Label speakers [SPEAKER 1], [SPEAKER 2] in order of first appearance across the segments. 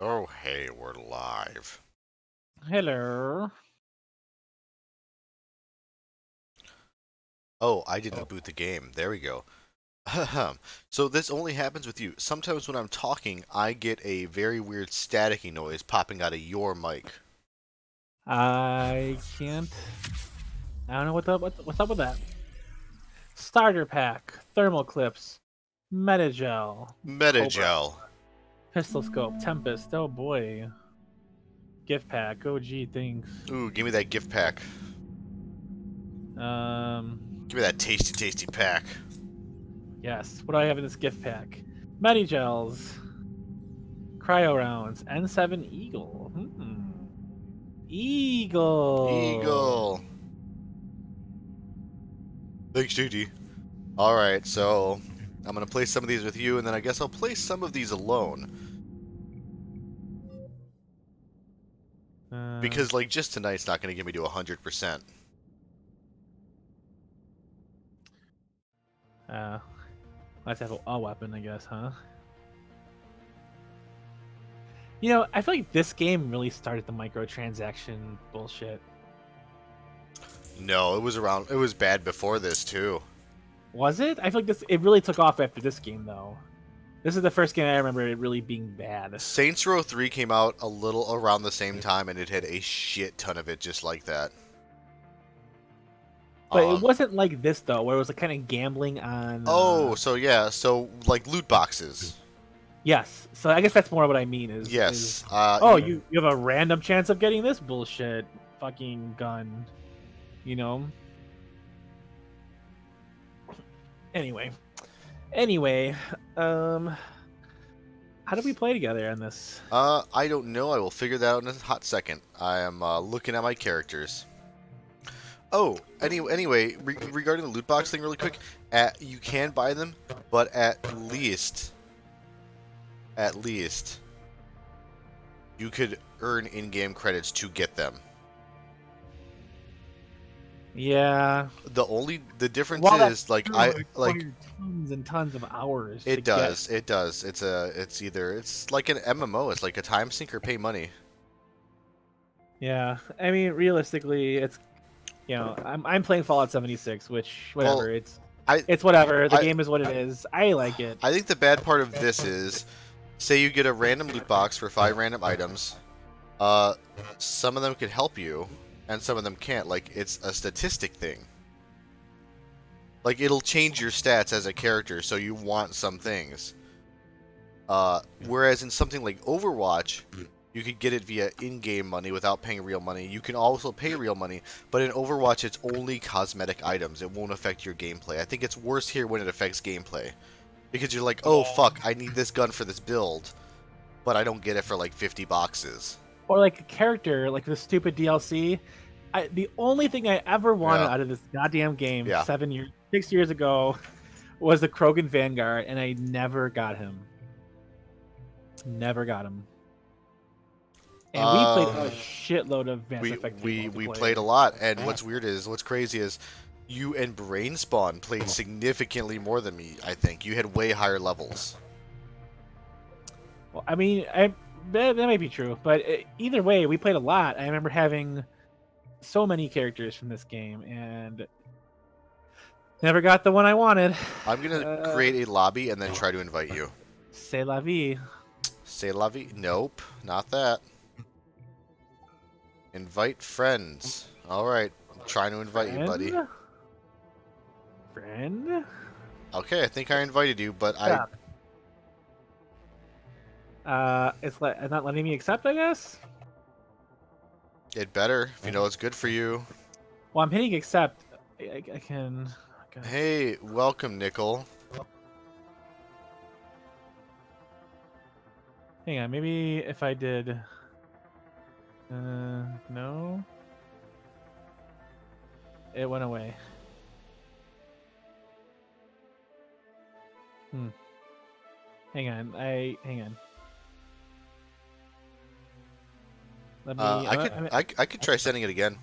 [SPEAKER 1] Oh, hey, we're live.
[SPEAKER 2] Hello.
[SPEAKER 1] Oh, I didn't oh. boot the game. There we go. So this only happens with you. Sometimes when I'm talking, I get a very weird staticky noise popping out of your mic.
[SPEAKER 2] I can't. I don't know what the, what, what's up with that. Starter pack, thermal clips, metagel,
[SPEAKER 1] Metagel.
[SPEAKER 2] Pistol scope, tempest. Oh boy. Gift pack. Oh gee, thanks.
[SPEAKER 1] Ooh, give me that gift pack.
[SPEAKER 2] Um.
[SPEAKER 1] Give me that tasty, tasty pack.
[SPEAKER 2] Yes. What do I have in this gift pack? Medigels, cryo rounds, N7 Eagle. Hmm. Eagle.
[SPEAKER 1] Eagle. Thanks, JD. Alright, so I'm going to play some of these with you, and then I guess I'll play some of these alone. Because, like, just tonight's not going to get me to 100%.
[SPEAKER 2] Uh, let's have a, a weapon, I guess, huh? You know, I feel like this game really started the microtransaction bullshit.
[SPEAKER 1] No, it was around. It was bad before this, too.
[SPEAKER 2] Was it? I feel like this it really took off after this game though. This is the first game I remember it really being bad.
[SPEAKER 1] Saints Row 3 came out a little around the same time, and it had a shit ton of it just like that.
[SPEAKER 2] But
[SPEAKER 1] Um,
[SPEAKER 2] it wasn't like this though, where it was like kind of gambling on.
[SPEAKER 1] Oh,
[SPEAKER 2] uh,
[SPEAKER 1] so yeah, so like loot boxes.
[SPEAKER 2] yes. So I guess that's more what I mean is.
[SPEAKER 1] Yes.
[SPEAKER 2] is-
[SPEAKER 1] Uh,
[SPEAKER 2] oh, you you have a random chance of getting this bullshit fucking gun, you know. Anyway, anyway, um, how do we play together on this?
[SPEAKER 1] Uh, I don't know. I will figure that out in a hot second. I am uh, looking at my characters. Oh, any, anyway, re- regarding the loot box thing, really quick, at, you can buy them, but at least, at least, you could earn in-game credits to get them.
[SPEAKER 2] Yeah,
[SPEAKER 1] The only the difference
[SPEAKER 2] Well,
[SPEAKER 1] is like
[SPEAKER 2] true,
[SPEAKER 1] I like
[SPEAKER 2] tons and tons of hours. to
[SPEAKER 1] it
[SPEAKER 2] get-
[SPEAKER 1] does it does it's a it's either it's like an MMO it's like a time sink or pay money.
[SPEAKER 2] Yeah, I mean, realistically, it's you know, I'm I'm playing Fallout 76, which whatever,
[SPEAKER 1] Well,
[SPEAKER 2] it's
[SPEAKER 1] I-
[SPEAKER 2] it's whatever. The
[SPEAKER 1] I-
[SPEAKER 2] game is what it is. I like it.
[SPEAKER 1] I think the bad part of this is, say you get a random loot box for five random items, uh, some of them could help you, and some of them can't. Like it's a statistic thing. Like it'll change your stats as a character, so you want some things. Uh, whereas in something like Overwatch, you could get it via in-game money without paying real money. You can also pay real money, but in Overwatch, it's only cosmetic items. It won't affect your gameplay. I think it's worse here when it affects gameplay. Because you're like, oh fuck, I need this gun for this build, but I don't get it for like 50 boxes.
[SPEAKER 2] Or like a character, like the stupid DLC. I, the only thing I ever wanted
[SPEAKER 1] Yeah.
[SPEAKER 2] out of this goddamn game
[SPEAKER 1] Yeah.
[SPEAKER 2] seven years, six years ago, was the Krogan Vanguard, and I never got him. Never got him. And we played
[SPEAKER 1] Um,
[SPEAKER 2] a shitload of Mass
[SPEAKER 1] We
[SPEAKER 2] Effect
[SPEAKER 1] we we played a lot, and what's weird is what's crazy is you and Brainspawn played significantly more than me. I think you had way higher levels.
[SPEAKER 2] Well, I mean, I that, that might be true, but uh, either way, we played a lot. I remember having so many characters from this game, and never got the one I wanted.
[SPEAKER 1] I'm gonna
[SPEAKER 2] Uh,
[SPEAKER 1] create a lobby and then try to invite you.
[SPEAKER 2] C'est la vie.
[SPEAKER 1] Say la vie? Nope, not that. Invite friends. All right, I'm trying to invite you, buddy.
[SPEAKER 2] Friend? Friend?
[SPEAKER 1] Okay, I think I invited you, but I
[SPEAKER 2] Stop. Uh, it's it's not letting me accept, I guess.
[SPEAKER 1] it better if you know it's good for you.
[SPEAKER 2] Well, I'm hitting accept. I, I, I can. okay.
[SPEAKER 1] Hey, welcome, Nickel.
[SPEAKER 2] Hang on, maybe if I did. Uh, no. It went away. Hmm. Hang on, I hang on. Let me.
[SPEAKER 1] Uh, I
[SPEAKER 2] I'm-
[SPEAKER 1] could
[SPEAKER 2] I'm,
[SPEAKER 1] I, I could try sending it again.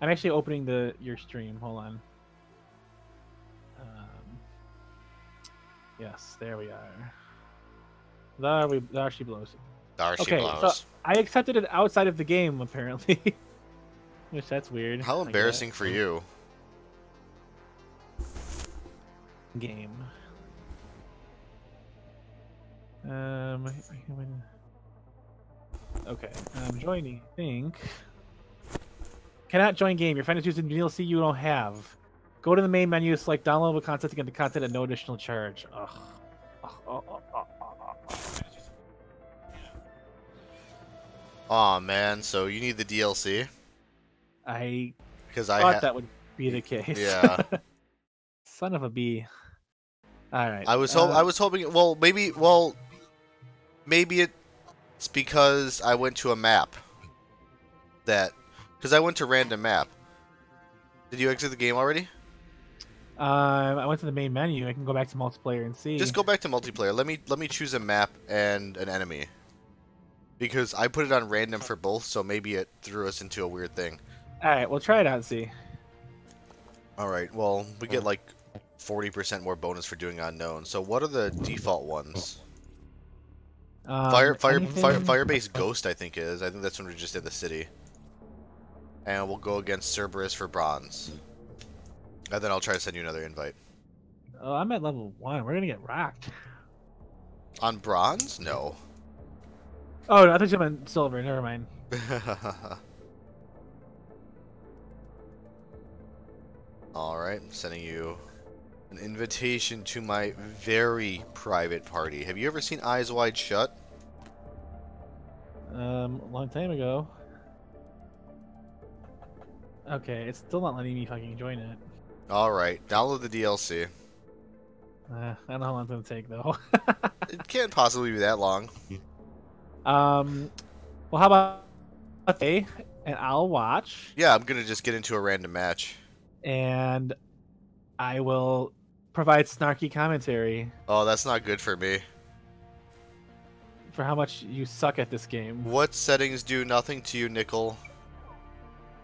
[SPEAKER 2] I'm actually opening the your stream. Hold on. Um, yes, there we are. There we there she blows.
[SPEAKER 1] Darcy
[SPEAKER 2] Okay,
[SPEAKER 1] blows.
[SPEAKER 2] so I accepted it outside of the game apparently. Which that's weird.
[SPEAKER 1] How embarrassing for you.
[SPEAKER 2] Game. Um. Okay. I'm joining. I Think. Cannot join game. Your friend is using DLC you don't have. Go to the main menu, select downloadable content to get the content at no additional charge. Ugh. Ugh, ugh, ugh, ugh, ugh, ugh.
[SPEAKER 1] Aw man, so you need the DLC?
[SPEAKER 2] I
[SPEAKER 1] Because I
[SPEAKER 2] thought
[SPEAKER 1] ha-
[SPEAKER 2] that would be the case.
[SPEAKER 1] Yeah.
[SPEAKER 2] Son of a bee. All right.
[SPEAKER 1] I was ho-
[SPEAKER 2] uh,
[SPEAKER 1] I was hoping well maybe well maybe it's because I went to a map that because I went to random map. Did you exit the game already?
[SPEAKER 2] Um, I went to the main menu. I can go back to multiplayer and see.
[SPEAKER 1] Just go back to multiplayer. Let me let me choose a map and an enemy. Because I put it on random for both, so maybe it threw us into a weird thing.
[SPEAKER 2] All right, we'll try it out and see.
[SPEAKER 1] All right. Well, we get like 40% more bonus for doing unknown. So what are the default ones?
[SPEAKER 2] Um,
[SPEAKER 1] Fire, fire, fire,
[SPEAKER 2] anything-
[SPEAKER 1] Firebase Ghost, I think is. I think that's when we just did the city. And we'll go against Cerberus for bronze. And then I'll try to send you another invite.
[SPEAKER 2] Oh, I'm at level one. We're gonna get rocked.
[SPEAKER 1] On bronze? No.
[SPEAKER 2] Oh, no, I thought you meant silver. Never mind.
[SPEAKER 1] Alright, I'm sending you an invitation to my very private party. Have you ever seen Eyes Wide Shut?
[SPEAKER 2] Um, a long time ago. Okay, it's still not letting me fucking join it.
[SPEAKER 1] Alright, download the DLC.
[SPEAKER 2] Uh, I don't know how long it's gonna take though.
[SPEAKER 1] It can't possibly be that long.
[SPEAKER 2] um, well, how about they and I'll watch,
[SPEAKER 1] Yeah, I'm gonna just get into a random match.
[SPEAKER 2] and I will provide snarky commentary
[SPEAKER 1] Oh, that's not good for me.
[SPEAKER 2] for how much you suck at this game.
[SPEAKER 1] What settings do nothing to you, Nickel?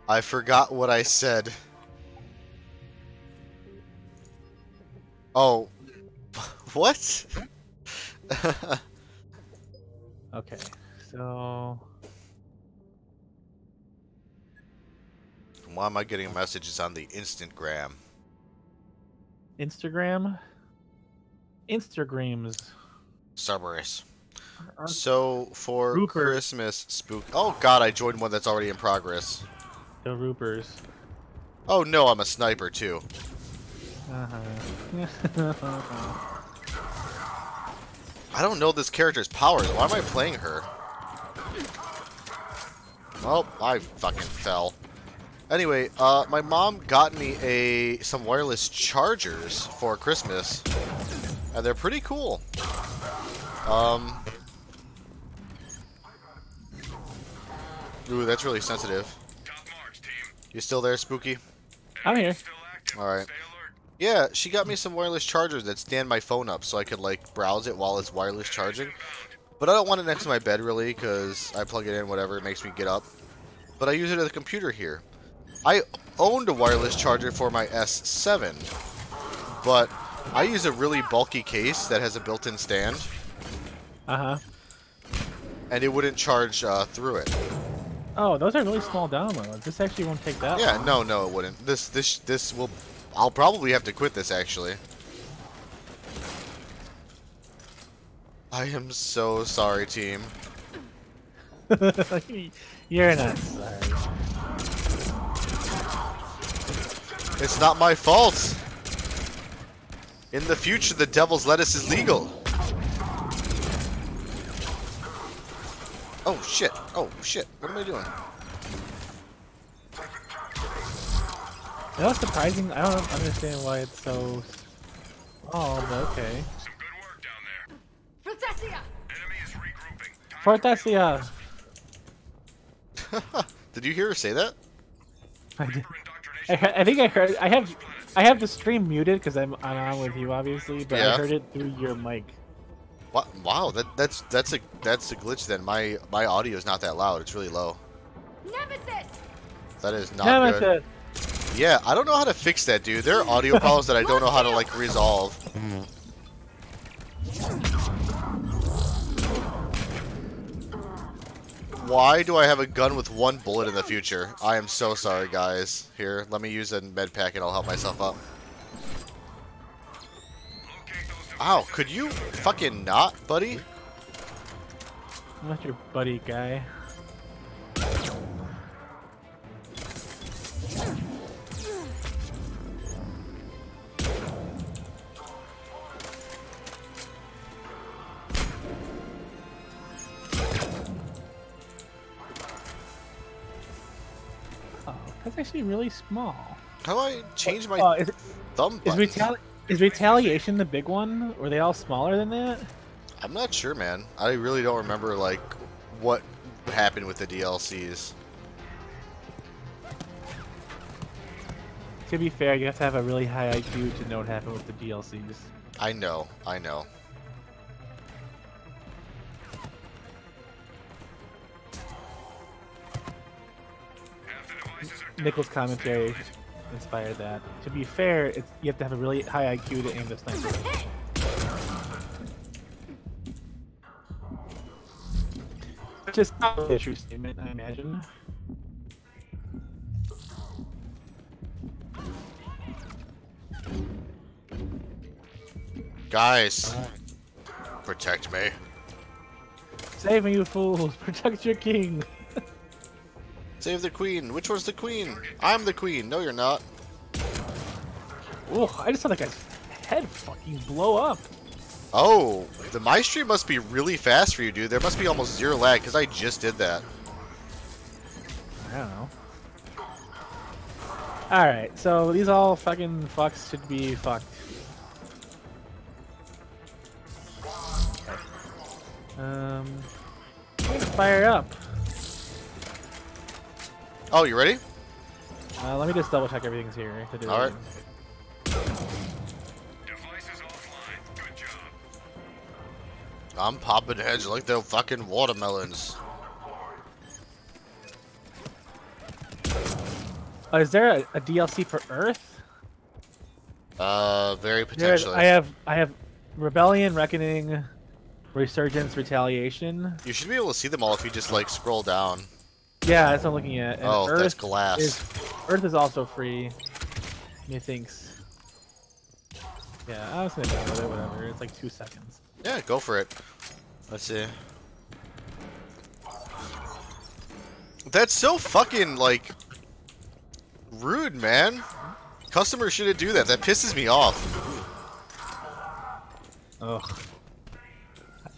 [SPEAKER 1] I forgot what I said. Oh. What?
[SPEAKER 2] Okay, so
[SPEAKER 1] Why am I getting messages on the Instantgram?
[SPEAKER 2] Instagram, Instagrams.
[SPEAKER 1] Cerberus. So for
[SPEAKER 2] Rupert.
[SPEAKER 1] Christmas spook. Oh God, I joined one that's already in progress.
[SPEAKER 2] The Roopers.
[SPEAKER 1] Oh no, I'm a sniper too.
[SPEAKER 2] Uh-huh.
[SPEAKER 1] I don't know this character's powers. Why am I playing her? Well, I fucking fell. Anyway, uh, my mom got me a some wireless chargers for Christmas, and they're pretty cool. Um. Ooh, that's really sensitive. You still there, Spooky?
[SPEAKER 2] I'm here.
[SPEAKER 1] All right. Yeah, she got me some wireless chargers that stand my phone up so I could like browse it while it's wireless charging. But I don't want it next to my bed really because I plug it in, whatever, it makes me get up. But I use it at the computer here. I owned a wireless charger for my S7, but I use a really bulky case that has a built-in stand,
[SPEAKER 2] Uh huh.
[SPEAKER 1] and it wouldn't charge uh, through it.
[SPEAKER 2] Oh, those are really small downloads. This actually won't take that
[SPEAKER 1] Yeah,
[SPEAKER 2] long.
[SPEAKER 1] no, no, it wouldn't. This, this, this will. I'll probably have to quit this actually. I am so sorry, team.
[SPEAKER 2] You're not sorry.
[SPEAKER 1] It's not my fault. In the future, the devil's lettuce is legal. Oh shit! Oh shit! What am I doing?
[SPEAKER 2] You know what's surprising? I don't understand why it's so small, oh, but okay.
[SPEAKER 3] Some good work down there.
[SPEAKER 4] Protestia!
[SPEAKER 3] Enemy is regrouping. Time
[SPEAKER 2] For
[SPEAKER 3] to reload.
[SPEAKER 2] Fortasia.
[SPEAKER 1] Did you hear her say that?
[SPEAKER 2] I, did-
[SPEAKER 3] For
[SPEAKER 2] I, I think I heard. I have. I have the stream muted because I'm, I'm on with you, obviously, but
[SPEAKER 1] Yeah.
[SPEAKER 2] I heard it through your mic.
[SPEAKER 1] Wa- Wow, that that's that's a that's a glitch. Then my my audio is not that loud. It's really low.
[SPEAKER 4] Nemesis!
[SPEAKER 1] That is not
[SPEAKER 2] Nemesis.
[SPEAKER 1] good. Yeah, I don't know how to fix that, dude. There are audio problems that I don't know how to like resolve. Mm. Why do I have a gun with one bullet in the future? I am so sorry, guys. Here, let me use a med pack and I'll help myself up. Ow, could you fucking not, buddy?
[SPEAKER 2] I'm not your buddy guy. That's actually really small.
[SPEAKER 1] How do I change my
[SPEAKER 2] Oh, is,
[SPEAKER 1] thumb
[SPEAKER 2] is, retali- is retaliation the big one? Were they all smaller than that?
[SPEAKER 1] I'm not sure, man. I really don't remember, like, what happened with the DLCs.
[SPEAKER 2] To be fair, you have to have a really high IQ to know what happened with the DLCs.
[SPEAKER 1] I know, I know.
[SPEAKER 2] Nichols' commentary inspired that. To be fair, it's, you have to have a really high IQ to aim this thing. Which is probably a true statement, I imagine.
[SPEAKER 1] Guys, protect me.
[SPEAKER 2] Save me, you fools! Protect your king!
[SPEAKER 1] Save the queen. Which one's the queen? I'm the queen. No, you're not.
[SPEAKER 2] Oh, I just saw that guy's head fucking blow up.
[SPEAKER 1] Oh, the my stream must be really fast for you, dude. There must be almost zero lag because I just did that.
[SPEAKER 2] I don't know. Alright, so these all fucking fucks should be fucked. Um, I'm gonna fire up.
[SPEAKER 1] Oh, you ready?
[SPEAKER 2] Uh, let me just double check everything's here to do.
[SPEAKER 1] All right.
[SPEAKER 3] Good job.
[SPEAKER 1] I'm popping heads like they're fucking watermelons.
[SPEAKER 2] Oh, is there a, a DLC for Earth?
[SPEAKER 1] Uh, very potentially.
[SPEAKER 2] I have I have Rebellion, Reckoning, Resurgence, Retaliation.
[SPEAKER 1] You should be able to see them all if you just like scroll down.
[SPEAKER 2] Yeah, that's what I'm looking at. And
[SPEAKER 1] Oh,
[SPEAKER 2] Earth
[SPEAKER 1] that's glass.
[SPEAKER 2] Is, Earth is also free. Methinks. Yeah, I was gonna download it. Whatever. It's like two seconds.
[SPEAKER 1] Yeah, go for it. Let's see. That's so fucking like rude, man. Customers shouldn't do that. That pisses me off.
[SPEAKER 2] Ugh.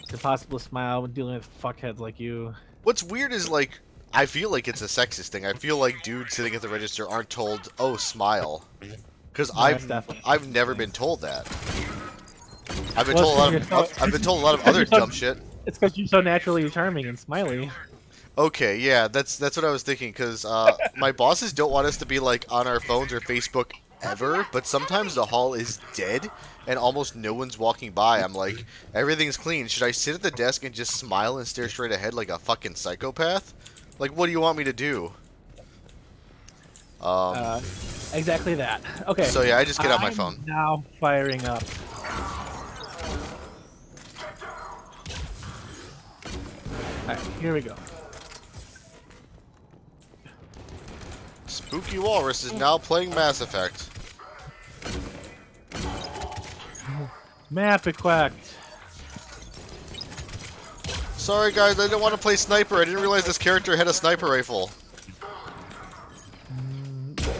[SPEAKER 2] It's impossible to smile when dealing with fuckheads like you.
[SPEAKER 1] What's weird is like I feel like it's a sexist thing. I feel like dudes sitting at the register aren't told, "Oh, smile," because
[SPEAKER 2] No,
[SPEAKER 1] I've I've never been told that. I've been
[SPEAKER 2] Well,
[SPEAKER 1] told a lot of
[SPEAKER 2] so-
[SPEAKER 1] I've been told a lot of other
[SPEAKER 2] so-
[SPEAKER 1] dumb shit.
[SPEAKER 2] It's because you're so naturally charming and smiley.
[SPEAKER 1] Okay, yeah, that's that's what I was thinking. Cause uh, my bosses don't want us to be like on our phones or Facebook ever, but sometimes the hall is dead and almost no one's walking by. I'm like, everything's clean. Should I sit at the desk and just smile and stare straight ahead like a fucking psychopath? Like, what do you want me to do? Um,
[SPEAKER 2] Uh, exactly that. Okay.
[SPEAKER 1] So, yeah, I just get out my phone.
[SPEAKER 2] Now firing up. Alright, here we go.
[SPEAKER 1] Spooky Walrus is now playing Mass Effect.
[SPEAKER 2] Map equipped.
[SPEAKER 1] Sorry guys, I didn't want to play sniper. I didn't realize this character had a sniper rifle.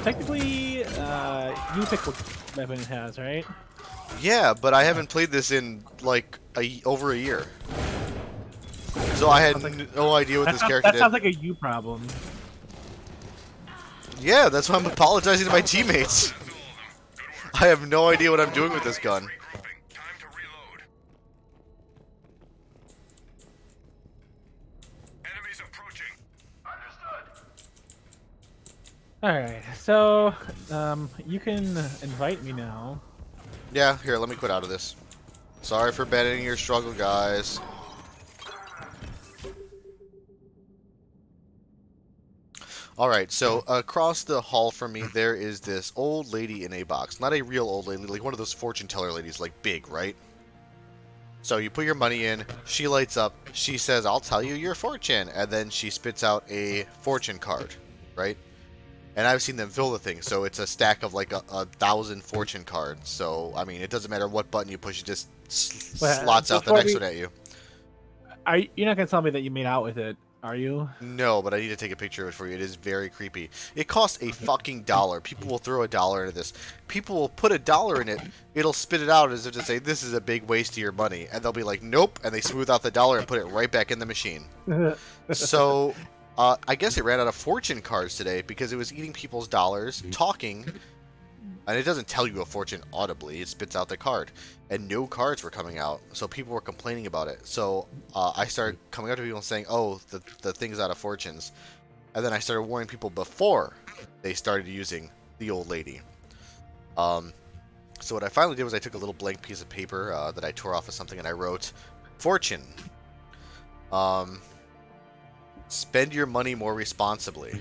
[SPEAKER 2] Technically, uh, you pick what weapon it has, right?
[SPEAKER 1] Yeah, but I haven't played this in like a over a year. So I had
[SPEAKER 2] like-
[SPEAKER 1] no idea what this
[SPEAKER 2] sounds,
[SPEAKER 1] character
[SPEAKER 2] that sounds
[SPEAKER 1] did.
[SPEAKER 2] like a you problem.
[SPEAKER 1] Yeah, that's why I'm apologizing to my teammates. I have no idea what I'm doing with this gun.
[SPEAKER 2] Alright, so, um, you can invite me now.
[SPEAKER 1] Yeah, here, let me quit out of this. Sorry for abandoning your struggle, guys. Alright, so across the hall from me, there is this old lady in a box. Not a real old lady, like one of those fortune teller ladies, like big, right? So you put your money in, she lights up, she says, I'll tell you your fortune, and then she spits out a fortune card, right? And I've seen them fill the thing, so it's a stack of like a, a thousand fortune cards. So, I mean, it doesn't matter what button you push, it just s-
[SPEAKER 2] Well,
[SPEAKER 1] slots out the next
[SPEAKER 2] we-
[SPEAKER 1] one at you.
[SPEAKER 2] Are you, you're not gonna tell me that you made out with it, are you?
[SPEAKER 1] No, but I need to take a picture of it for you. It is very creepy. It costs a fucking dollar. People will throw a dollar into this. People will put a dollar in it. It'll spit it out as if to say, this is a big waste of your money. And they'll be like, nope. And they smooth out the dollar and put it right back in the machine. So, uh, I guess it ran out of fortune cards today because it was eating people's dollars, talking, and it doesn't tell you a fortune audibly. It spits out the card, and no cards were coming out. So people were complaining about it. So uh, I started coming up to people and saying, "Oh, the the thing's out of fortunes," and then I started warning people before they started using the old lady. Um, so what I finally did was I took a little blank piece of paper uh, that I tore off of something and I wrote, "Fortune." Um, spend your money more responsibly.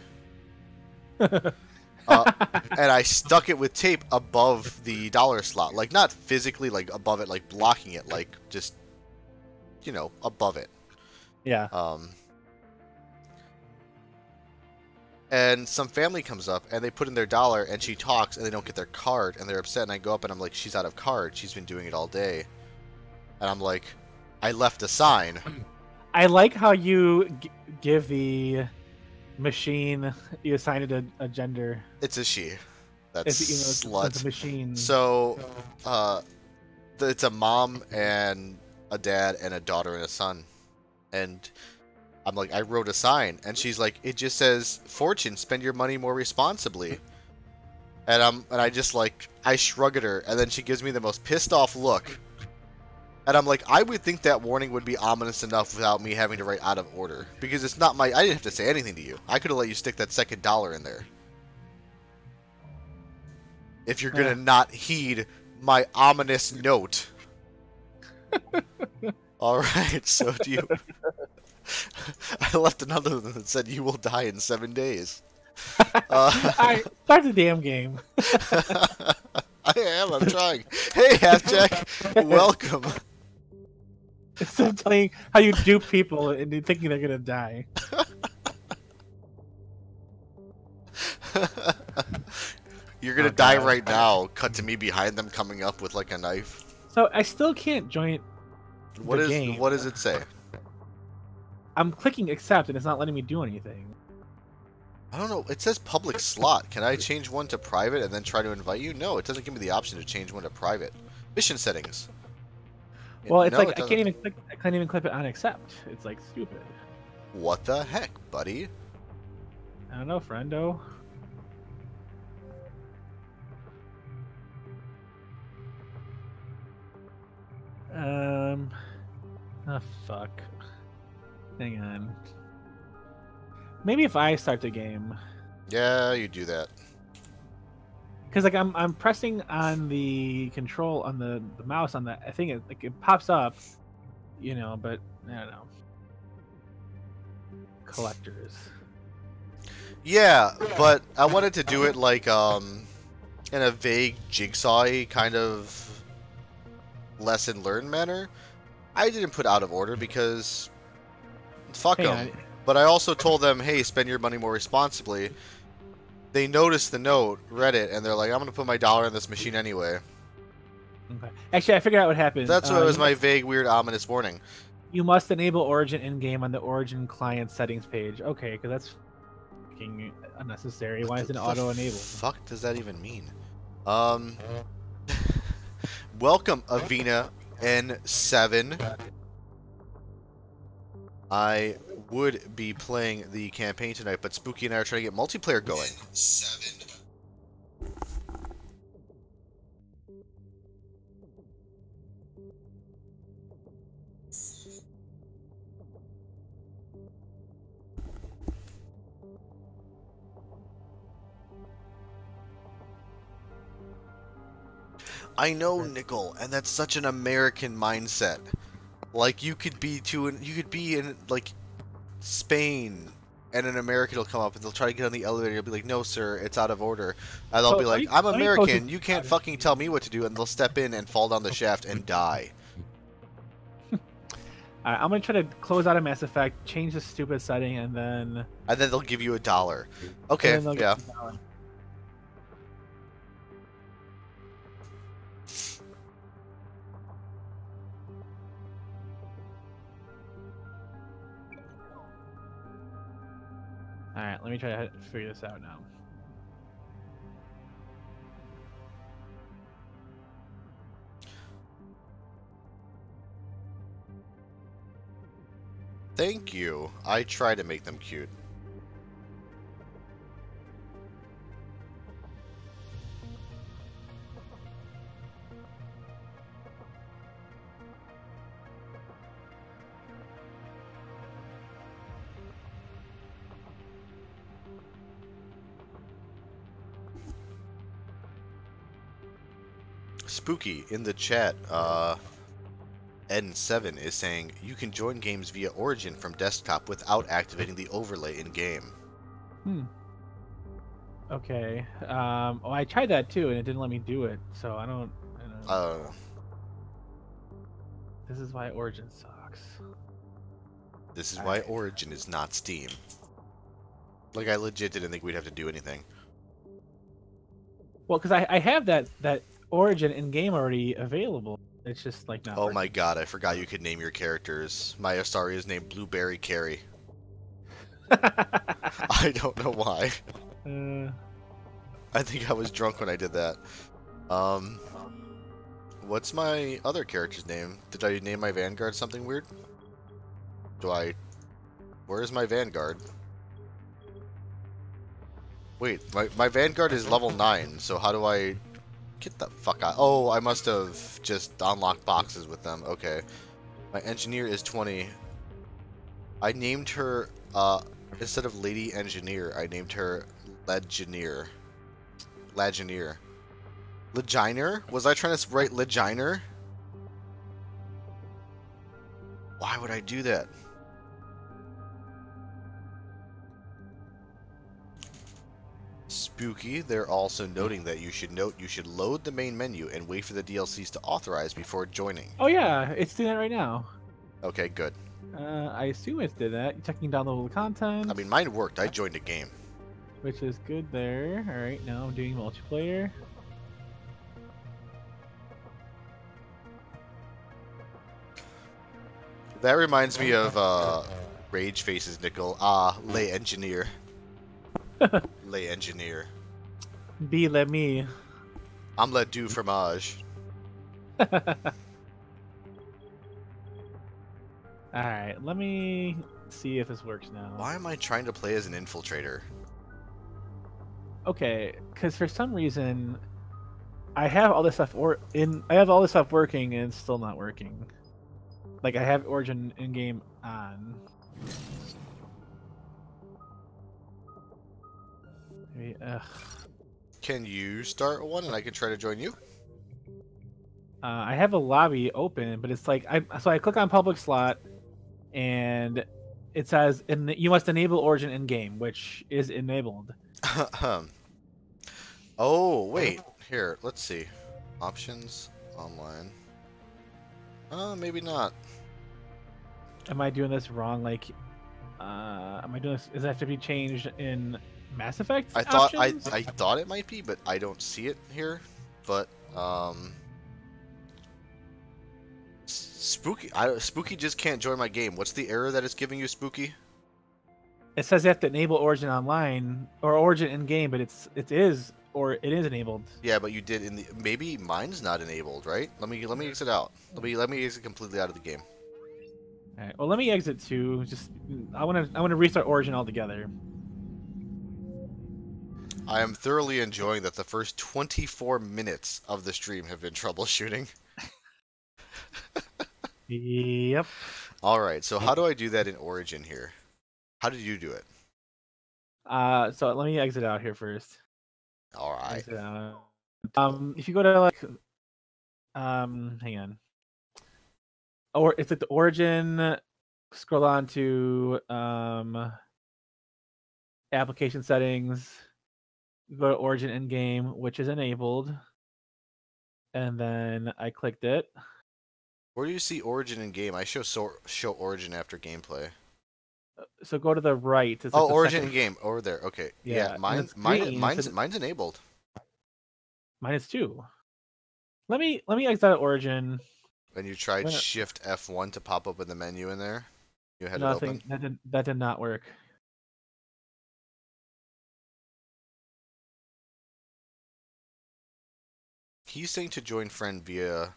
[SPEAKER 1] Uh, and I stuck it with tape above the dollar slot, like not physically, like above it, like blocking it, like just, you know, above it.
[SPEAKER 2] yeah.
[SPEAKER 1] Um, and some family comes up and they put in their dollar and she talks and they don't get their card and they're upset and I go up and I'm like, she's out of card. She's been doing it all day. And I'm like, I left a sign.
[SPEAKER 2] I like how you g- give the machine you assign it a, a gender.
[SPEAKER 1] It's a she. That's
[SPEAKER 2] you know,
[SPEAKER 1] slut.
[SPEAKER 2] it's a machine.
[SPEAKER 1] So, uh, th- it's a mom and a dad and a daughter and a son, and I'm like, I wrote a sign, and she's like, it just says, "Fortune, spend your money more responsibly." And I'm, and I just like, I shrug at her, and then she gives me the most pissed off look. And I'm like, I would think that warning would be ominous enough without me having to write out of order. Because it's not my, I didn't have to say anything to you. I could have let you stick that second dollar in there. If you're gonna
[SPEAKER 2] Yeah.
[SPEAKER 1] not heed my ominous note. Alright, so do you. I left another one that said you will die in seven days. Uh,
[SPEAKER 2] I start the damn game.
[SPEAKER 1] I am, I'm trying. Hey, Halfjack, welcome.
[SPEAKER 2] Instead of telling how you dupe people into thinking they're gonna die.
[SPEAKER 1] You're gonna
[SPEAKER 2] Oh,
[SPEAKER 1] die
[SPEAKER 2] God.
[SPEAKER 1] right now. Cut to me behind them coming up with like a knife.
[SPEAKER 2] So I still can't join.
[SPEAKER 1] What
[SPEAKER 2] The
[SPEAKER 1] is
[SPEAKER 2] game.
[SPEAKER 1] what does it say?
[SPEAKER 2] I'm clicking accept and it's not letting me do anything.
[SPEAKER 1] I don't know. It says public slot. Can I change one to private and then try to invite you? No, it doesn't give me the option to change one to private. Mission settings.
[SPEAKER 2] Well, it's
[SPEAKER 1] No,
[SPEAKER 2] like
[SPEAKER 1] it
[SPEAKER 2] I can't even click. I can't even click it on accept. It's like stupid.
[SPEAKER 1] What the heck, buddy?
[SPEAKER 2] I don't know, friendo. Um. Oh fuck. Hang on. Maybe if I start the game,
[SPEAKER 1] Yeah, you do that.
[SPEAKER 2] Because like I'm I'm pressing on the control on the the mouse on the I think it like it pops up, you know, but I don't know. Collectors.
[SPEAKER 1] Yeah, but I wanted to do it like um in a vague jigsaw kind of lesson learned manner. I didn't put out of order because fuck them. But I also told them, "Hey, spend your money more responsibly." They noticed the note, read it, and they're like, "I'm gonna put my dollar in this machine anyway."
[SPEAKER 2] Okay. Actually, I figured out what happened.
[SPEAKER 1] That's
[SPEAKER 2] Uh,
[SPEAKER 1] what was my
[SPEAKER 2] must-
[SPEAKER 1] vague, weird, ominous warning.
[SPEAKER 2] You must enable Origin in-game on the Origin client settings page. Okay, because that's fucking unnecessary. Why is it auto enabled?
[SPEAKER 1] Fuck does that even mean? Um. welcome, Avina N7. I would be playing the campaign tonight, but Spooky and I are trying to get multiplayer going. Seven. I know, Nickel, and that's such an American mindset. Like you could be to an, you could be in like Spain, and an American will come up and they'll try to get on the elevator. You'll be like, "No, sir, it's out of order." And they'll
[SPEAKER 2] So,
[SPEAKER 1] be like,
[SPEAKER 2] you-
[SPEAKER 1] "I'm American. You can't fucking tell me what to do." And they'll step in and fall down the shaft and die.
[SPEAKER 2] Alright, I'm gonna try to close out of Mass Effect, change the stupid setting, and then.
[SPEAKER 1] And then they'll give you a dollar. Okay,
[SPEAKER 2] and then they'll
[SPEAKER 1] yeah.
[SPEAKER 2] Dollar. Alright, let me try to figure this out now.
[SPEAKER 1] Thank you. I try to make them cute. Spooky in the chat, uh, N7 is saying you can join games via Origin from desktop without activating the overlay in game.
[SPEAKER 2] Hmm. Okay. Um. Oh, I tried that too, and it didn't let me do it. So I don't. I don't know.
[SPEAKER 1] Uh,
[SPEAKER 2] this is why Origin sucks.
[SPEAKER 1] this is why
[SPEAKER 2] Alright.
[SPEAKER 1] Origin is not Steam. Like I legit didn't think we'd have to do anything.
[SPEAKER 2] Well, because I, I have that that Origin in game already available. It's just like not.
[SPEAKER 1] Oh my god, I forgot you could name your characters. My Asari is named Blueberry Carry. I don't know why.
[SPEAKER 2] uh,
[SPEAKER 1] I think I was drunk when I did that. Um, what's my other character's name? Did I name my Vanguard something weird? Do I? Where's my Vanguard? Wait, my my Vanguard is level nine. So how do I get the fuck out? Oh, I must have just unlocked boxes with them. Okay, my engineer is twenty. I named her uh instead of Lady Engineer, I named her Legionnaire. Legionnaire. Leginer? Was I trying to write Leginer? Why would I do that? Spooky, they're also noting that you should note you should load the main menu and wait for the DLCs to authorize before joining.
[SPEAKER 2] oh yeah, it's doing that right now.
[SPEAKER 1] Okay, good.
[SPEAKER 2] Uh, I assume it's did that. Checking downloadable content.
[SPEAKER 1] I mean, mine worked. I joined a game.
[SPEAKER 2] which is good there. All right, now I'm doing multiplayer.
[SPEAKER 1] That reminds me of uh, Rage Faces Nickel. Ah, lay engineer. lay engineer.
[SPEAKER 2] B let me.
[SPEAKER 1] I'm let do fromage.
[SPEAKER 2] All right, let me see if this works now.
[SPEAKER 1] Why am I trying to play as an infiltrator?
[SPEAKER 2] Okay, because for some reason, I have all this stuff or in. I have all this stuff working and it's still not working. Like I have Origin in game on. Maybe, ugh.
[SPEAKER 1] Can you start one and I can try to join you?
[SPEAKER 2] Uh, I have a lobby open, but it's like I so I click on public slot, and it says in you must enable Origin in game, which is enabled.
[SPEAKER 1] oh, wait. Here, let's see. Options, online. Uh, maybe not.
[SPEAKER 2] Am I doing this wrong? Like, uh, am I doing this? Does that have to be changed in Mass Effect?
[SPEAKER 1] I thought I,
[SPEAKER 2] options?
[SPEAKER 1] I thought it might be, but I don't see it here. But um, Spooky, I, Spooky just can't join my game. What's the error that it's giving you, Spooky?
[SPEAKER 2] It says you have to enable Origin online or Origin in game, but it's it is or it is enabled.
[SPEAKER 1] Yeah, but you did in the maybe mine's not enabled, right? Let me let me exit out. Let me let me exit completely out of the game.
[SPEAKER 2] All right. Well, let me exit too. Just I want to I want to restart Origin altogether.
[SPEAKER 1] I am thoroughly enjoying that the first 24 minutes of the stream have been troubleshooting.
[SPEAKER 2] Yep.
[SPEAKER 1] All right, so how do I do that in Origin here? How did you do it?
[SPEAKER 2] Uh, so let me exit out here first.
[SPEAKER 1] All right.
[SPEAKER 2] Um, if you go to like, um, hang on. Or it's like the origin. Scroll on to um, application settings. Go to origin in game, which is enabled. And then I clicked it.
[SPEAKER 1] Where do you see Origin in game? I show so show Origin after gameplay.
[SPEAKER 2] Uh, so go to the right. It's like
[SPEAKER 1] oh,
[SPEAKER 2] the
[SPEAKER 1] Origin
[SPEAKER 2] second-
[SPEAKER 1] in game over there. Okay.
[SPEAKER 2] Yeah,
[SPEAKER 1] Yeah, mine, mine,
[SPEAKER 2] green,
[SPEAKER 1] mine's
[SPEAKER 2] so-
[SPEAKER 1] mine's enabled.
[SPEAKER 2] Mine is two. Let me let me exit out Origin.
[SPEAKER 1] And you tried? Shift F1 to pop open the menu in there. You had
[SPEAKER 2] Nothing. That did that did not work.
[SPEAKER 1] He's saying to join friend via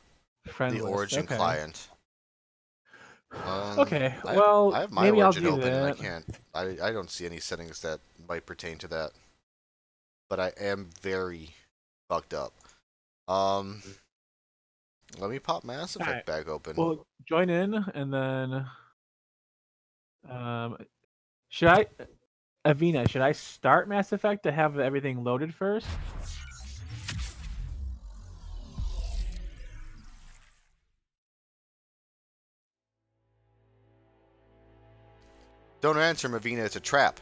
[SPEAKER 2] Friend
[SPEAKER 1] the
[SPEAKER 2] list,
[SPEAKER 1] Origin
[SPEAKER 2] okay.
[SPEAKER 1] client. Um,
[SPEAKER 2] Okay,
[SPEAKER 1] I-
[SPEAKER 2] well,
[SPEAKER 1] I have my
[SPEAKER 2] maybe I'll
[SPEAKER 1] Origin
[SPEAKER 2] do
[SPEAKER 1] open and I
[SPEAKER 2] that.
[SPEAKER 1] can't. I I don't see any settings that might pertain to that. But I am very fucked up. Um, let me pop Mass Effect
[SPEAKER 2] Alright,
[SPEAKER 1] back open.
[SPEAKER 2] Well, join in and then. Um, should I, Avina? Should I start Mass Effect to have everything loaded first?
[SPEAKER 1] Don't answer, Mavina. It's a trap.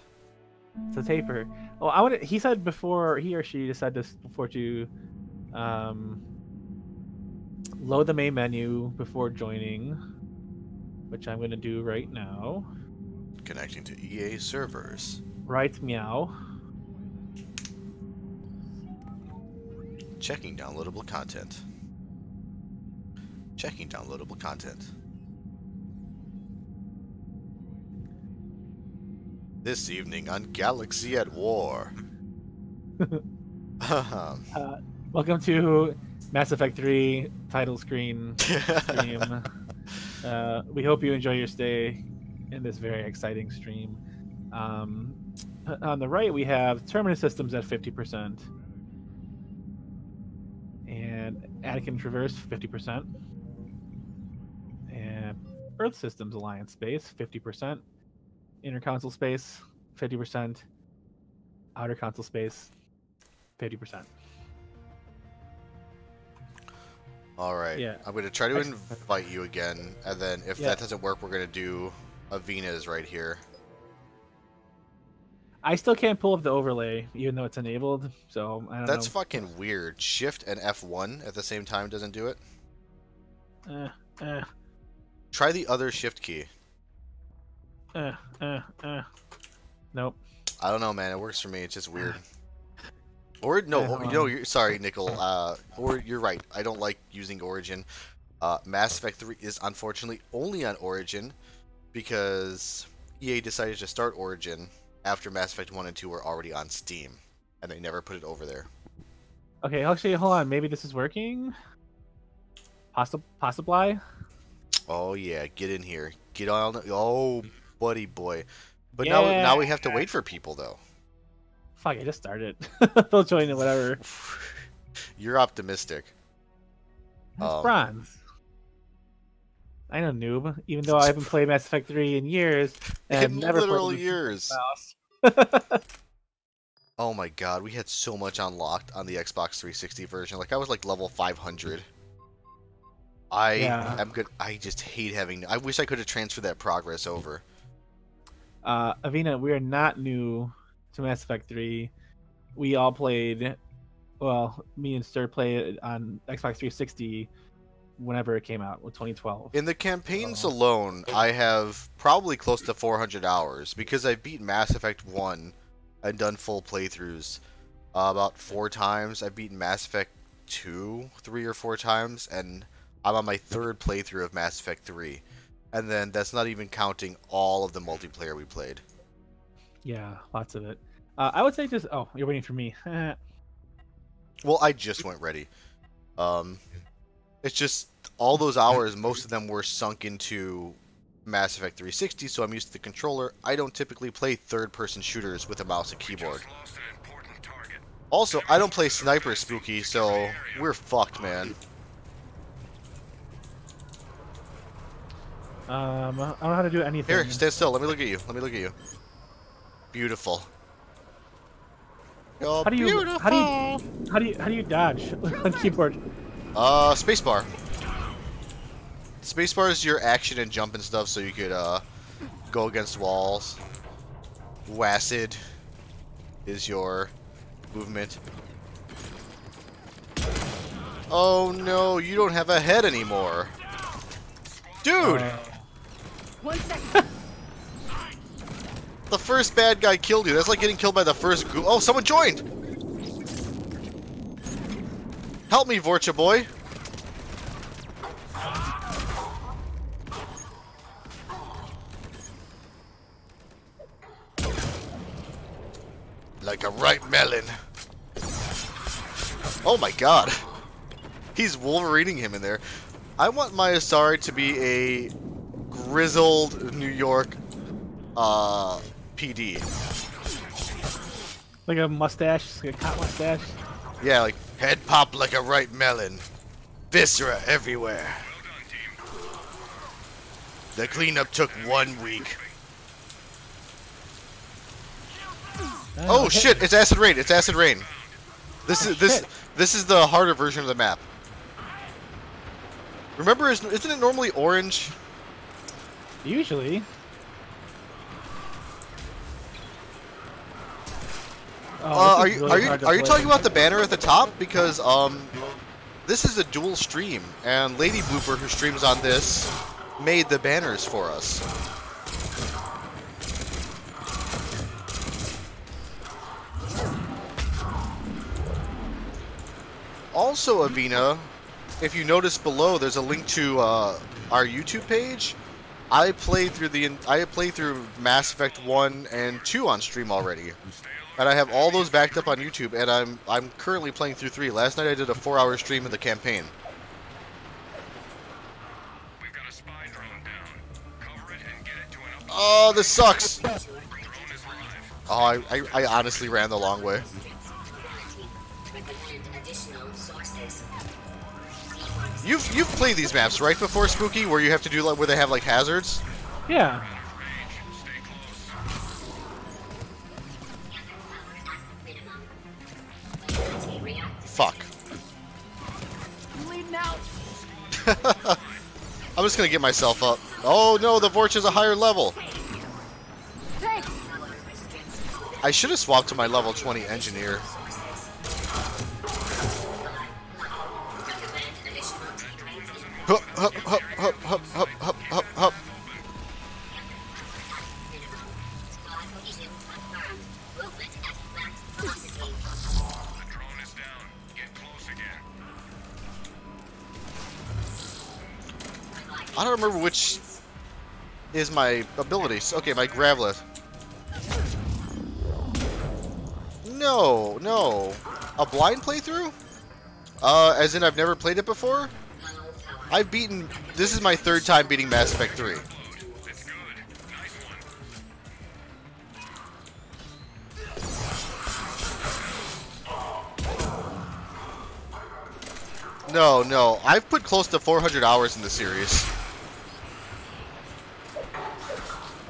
[SPEAKER 2] It's a taper. Well, I would. He said before he or she decided this before to, um, load the main menu before joining, which I'm gonna do right now.
[SPEAKER 1] Connecting to EA servers.
[SPEAKER 2] Right, meow.
[SPEAKER 1] Checking downloadable content. Checking downloadable content. This evening on Galaxy at War. Um,
[SPEAKER 2] Uh, welcome to Mass Effect 3 title screen stream. uh, we hope you enjoy your stay in this very exciting stream. Um, on the right, we have Terminus Systems at 50%. And Attican Traverse, 50%. And Earth Systems Alliance Space, 50%. Inner Council Space, 50%. Outer Council Space, 50%.
[SPEAKER 1] All right.
[SPEAKER 2] Yeah.
[SPEAKER 1] I'm going to try to invite you again, and then if
[SPEAKER 2] Yeah.
[SPEAKER 1] that doesn't work, we're going to do Avina's right here.
[SPEAKER 2] I still can't pull up the overlay, even though it's enabled. So I don't know.
[SPEAKER 1] That's
[SPEAKER 2] know.
[SPEAKER 1] fucking weird. Shift and F1 at the same time doesn't do it.
[SPEAKER 2] uh, uh,
[SPEAKER 1] Try the other shift key.
[SPEAKER 2] Uh, uh, uh. Nope.
[SPEAKER 1] I don't know, man. It works for me. It's just weird. Or no,
[SPEAKER 2] hold
[SPEAKER 1] no. You're sorry, Nickel. Uh, or you're right. I don't like using Origin. Uh, Mass Effect 3 is unfortunately only on Origin because EA decided to start Origin after Mass Effect 1 and 2 were already on Steam, and they never put it over there.
[SPEAKER 2] Okay, actually, hold on. Maybe this is working. Possi- possibly.
[SPEAKER 1] Oh yeah, get in here. Get on. Oh, buddy boy. But now, now we have to wait for people though.
[SPEAKER 2] Fuck! I just started. They'll join it. Whatever.
[SPEAKER 1] You're optimistic.
[SPEAKER 2] That's
[SPEAKER 1] Um,
[SPEAKER 2] bronze. I know noob. Even though I haven't played Mass Effect 3 in years, and
[SPEAKER 1] In
[SPEAKER 2] never
[SPEAKER 1] literal years. Oh my god, we had so much unlocked on the Xbox 360 version. Like I was like level 500. I
[SPEAKER 2] Yeah.
[SPEAKER 1] am good. I just hate having. I wish I could have transferred that progress over.
[SPEAKER 2] Uh, Avina, we are not new to Mass Effect 3. We all played, well, me and Stir played it on Xbox 360 whenever it came out, with 2012.
[SPEAKER 1] In the campaigns
[SPEAKER 2] Oh.
[SPEAKER 1] alone, I have probably close to 400 hours because I've beat Mass Effect 1 and done full playthroughs uh, about four times. I've beaten Mass Effect 2 three or four times, and I'm on my third playthrough of Mass Effect 3. And then that's not even counting all of the multiplayer we played.
[SPEAKER 2] Yeah, lots of it. Uh, I would say just, oh, you're waiting for me.
[SPEAKER 1] Well, I just went ready. Um, it's just all those hours, most of them were sunk into Mass Effect 360, so I'm used to the controller. I don't typically play third-person shooters with a mouse and keyboard.
[SPEAKER 3] Just lost an important target.
[SPEAKER 1] Also, I don't play sniper spooky, so we're fucked, man.
[SPEAKER 2] Um, I don't know how to do anything.
[SPEAKER 1] Here, stand still. Let me look at you. Let me look at you. Beautiful. You're
[SPEAKER 2] How do you-
[SPEAKER 1] beautiful.
[SPEAKER 2] how do you- How do you how do you dodge on keyboard?
[SPEAKER 1] Uh, spacebar. Spacebar is your action and jump and stuff, so you could uh go against walls. WASD is your movement. Oh no, you don't have a head anymore. Dude,
[SPEAKER 2] Uh,
[SPEAKER 4] One second.
[SPEAKER 1] the first bad guy killed you. That's like getting killed by the first goo. Oh, someone joined! Help me, Vorcha boy. Like a ripe melon. Oh my god. He's Wolverineing him in there. I want my Asari to be a grizzled New York uh, PD.
[SPEAKER 2] like a mustache, like a cop mustache.
[SPEAKER 1] Yeah, like head pop like a ripe melon. Viscera everywhere. The cleanup took one week. Oh
[SPEAKER 2] okay.
[SPEAKER 1] shit! It's acid rain. It's acid rain. This is this this is the harder version of the map. Remember, isn't it normally orange?
[SPEAKER 2] Usually. Oh,
[SPEAKER 1] Uh, are you
[SPEAKER 2] really
[SPEAKER 1] are you are you talking about the banner at the top? Because um, this is a dual stream, and Lady Blooper, who streams on this, made the banners for us. Also, Avina, if you notice below, there's a link to uh, our YouTube page. I played through the I played through Mass Effect 1 and 2 on stream already. And I have all those backed up on YouTube and I'm I'm currently playing through 3. Last night I did a 4-hour stream of the campaign.
[SPEAKER 3] We've got a spy drone down. Cover it and get it to an up.
[SPEAKER 1] Oh, this sucks.
[SPEAKER 3] Drone is live.
[SPEAKER 1] Oh, I, I, I honestly ran the long way. You've you've played these maps right before Spooky, where you have to do like where they have like hazards.
[SPEAKER 2] Yeah.
[SPEAKER 3] Range. Stay close.
[SPEAKER 1] Fuck.
[SPEAKER 4] I'm bleeding out.
[SPEAKER 1] I'm just gonna get myself up. Oh no, the Vorch is a higher level. I should have swapped to my level 20 engineer. Hup, hup, hup, hup, hup, hup, hup, hup, hup. I don't remember which is my abilities. Okay, my Gravelet. No, no. A blind playthrough? Uh, as in I've never played it before? I've beaten... This is my third time beating Mass Effect 3.
[SPEAKER 3] It's good. Nice one.
[SPEAKER 1] No, no. I've put close to 400 hours in the series.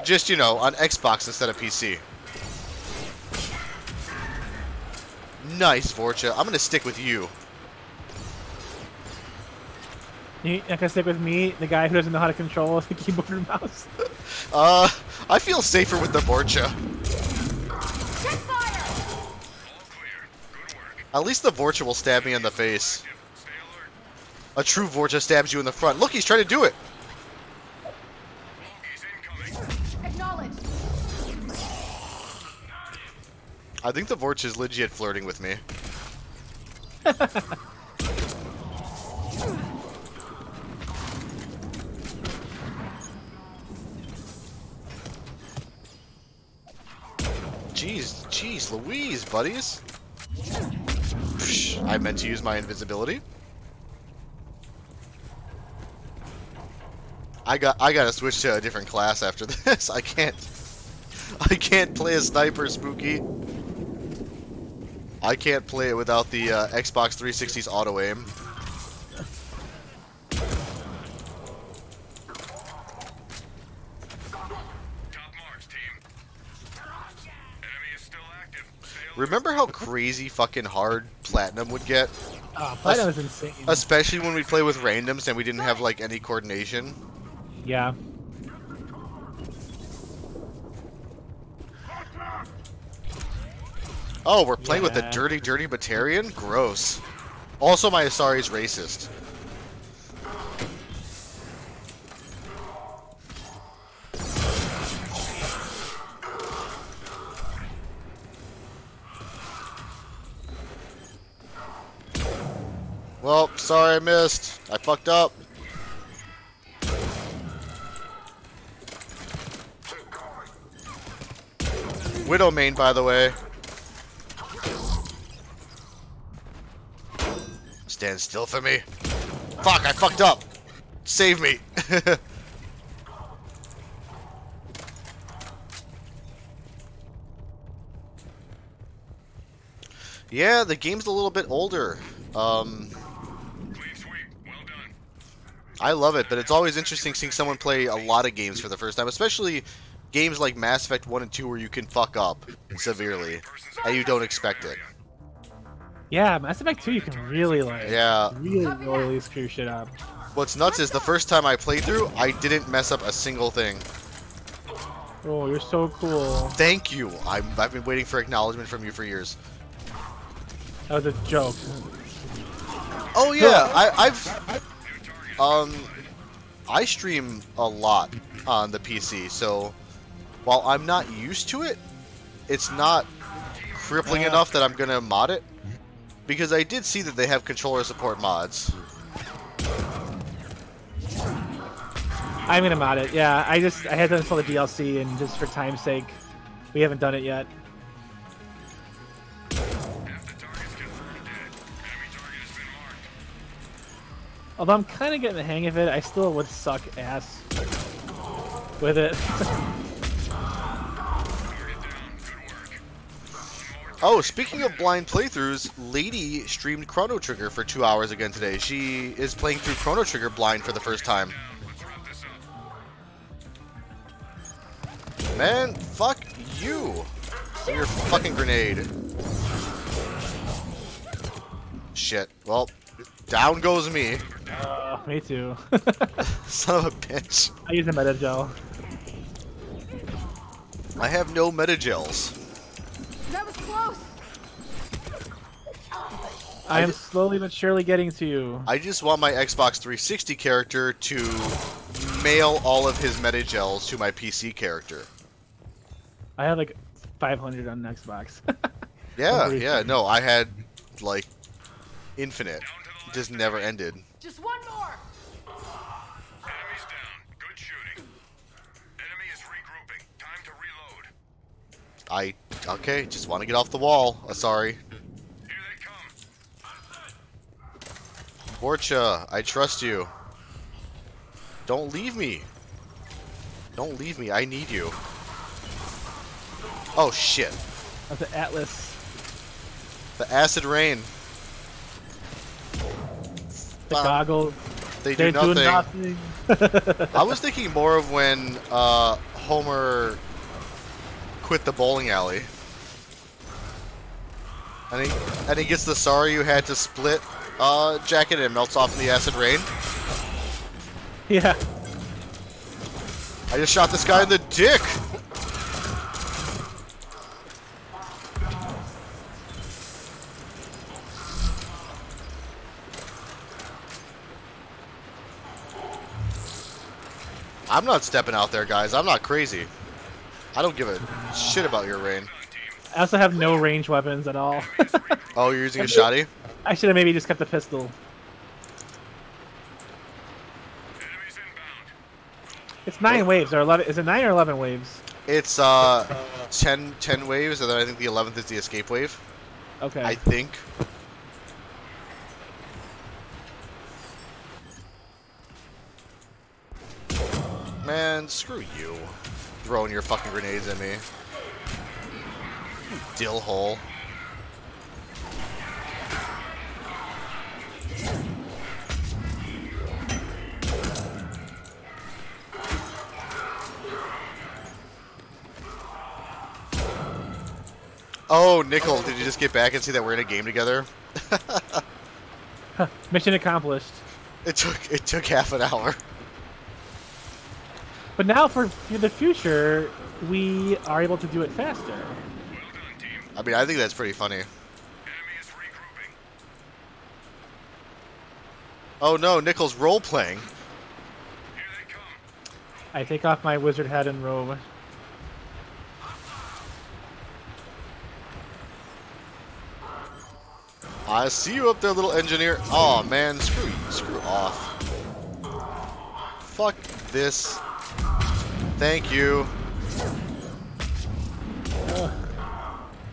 [SPEAKER 1] Just, you know, on Xbox instead of PC. Nice, Vorcha. I'm gonna stick with you.
[SPEAKER 2] You not gonna stick with me, the guy who doesn't know how to control the keyboard and mouse.
[SPEAKER 1] Uh, I feel safer with the Vorcha.
[SPEAKER 4] Check fire.
[SPEAKER 3] All clear. Good work.
[SPEAKER 1] At least the Vorcha will stab me in the face. A true Vorcha stabs you in the front. Look, he's trying to do it.
[SPEAKER 3] Bogies incoming.
[SPEAKER 4] Acknowledged.
[SPEAKER 1] I think the Vorcha is legit flirting with me. Jeez, jeez, Louise, buddies. I meant to use my invisibility. I got I gotta switch to a different class after this. I can't I can't play a sniper spooky. I can't play it without the uh, Xbox 360's auto aim.
[SPEAKER 3] Top marks, team. Enemy is still active. Stay alert.
[SPEAKER 1] Remember how crazy fucking hard platinum would get?
[SPEAKER 2] Oh, Platinum is insane.
[SPEAKER 1] Especially when we play with randoms and we didn't have like any coordination.
[SPEAKER 2] yeah.
[SPEAKER 1] Oh, we're playing with a dirty, dirty Batarian? Gross. Also, my Asari is racist. Well, sorry I missed. I fucked up. Widow main, by the way. Stand still for me. Fuck, I fucked up. Save me. yeah, the game's a little bit older. Um,
[SPEAKER 3] Clean sweep. Well done.
[SPEAKER 1] I love it, but it's always interesting seeing someone play a lot of games for the first time, especially games like Mass Effect 1 and 2 where you can fuck up severely and you don't expect it.
[SPEAKER 2] Yeah, Mass Effect 2, you can really like,
[SPEAKER 1] Yeah,
[SPEAKER 2] really royally screw shit up.
[SPEAKER 1] what's nuts is the first time I played through, I didn't mess up a single thing.
[SPEAKER 2] Oh, you're so cool.
[SPEAKER 1] Thank you. I'm, I've been waiting for acknowledgement from you for years.
[SPEAKER 2] That was a joke.
[SPEAKER 1] Oh yeah, I, I've um I stream a lot on the PC, so while I'm not used to it, it's not crippling
[SPEAKER 2] Yeah.
[SPEAKER 1] enough that I'm gonna mod it. Because I did see that they have controller support mods.
[SPEAKER 2] I'm gonna mod it. Yeah, I just I had to install the DLC, and just for time's sake, we haven't done it yet. Although I'm kind of getting the hang of it, I still would suck ass with it.
[SPEAKER 1] Oh, speaking of blind playthroughs, Lady streamed Chrono Trigger for two hours again today. She is playing through Chrono Trigger blind for the first time. Man, fuck you. Your fucking grenade. Shit. Well, down goes me.
[SPEAKER 2] uh, me too.
[SPEAKER 1] Son of a bitch.
[SPEAKER 2] I use a medi-gel.
[SPEAKER 1] I have no medi-gels.
[SPEAKER 4] That was close.
[SPEAKER 2] I am slowly but surely getting to you.
[SPEAKER 1] I just want my Xbox 360 character to mail all of his medi-gels to my PC character.
[SPEAKER 2] I have like 500 on Xbox.
[SPEAKER 1] Yeah, yeah, no, I had like infinite. It just never ended.
[SPEAKER 4] Just one more.
[SPEAKER 3] Enemies down. Good shooting. Enemy is regrouping. Time to reload.
[SPEAKER 1] I okay, just want to get off the wall. Uh, sorry.
[SPEAKER 3] Here they come.
[SPEAKER 1] Vorcha, I trust you. Don't leave me. Don't leave me. I need you. Oh shit.
[SPEAKER 2] That's the Atlas.
[SPEAKER 1] The acid rain.
[SPEAKER 2] The
[SPEAKER 1] Fuck.
[SPEAKER 2] goggles.
[SPEAKER 1] They do
[SPEAKER 2] They're
[SPEAKER 1] nothing.
[SPEAKER 2] nothing.
[SPEAKER 1] I was thinking more of when uh, Homer quit the bowling alley. And he, and he gets the sorry you had to split uh, jacket and it melts off in the acid rain.
[SPEAKER 2] yeah.
[SPEAKER 1] I just shot this guy in the dick. I'm not stepping out there, guys. I'm not crazy. I don't give a shit about your rain.
[SPEAKER 2] I also have no range weapons at all.
[SPEAKER 1] Oh, you're using a shotty?
[SPEAKER 2] I should have maybe just kept the pistol.
[SPEAKER 3] Enemies inbound.
[SPEAKER 2] It's nine waves or eleven. Is it nine or eleven waves?
[SPEAKER 1] It's uh 10, 10 waves, and then I think the 11th is the escape wave.
[SPEAKER 2] Okay.
[SPEAKER 1] I think. Man, screw you. Throwing your fucking grenades at me. You dill hole. Oh, Nickel, did you just get back and see that we're in a game together?
[SPEAKER 2] Mission accomplished.
[SPEAKER 1] It took it took half an hour.
[SPEAKER 2] But now for, for the future, we are able to do it faster.
[SPEAKER 3] Well done, team.
[SPEAKER 1] I mean, I think that's pretty funny.
[SPEAKER 3] Enemy is regrouping.
[SPEAKER 1] Oh no, Nickel's role playing.
[SPEAKER 3] Here they come.
[SPEAKER 2] I take off my wizard hat and robe.
[SPEAKER 1] I see you up there, little engineer. Oh man, screw you. Screw off. Fuck this. Thank you.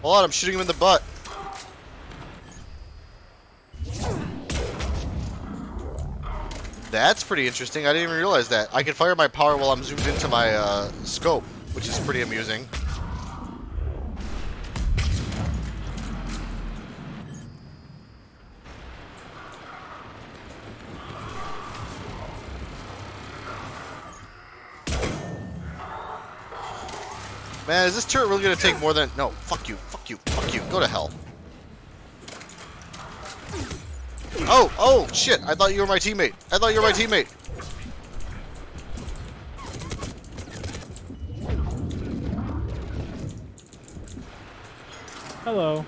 [SPEAKER 1] Hold on, I'm shooting him in the butt. That's pretty interesting. I didn't even realize that. I can fire my power while I'm zoomed into my uh, scope, which is pretty amusing. Man, is this turret really gonna take more than... No, fuck you, fuck you, fuck you. Go to hell. Oh, oh, shit. I thought you were my teammate. I thought you were my teammate.
[SPEAKER 2] Hello.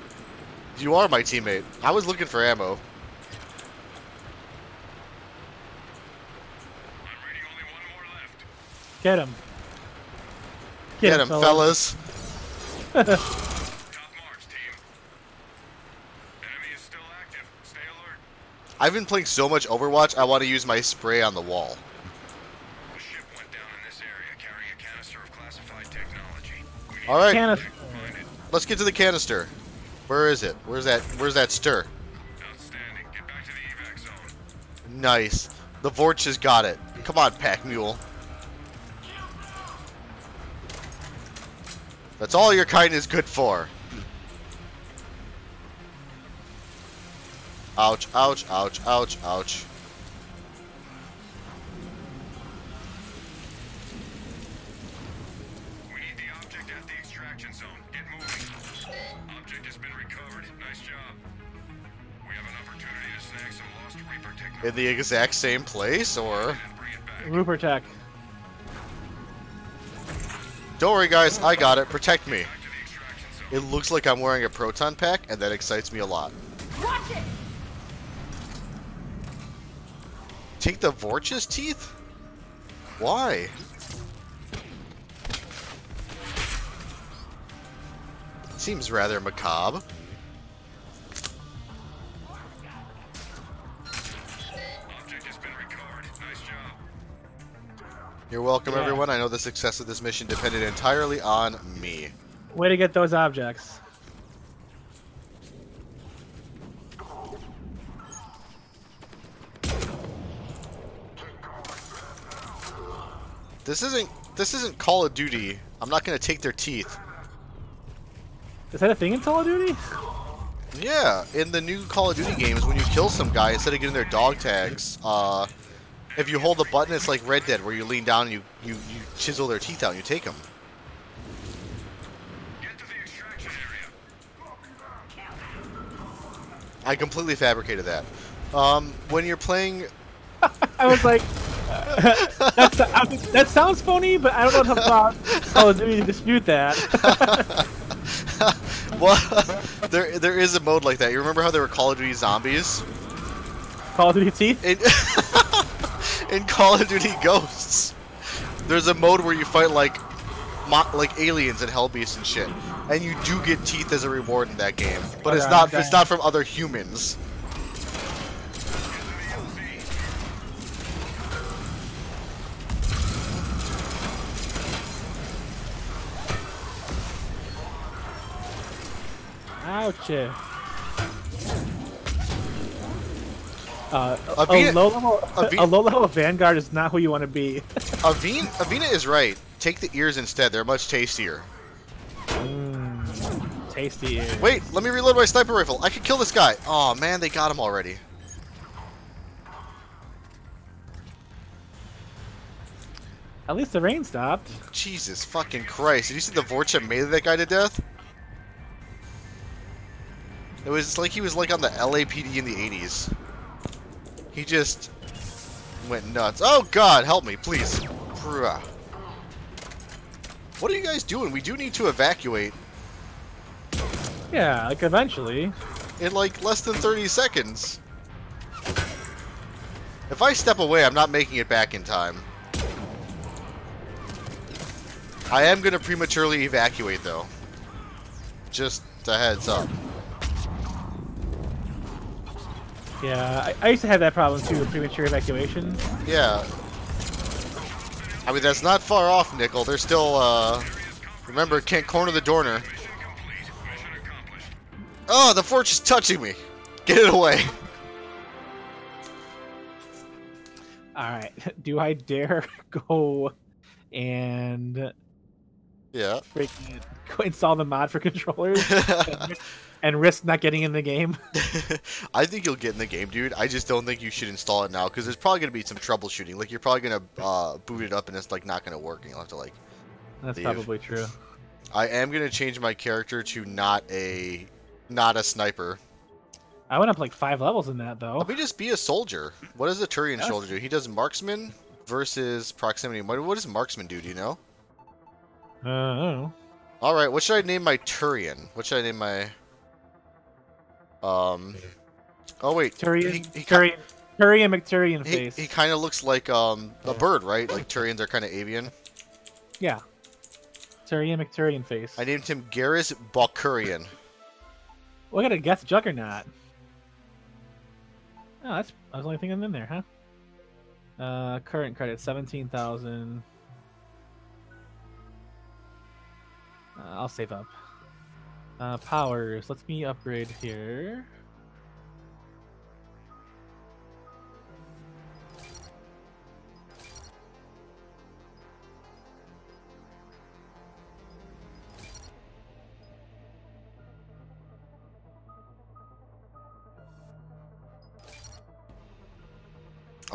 [SPEAKER 1] You are my teammate. I was looking for ammo.
[SPEAKER 3] I'm reading only one more left.
[SPEAKER 2] Get him.
[SPEAKER 1] Him, fellas.
[SPEAKER 3] Top marks, team. Enemy is still active. Stay alert.
[SPEAKER 1] I've been playing so much Overwatch, I want to use my spray on the wall.
[SPEAKER 3] A ship went down in this area carrying a canister of classified technology. We need
[SPEAKER 1] Alright,
[SPEAKER 2] Canister.
[SPEAKER 3] to find it.
[SPEAKER 1] let's get to the canister. Where is it? Where's that? Where's that stir?
[SPEAKER 3] Outstanding. Get back to the evac zone.
[SPEAKER 1] Nice. The Vorch has got it. Come on, Pack Mule. That's all your kind is good for. Ouch, ouch, ouch, ouch, ouch.
[SPEAKER 3] We need the object at the extraction zone. Get moving. Object has been recovered. Nice job. We have an opportunity to snag some lost Reaper technology
[SPEAKER 1] In the exact same place, or...
[SPEAKER 3] and bring it back.
[SPEAKER 2] Rupert Tech.
[SPEAKER 1] Don't worry, guys. I got it. Protect me.
[SPEAKER 3] Back to the extraction zone.
[SPEAKER 1] It looks like I'm wearing a proton pack, and that excites me a lot.
[SPEAKER 4] Watch it!
[SPEAKER 1] Take the Vorch's teeth? Why? Seems rather macabre. You're welcome,
[SPEAKER 2] Yeah.
[SPEAKER 1] everyone. I know the success of this mission depended entirely on me.
[SPEAKER 2] Way to get those objects.
[SPEAKER 1] This isn't this isn't Call of Duty. I'm not gonna take their teeth.
[SPEAKER 2] Is that a thing in Call of Duty?
[SPEAKER 1] Yeah, in the new Call of Duty games, when you kill some guy, instead of getting their dog tags, uh, if you hold the button, it's like Red Dead, where you lean down and you, you, you chisel their teeth out and you take them.
[SPEAKER 3] Get to the extraction area.
[SPEAKER 1] I completely fabricated that. Um, when you're playing
[SPEAKER 2] I was like, that sounds phony, but I don't know about Call of Duty dispute that.
[SPEAKER 1] well, there there is a mode like that. You remember how there were Call of Duty zombies
[SPEAKER 2] Call of Duty Teeth?
[SPEAKER 1] in in Call of Duty Ghosts? There's a mode where you fight like mo- like aliens and hellbeasts and shit, and you do get teeth as a reward in that game. But it's not
[SPEAKER 2] okay.
[SPEAKER 1] it's not from other humans.
[SPEAKER 2] Ouch. Uh, a,
[SPEAKER 1] Avina-
[SPEAKER 2] low level,
[SPEAKER 1] Ave-
[SPEAKER 2] a low level Vanguard is not who you want to be.
[SPEAKER 1] Avina, Avina is right. Take the ears instead. They're much tastier.
[SPEAKER 2] Mm, tasty. ears.
[SPEAKER 1] Wait, let me reload my sniper rifle. I could kill this guy. Oh man, they got him already.
[SPEAKER 2] At least the rain stopped.
[SPEAKER 1] Jesus fucking Christ. Did you see the Vorcha made that guy to death? It was like he was like on the LAPD in the 80s. He just went nuts. Oh god, help me, please. Bruh. What are you guys doing? We do need to evacuate
[SPEAKER 2] Yeah, like eventually.
[SPEAKER 1] in like less than 30 seconds. If I step away, I'm not making it back in time. I am going to prematurely evacuate, though. Just a heads up.
[SPEAKER 2] Yeah, I, I used to have that problem too, with premature evacuation.
[SPEAKER 1] Yeah. I mean, that's not far off, Nickel. They're still, uh... Remember, can't corner the Dorner.
[SPEAKER 3] Mission complete. Mission accomplished.
[SPEAKER 1] Oh, the Vorch is touching me. Get it away.
[SPEAKER 2] Alright, do I dare go and
[SPEAKER 1] Yeah.
[SPEAKER 2] freaking install the mod for controllers and risk not getting in the game?
[SPEAKER 1] I think you'll get in the game, dude. I just don't think you should install it now because there's probably gonna be some troubleshooting. Like you're probably gonna uh, boot it up and it's like not gonna work, and you'll have to like.
[SPEAKER 2] That's
[SPEAKER 1] Leave.
[SPEAKER 2] probably true.
[SPEAKER 1] I am gonna change my character to not a, not a sniper.
[SPEAKER 2] I went up like five levels in that though.
[SPEAKER 1] Let me just be a soldier. What does a Turian
[SPEAKER 2] Yes.
[SPEAKER 1] soldier do? He does marksman versus proximity. What, what does marksman do? Do you know?
[SPEAKER 2] Uh, I don't know.
[SPEAKER 1] All right. What should I name my Turian? What should I name my? Um. Oh wait.
[SPEAKER 2] Turian,
[SPEAKER 1] He, he,
[SPEAKER 2] Turian, Turian McTurian
[SPEAKER 1] he,
[SPEAKER 2] face.
[SPEAKER 1] he kind of looks like um a bird, right? Like Turians are kind of avian.
[SPEAKER 2] Yeah. Turian McTurian face.
[SPEAKER 1] I named him Garrus Balkurian.
[SPEAKER 2] Well, I gotta guess Juggernaut. Oh, that's I was only thing in there, huh? Uh, current credit seventeen thousand. Uh, I'll save up. Uh, powers. Let me upgrade here.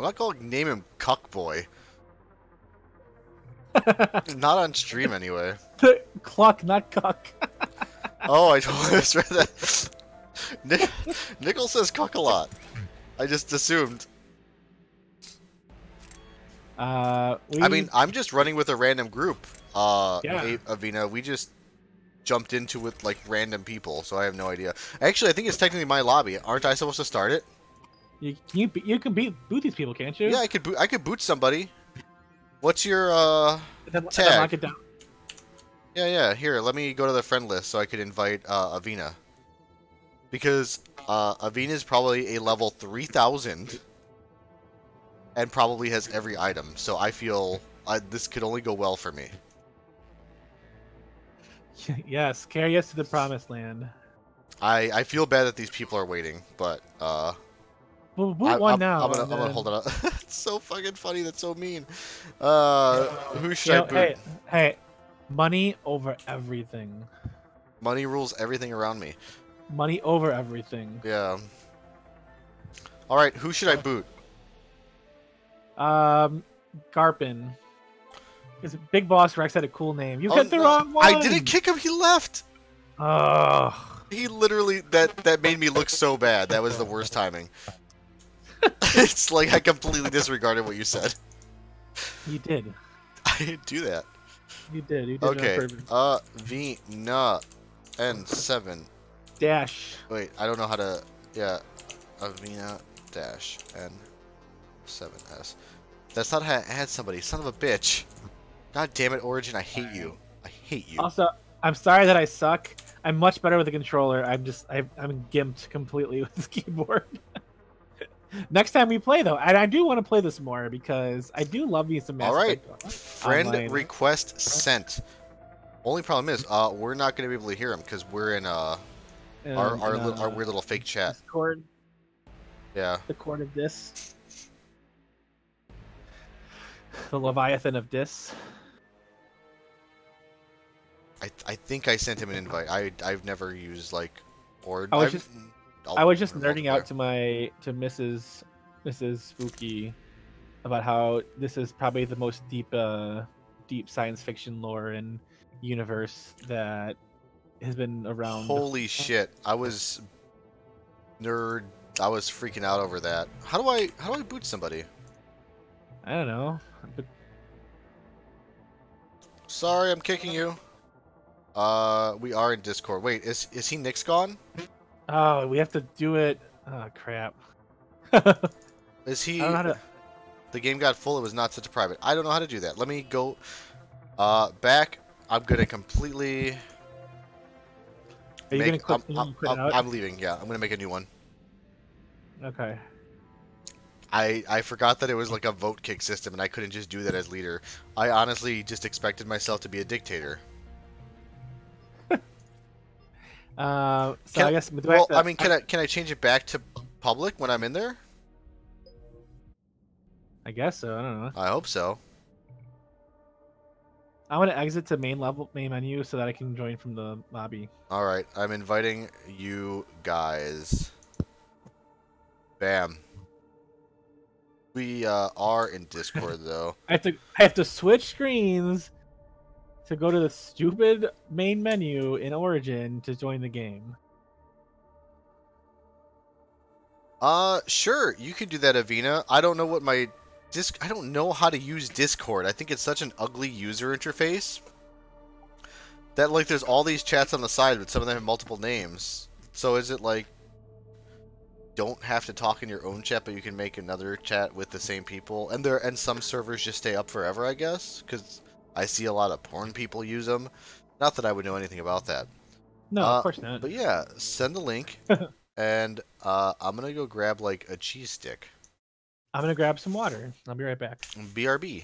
[SPEAKER 1] I'm not gonna name him Cuckboy. Not on stream anyway.
[SPEAKER 2] Cluck, not cuck.
[SPEAKER 1] Oh, I totally misread that. Nick, Nickel says cuck a lot. I just assumed.
[SPEAKER 2] Uh, we,
[SPEAKER 1] I mean, I'm just running with a random group. Uh,
[SPEAKER 2] Yeah.
[SPEAKER 1] Avina, we just jumped into with like random people, so I have no idea. Actually, I think it's technically my lobby. Aren't I supposed to start it?
[SPEAKER 2] you, can you you can beat boot these people, can't you?
[SPEAKER 1] Yeah, I could. Boot, I could boot somebody. What's your uh?
[SPEAKER 2] Then, and then
[SPEAKER 1] tag.
[SPEAKER 2] lock it down.
[SPEAKER 1] Yeah, yeah. Here, let me go to the friend list so I could invite uh, Avina. Because uh, Avina is probably a level 3000 and probably has every item. So I feel uh, this could only go well for me.
[SPEAKER 2] yes, carry us to the promised land.
[SPEAKER 1] I, I feel bad that these people are waiting, but uh,
[SPEAKER 2] We'll boot
[SPEAKER 1] I,
[SPEAKER 2] one
[SPEAKER 1] I'm,
[SPEAKER 2] now.
[SPEAKER 1] I'm gonna, I'm gonna hold it up. it's so fucking funny. That's so mean. Uh, who should
[SPEAKER 2] You
[SPEAKER 1] I
[SPEAKER 2] know,
[SPEAKER 1] boot?
[SPEAKER 2] hey, hey, money over everything.
[SPEAKER 1] Money rules everything around me.
[SPEAKER 2] Money over everything.
[SPEAKER 1] Yeah. All right, who should I boot?
[SPEAKER 2] Um, Garpin. Because Big Boss Rex had a cool name. You
[SPEAKER 1] Oh,
[SPEAKER 2] got the wrong one.
[SPEAKER 1] I didn't kick him. He left.
[SPEAKER 2] Ugh.
[SPEAKER 1] He literally that that made me look so bad. That was the worst timing. it's like I completely disregarded what you said.
[SPEAKER 2] You did.
[SPEAKER 1] I didn't do that.
[SPEAKER 2] You did. You did.
[SPEAKER 1] Okay. Uh, V na N seven.
[SPEAKER 2] Dash.
[SPEAKER 1] Wait, I don't know how to. Yeah, Avina dash N seven S. That's not how I add somebody. Son of a bitch. God damn it, Origin. I hate you. I hate you.
[SPEAKER 2] Also, I'm sorry that I suck. I'm much better with the controller. I'm just I, I'm gimped completely with the keyboard. Next time we play though, and I do want to play this more because I do love me some Mass
[SPEAKER 1] All right. Friend
[SPEAKER 2] online.
[SPEAKER 1] request sent. Only problem is, uh, we're not gonna be able to hear him because we're in uh our
[SPEAKER 2] Um,
[SPEAKER 1] our, our
[SPEAKER 2] uh,
[SPEAKER 1] weird little fake chat.
[SPEAKER 2] Discord,
[SPEAKER 1] Yeah.
[SPEAKER 2] the cord of this, the Leviathan of this.
[SPEAKER 1] I I think I sent him an invite. I I've never used like or
[SPEAKER 2] I was
[SPEAKER 1] I've-
[SPEAKER 2] just- I was just nerding out to my to Mrs. Mrs. Spooky about how this is probably the most deep uh deep science fiction lore and universe that has been around.
[SPEAKER 1] Holy shit! I was nerd. I was freaking out over that. How do I how do I boot somebody?
[SPEAKER 2] I don't know. But
[SPEAKER 1] Sorry, I'm kicking you. Uh, we are in Discord. Wait, is is he Nick's gone?
[SPEAKER 2] Oh, we have to do it. Oh crap.
[SPEAKER 1] Is he?
[SPEAKER 2] I don't know how to.
[SPEAKER 1] The game got full. It was not set to private. I don't know how to do that. Let me go uh, back. I'm gonna completely.
[SPEAKER 2] Are you
[SPEAKER 1] make,
[SPEAKER 2] gonna quit?
[SPEAKER 1] I'm, I'm,
[SPEAKER 2] quit
[SPEAKER 1] I'm-
[SPEAKER 2] out?
[SPEAKER 1] I'm leaving. Yeah, I'm gonna make a new one.
[SPEAKER 2] Okay.
[SPEAKER 1] I I forgot that it was like a vote kick system, and I couldn't just do that as leader. I honestly just expected myself to be a dictator.
[SPEAKER 2] Uh, so
[SPEAKER 1] Can-
[SPEAKER 2] I guess. I,
[SPEAKER 1] Well,
[SPEAKER 2] to,
[SPEAKER 1] I mean, can I can I change it back to public when I'm in there?
[SPEAKER 2] I guess so. I don't know.
[SPEAKER 1] I hope so.
[SPEAKER 2] I want to exit to main level, main menu, so that I can join from the lobby.
[SPEAKER 1] All right, I'm inviting you guys. Bam. We uh, are in Discord though.
[SPEAKER 2] I have to. I have to switch screens to go to the stupid main menu in Origin to join the game.
[SPEAKER 1] Uh, sure, you could do that, Avina. I don't know what my disc. I don't know how to use Discord. I think it's such an ugly user interface that like there's all these chats on the side, but some of them have multiple names. So is it like don't have to talk in your own chat, but you can make another chat with the same people? And there and some servers just stay up forever, I guess, because I see a lot of porn people use them. Not that I would know anything about that.
[SPEAKER 2] No,
[SPEAKER 1] Uh,
[SPEAKER 2] of course not.
[SPEAKER 1] But yeah, send the link, and uh, I'm gonna go grab like a cheese stick.
[SPEAKER 2] I'm gonna grab some water. I'll be right back.
[SPEAKER 1] BRB.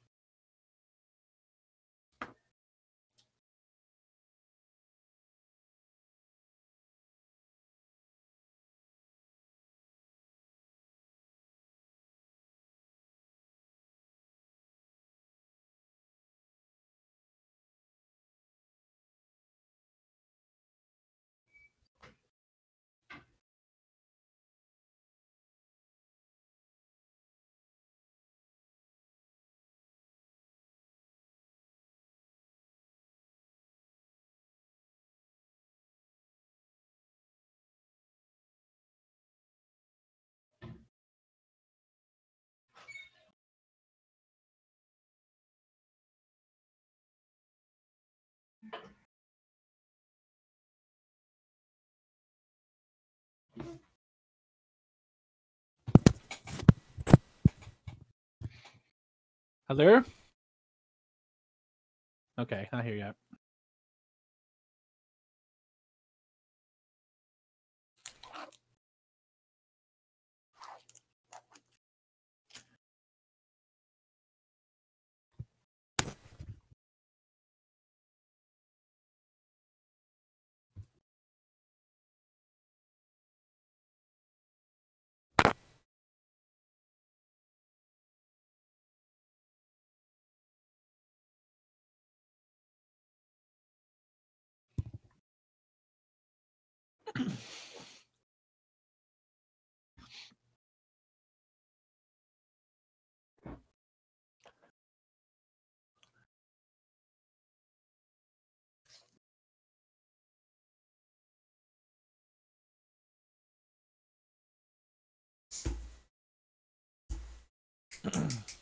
[SPEAKER 2] Hello? Okay, not here yet. Mm-hmm.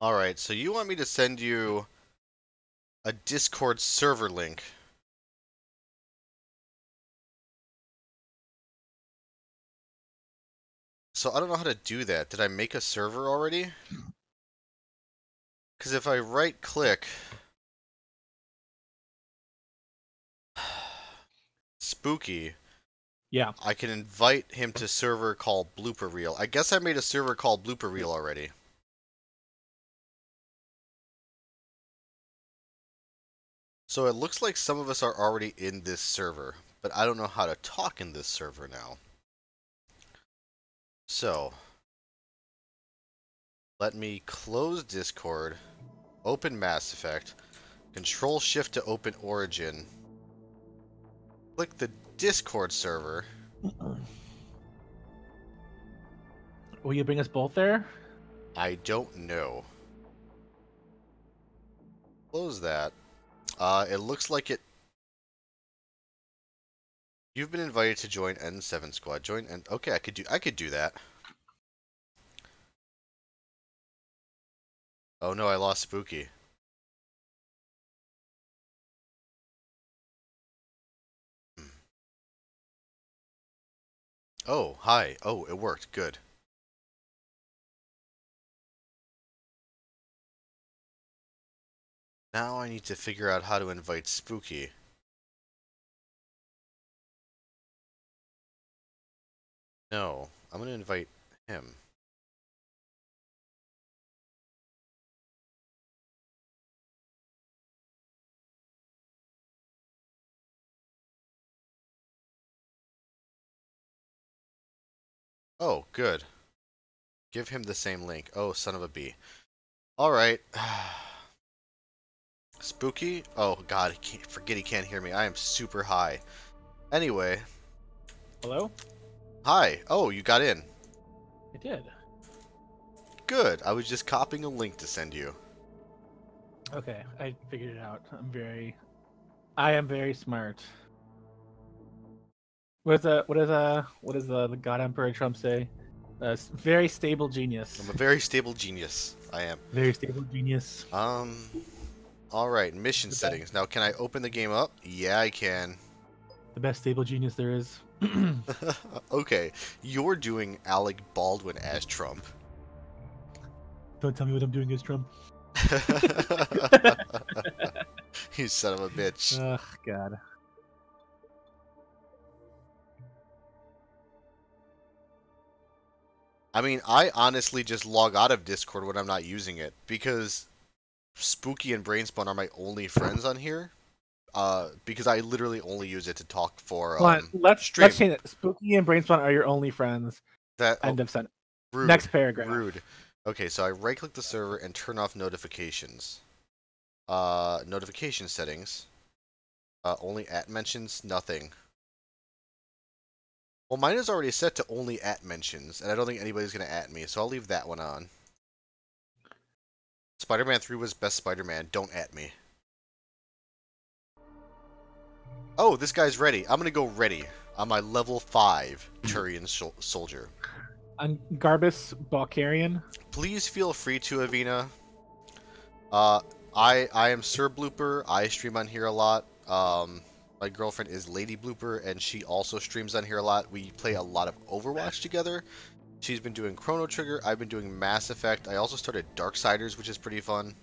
[SPEAKER 1] All right, so you want me to send you a Discord server link. So I don't know how to do that. Did I make a server already? Because if I right click, Spooky,
[SPEAKER 2] Yeah.
[SPEAKER 1] I can invite him to server called Blooper Reel. I guess I made a server called Blooper Reel already. So it looks like some of us are already in this server, but I don't know how to talk in this server now. So, let me close Discord, open Mass Effect, Control Shift to open Origin, click the Discord server.
[SPEAKER 2] Will you bring us both there?
[SPEAKER 1] I don't know. Close that. Uh, it looks like it. You've been invited to join N7 squad. Join N. Okay, I could do. I could do that. Oh no, I lost Spooky. Hmm. Oh, hi. Oh, it worked. Good. Now I need to figure out how to invite Spooky. No, I'm gonna invite him. Oh, good. Give him the same link. Oh, son of a bee. Alright. Spooky? Oh god, he can't, forget he can't hear me. I am super high. Anyway,
[SPEAKER 2] Hello?
[SPEAKER 1] hi. Oh, you got in.
[SPEAKER 2] I did.
[SPEAKER 1] Good. I was just copying a link to send you.
[SPEAKER 2] Okay, I figured it out. I'm very, I am very smart. What is a what is a what does the, the God Emperor Trump say? A s- very stable genius.
[SPEAKER 1] I'm a very stable genius. I am.
[SPEAKER 2] Very stable genius.
[SPEAKER 1] Um. Alright, mission
[SPEAKER 2] Okay.
[SPEAKER 1] settings. Now, can I open the game up? Yeah, I can.
[SPEAKER 2] The best stable genius there is.
[SPEAKER 1] okay, you're doing Alec Baldwin as Trump.
[SPEAKER 2] Don't tell me what I'm doing as Trump.
[SPEAKER 1] you son of a bitch.
[SPEAKER 2] Ugh, God.
[SPEAKER 1] I mean, I honestly just log out of Discord when I'm not using it because Spooky and Brainspawn are my only friends on here. Uh, because I literally only use it to talk for um,
[SPEAKER 2] let's
[SPEAKER 1] stream.
[SPEAKER 2] let's change it. Spooky and Brainspawn are your only friends.
[SPEAKER 1] that.
[SPEAKER 2] End
[SPEAKER 1] oh,
[SPEAKER 2] of sentence.
[SPEAKER 1] rude,
[SPEAKER 2] Next paragraph.
[SPEAKER 1] rude. Okay, so I right-click the server and turn off notifications. Uh, notification settings. Uh, only at mentions, nothing. Well, mine is already set to only at mentions, and I don't think anybody's gonna at me, so I'll leave that one on. Spider-Man 3 was best Spider-Man, don't at me. Oh, this guy's ready. I'm gonna go ready on my level 5 Turian sol- soldier.
[SPEAKER 2] I'm Garbus Balkarian.
[SPEAKER 1] Please feel free to, Avina. Uh, I I am Sir Blooper. I stream on here a lot. Um, my girlfriend is Lady Blooper, and she also streams on here a lot. We play a lot of Overwatch together. She's been doing Chrono Trigger. I've been doing Mass Effect. I also started Darksiders, which is pretty fun.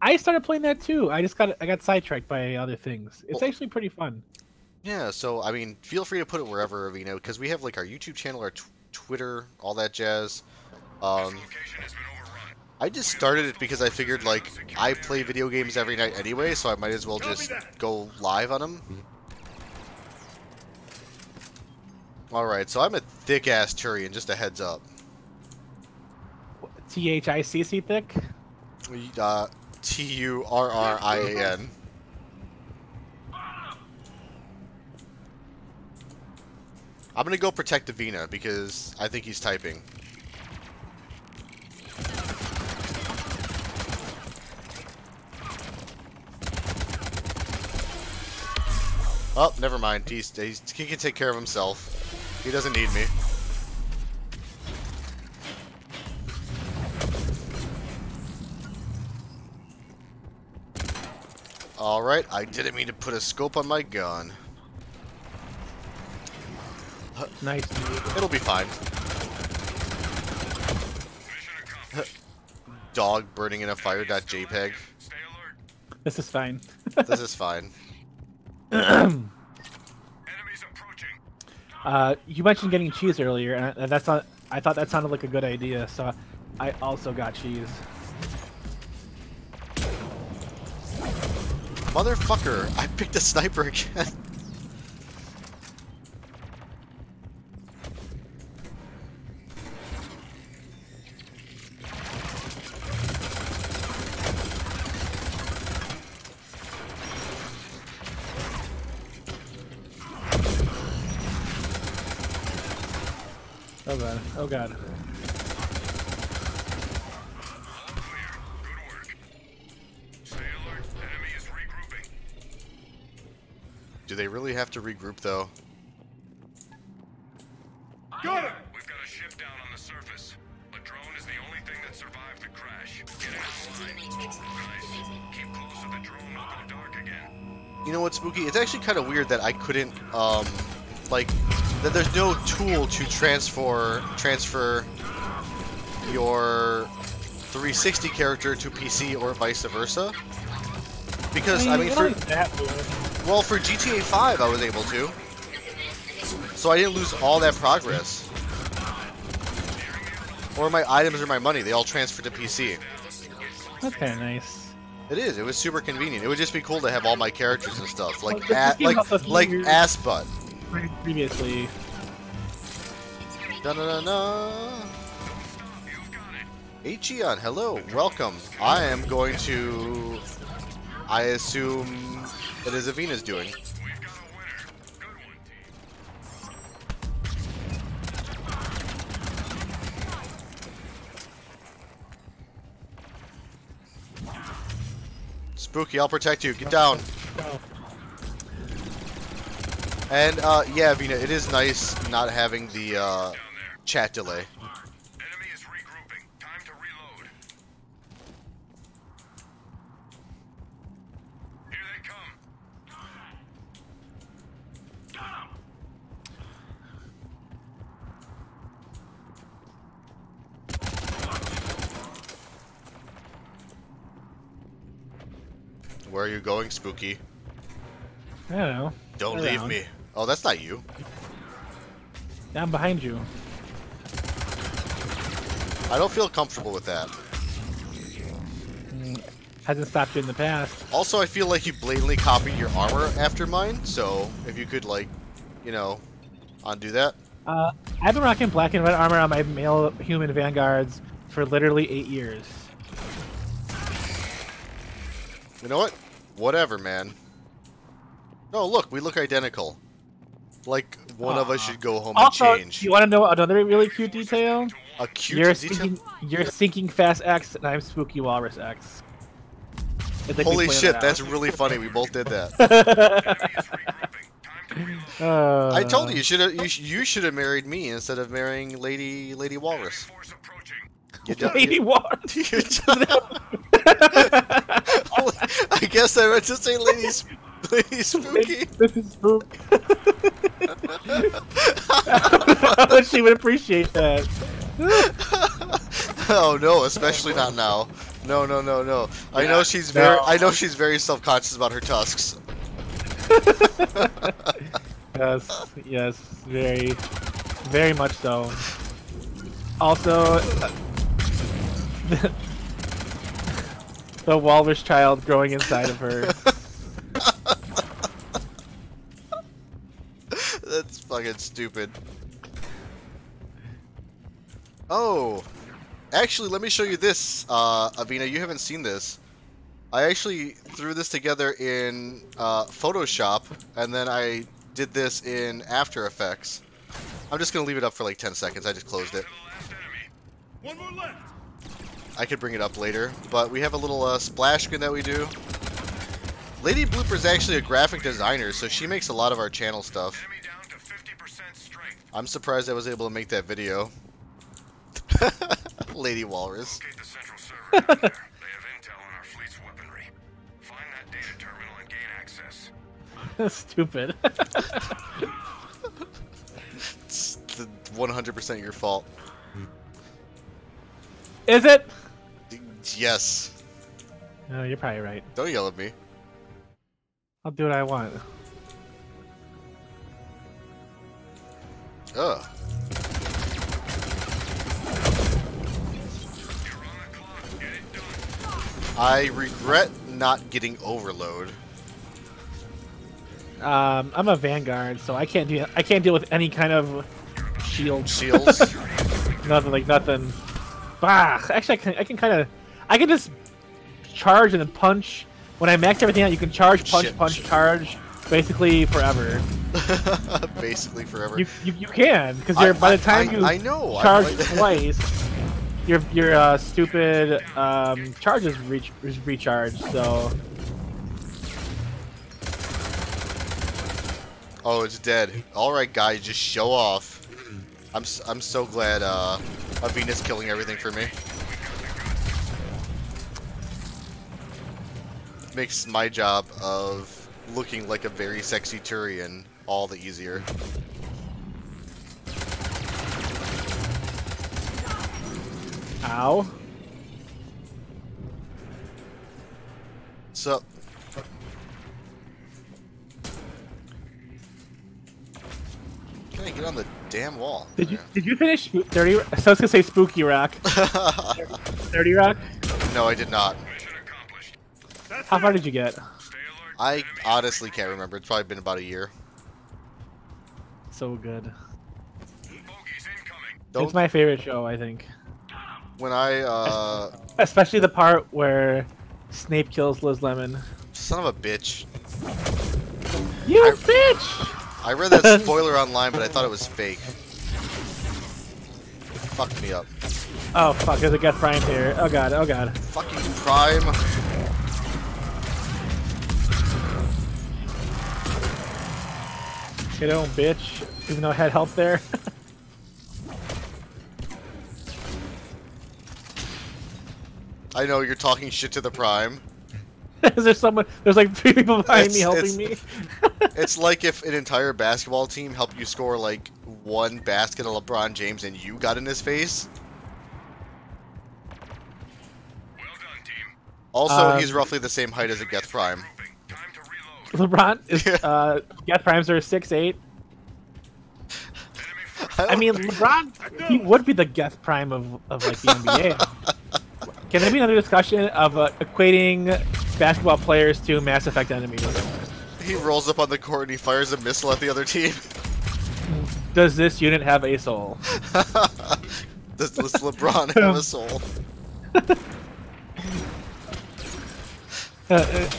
[SPEAKER 2] I started playing that too. I just got I got sidetracked by other things. It's
[SPEAKER 1] Well-
[SPEAKER 2] actually pretty fun.
[SPEAKER 1] Yeah, so I mean, feel free to put it wherever, you know, because we have like our YouTube channel, our tw- Twitter, all that jazz. Um,
[SPEAKER 3] Location has been overrun.
[SPEAKER 1] I just started it because I figured like I play video games every night anyway, so I might as well just go live on them. All right, so I'm a thick ass Turian. Just a heads up.
[SPEAKER 2] T H I C C thick.
[SPEAKER 1] Uh, T U R R I A N. I'm gonna go protect Davina because I think he's typing. Oh, never mind. He's, he's he can take care of himself. He doesn't need me. Alright, I didn't mean to put a scope on my gun.
[SPEAKER 2] Nice.
[SPEAKER 1] It'll be fine. Dog burning in a fire.jpg.
[SPEAKER 2] This is fine.
[SPEAKER 1] This is fine.
[SPEAKER 2] Uh, you mentioned getting cheese earlier, and and that's not. I thought that sounded like a good idea, so I also got cheese.
[SPEAKER 1] Motherfucker, I picked a sniper again.
[SPEAKER 3] regrouping.
[SPEAKER 1] Do they really have to regroup though?
[SPEAKER 3] Got it. We've got a ship down on the surface. A drone is the only thing that survived the crash. Get it online. Nice. Keep close to the drone. Will go dark again.
[SPEAKER 1] You know what, spooky? It's actually kind of weird that I couldn't, um, like, that there's no tool to transfer transfer your 360 character to PC or vice versa. Because I mean,
[SPEAKER 2] it
[SPEAKER 1] for
[SPEAKER 2] that
[SPEAKER 1] well, for GTA 5 I was able to, so I didn't lose all that progress. Or my items or my money, they all transferred to PC.
[SPEAKER 2] That's kind of nice.
[SPEAKER 1] It is. It was super convenient. It would just be cool to have all my characters and stuff, like
[SPEAKER 2] Well, this
[SPEAKER 1] a, like like ass butt.
[SPEAKER 2] Previously,
[SPEAKER 1] Da da da da.
[SPEAKER 3] You've got it.
[SPEAKER 1] Acheon, hello, welcome. I am going to. I assume it is Avina's doing.
[SPEAKER 3] We've got a winner. Good one, team.
[SPEAKER 1] Spooky, I'll protect you. Get down. And uh, yeah, Avina, it is nice not having the uh, chat delay.
[SPEAKER 3] Enemy is regrouping. Time to reload. Here they come.
[SPEAKER 1] Where are you going, Spooky?
[SPEAKER 2] I don't know.
[SPEAKER 1] Don't
[SPEAKER 2] Around.
[SPEAKER 1] leave me. Oh, that's not you.
[SPEAKER 2] I'm behind you.
[SPEAKER 1] I don't feel comfortable with that.
[SPEAKER 2] Mm, Hasn't stopped you in the past.
[SPEAKER 1] Also, I feel like you blatantly copied your armor after mine, so if you could, like, you know, undo that.
[SPEAKER 2] Uh, I've been rocking black and red armor on my male human vanguards for literally eight years.
[SPEAKER 1] You know what? Whatever, man. No, look, we look identical. Like one of us should go home
[SPEAKER 2] Also,
[SPEAKER 1] and change.
[SPEAKER 2] you want to know another really cute detail?
[SPEAKER 1] A cute
[SPEAKER 2] you're
[SPEAKER 1] detail.
[SPEAKER 2] sinking, you're sinking fast X, and I'm Spooky Walrus X. It's like we
[SPEAKER 1] Holy shit, that's really funny. We both did that.
[SPEAKER 3] Enemy is regrouping. Time to reload.
[SPEAKER 2] Uh,
[SPEAKER 1] I told you you should have you, sh- you should have married me instead of marrying Lady Lady Walrus. You don't-
[SPEAKER 2] Lady
[SPEAKER 1] you-
[SPEAKER 2] Walrus.
[SPEAKER 1] you don't- I guess I meant to say Lady Lady Spooky.
[SPEAKER 2] This is spook. she would appreciate that.
[SPEAKER 1] oh no, especially not now. No, no, no, no. I know she's very
[SPEAKER 2] no.
[SPEAKER 1] I know she's very self-conscious about her tusks.
[SPEAKER 2] Yes, yes, very, very much so. Also, the, the walrus child growing inside of her.
[SPEAKER 1] That's fucking stupid. Oh, actually, let me show you this, uh, Avina. You haven't seen this. I actually threw this together in uh, Photoshop, and then I did this in After Effects. I'm just gonna leave it up for like 10 seconds. I just closed it.
[SPEAKER 3] To the last enemy. One more left.
[SPEAKER 1] I could bring it up later, but we have a little uh, splash screen that we do. Lady Blooper's actually a graphic designer, so she makes a lot of our channel stuff. I'm surprised I was able to make that video. Lady Walrus.
[SPEAKER 3] Locate the central server down there. They have intel on our fleet's weaponry. Find that data terminal
[SPEAKER 2] Stupid.
[SPEAKER 1] It's 100% your fault.
[SPEAKER 2] Is it?
[SPEAKER 1] Yes.
[SPEAKER 2] No, you're probably right.
[SPEAKER 1] Don't yell at me.
[SPEAKER 2] I'll do what I want.
[SPEAKER 1] Ugh.
[SPEAKER 3] You're on the clock. Get it done.
[SPEAKER 1] I regret not getting overload.
[SPEAKER 2] Um, I'm a vanguard, so I can't do I can't deal with any kind of shield.
[SPEAKER 1] Shields.
[SPEAKER 2] nothing like nothing. Bah. Actually, I can I can kind of I can just charge and then punch. When I max everything out, you can charge, punch,
[SPEAKER 1] Shit.
[SPEAKER 2] punch, charge, basically forever.
[SPEAKER 1] Basically forever.
[SPEAKER 2] You you, you can because you're by the time
[SPEAKER 1] I-
[SPEAKER 2] you
[SPEAKER 1] I know,
[SPEAKER 2] charge
[SPEAKER 1] played-
[SPEAKER 2] twice, your your uh, stupid um, charges reach is recharged. So
[SPEAKER 1] Oh, it's dead. All right, guys, just show off. I'm I'm so glad uh, Avina's killing everything for me. Makes my job of looking like a very sexy Turian all the easier.
[SPEAKER 2] ow.
[SPEAKER 1] So, can I get on the damn wall?
[SPEAKER 2] Did you did you finish? So I was gonna say Spooky Rock. Thirty Rock.
[SPEAKER 1] no, I did not.
[SPEAKER 2] How far did you get?
[SPEAKER 1] I honestly can't remember. It's probably been about a year.
[SPEAKER 2] So good.
[SPEAKER 1] Don't
[SPEAKER 2] It's my favorite show, I think.
[SPEAKER 1] when I uh
[SPEAKER 2] Especially the part where Snape kills Liz Lemon.
[SPEAKER 1] son of a bitch.
[SPEAKER 2] You
[SPEAKER 1] I-
[SPEAKER 2] bitch!
[SPEAKER 1] I read that spoiler online, but I thought it was fake. It Fucked me up.
[SPEAKER 2] Oh fuck, there's a Geth Prime here. Oh god, oh god.
[SPEAKER 1] Fucking Prime.
[SPEAKER 2] Get on, bitch. Even though I had help there.
[SPEAKER 1] I know you're talking shit to the Prime.
[SPEAKER 2] Is there someone? There's like three people behind me
[SPEAKER 1] It's-
[SPEAKER 2] helping me.
[SPEAKER 1] It's like if an entire basketball team helped you score like one basket of LeBron James and you got in his face.
[SPEAKER 3] Well done, team.
[SPEAKER 1] Also,
[SPEAKER 2] Um,
[SPEAKER 1] he's roughly the same height as a Geth Prime.
[SPEAKER 2] LeBron is uh Geth Primes are six eight.
[SPEAKER 3] Enemy
[SPEAKER 2] I mean LeBron he would be the Geth Prime of, of like the NBA. Can there be another discussion of uh, equating basketball players to Mass Effect enemies?
[SPEAKER 1] he rolls up on the court and he fires a missile at the other team.
[SPEAKER 2] Does this unit have a soul?
[SPEAKER 1] Does this LeBron have a soul?
[SPEAKER 2] Uh, uh,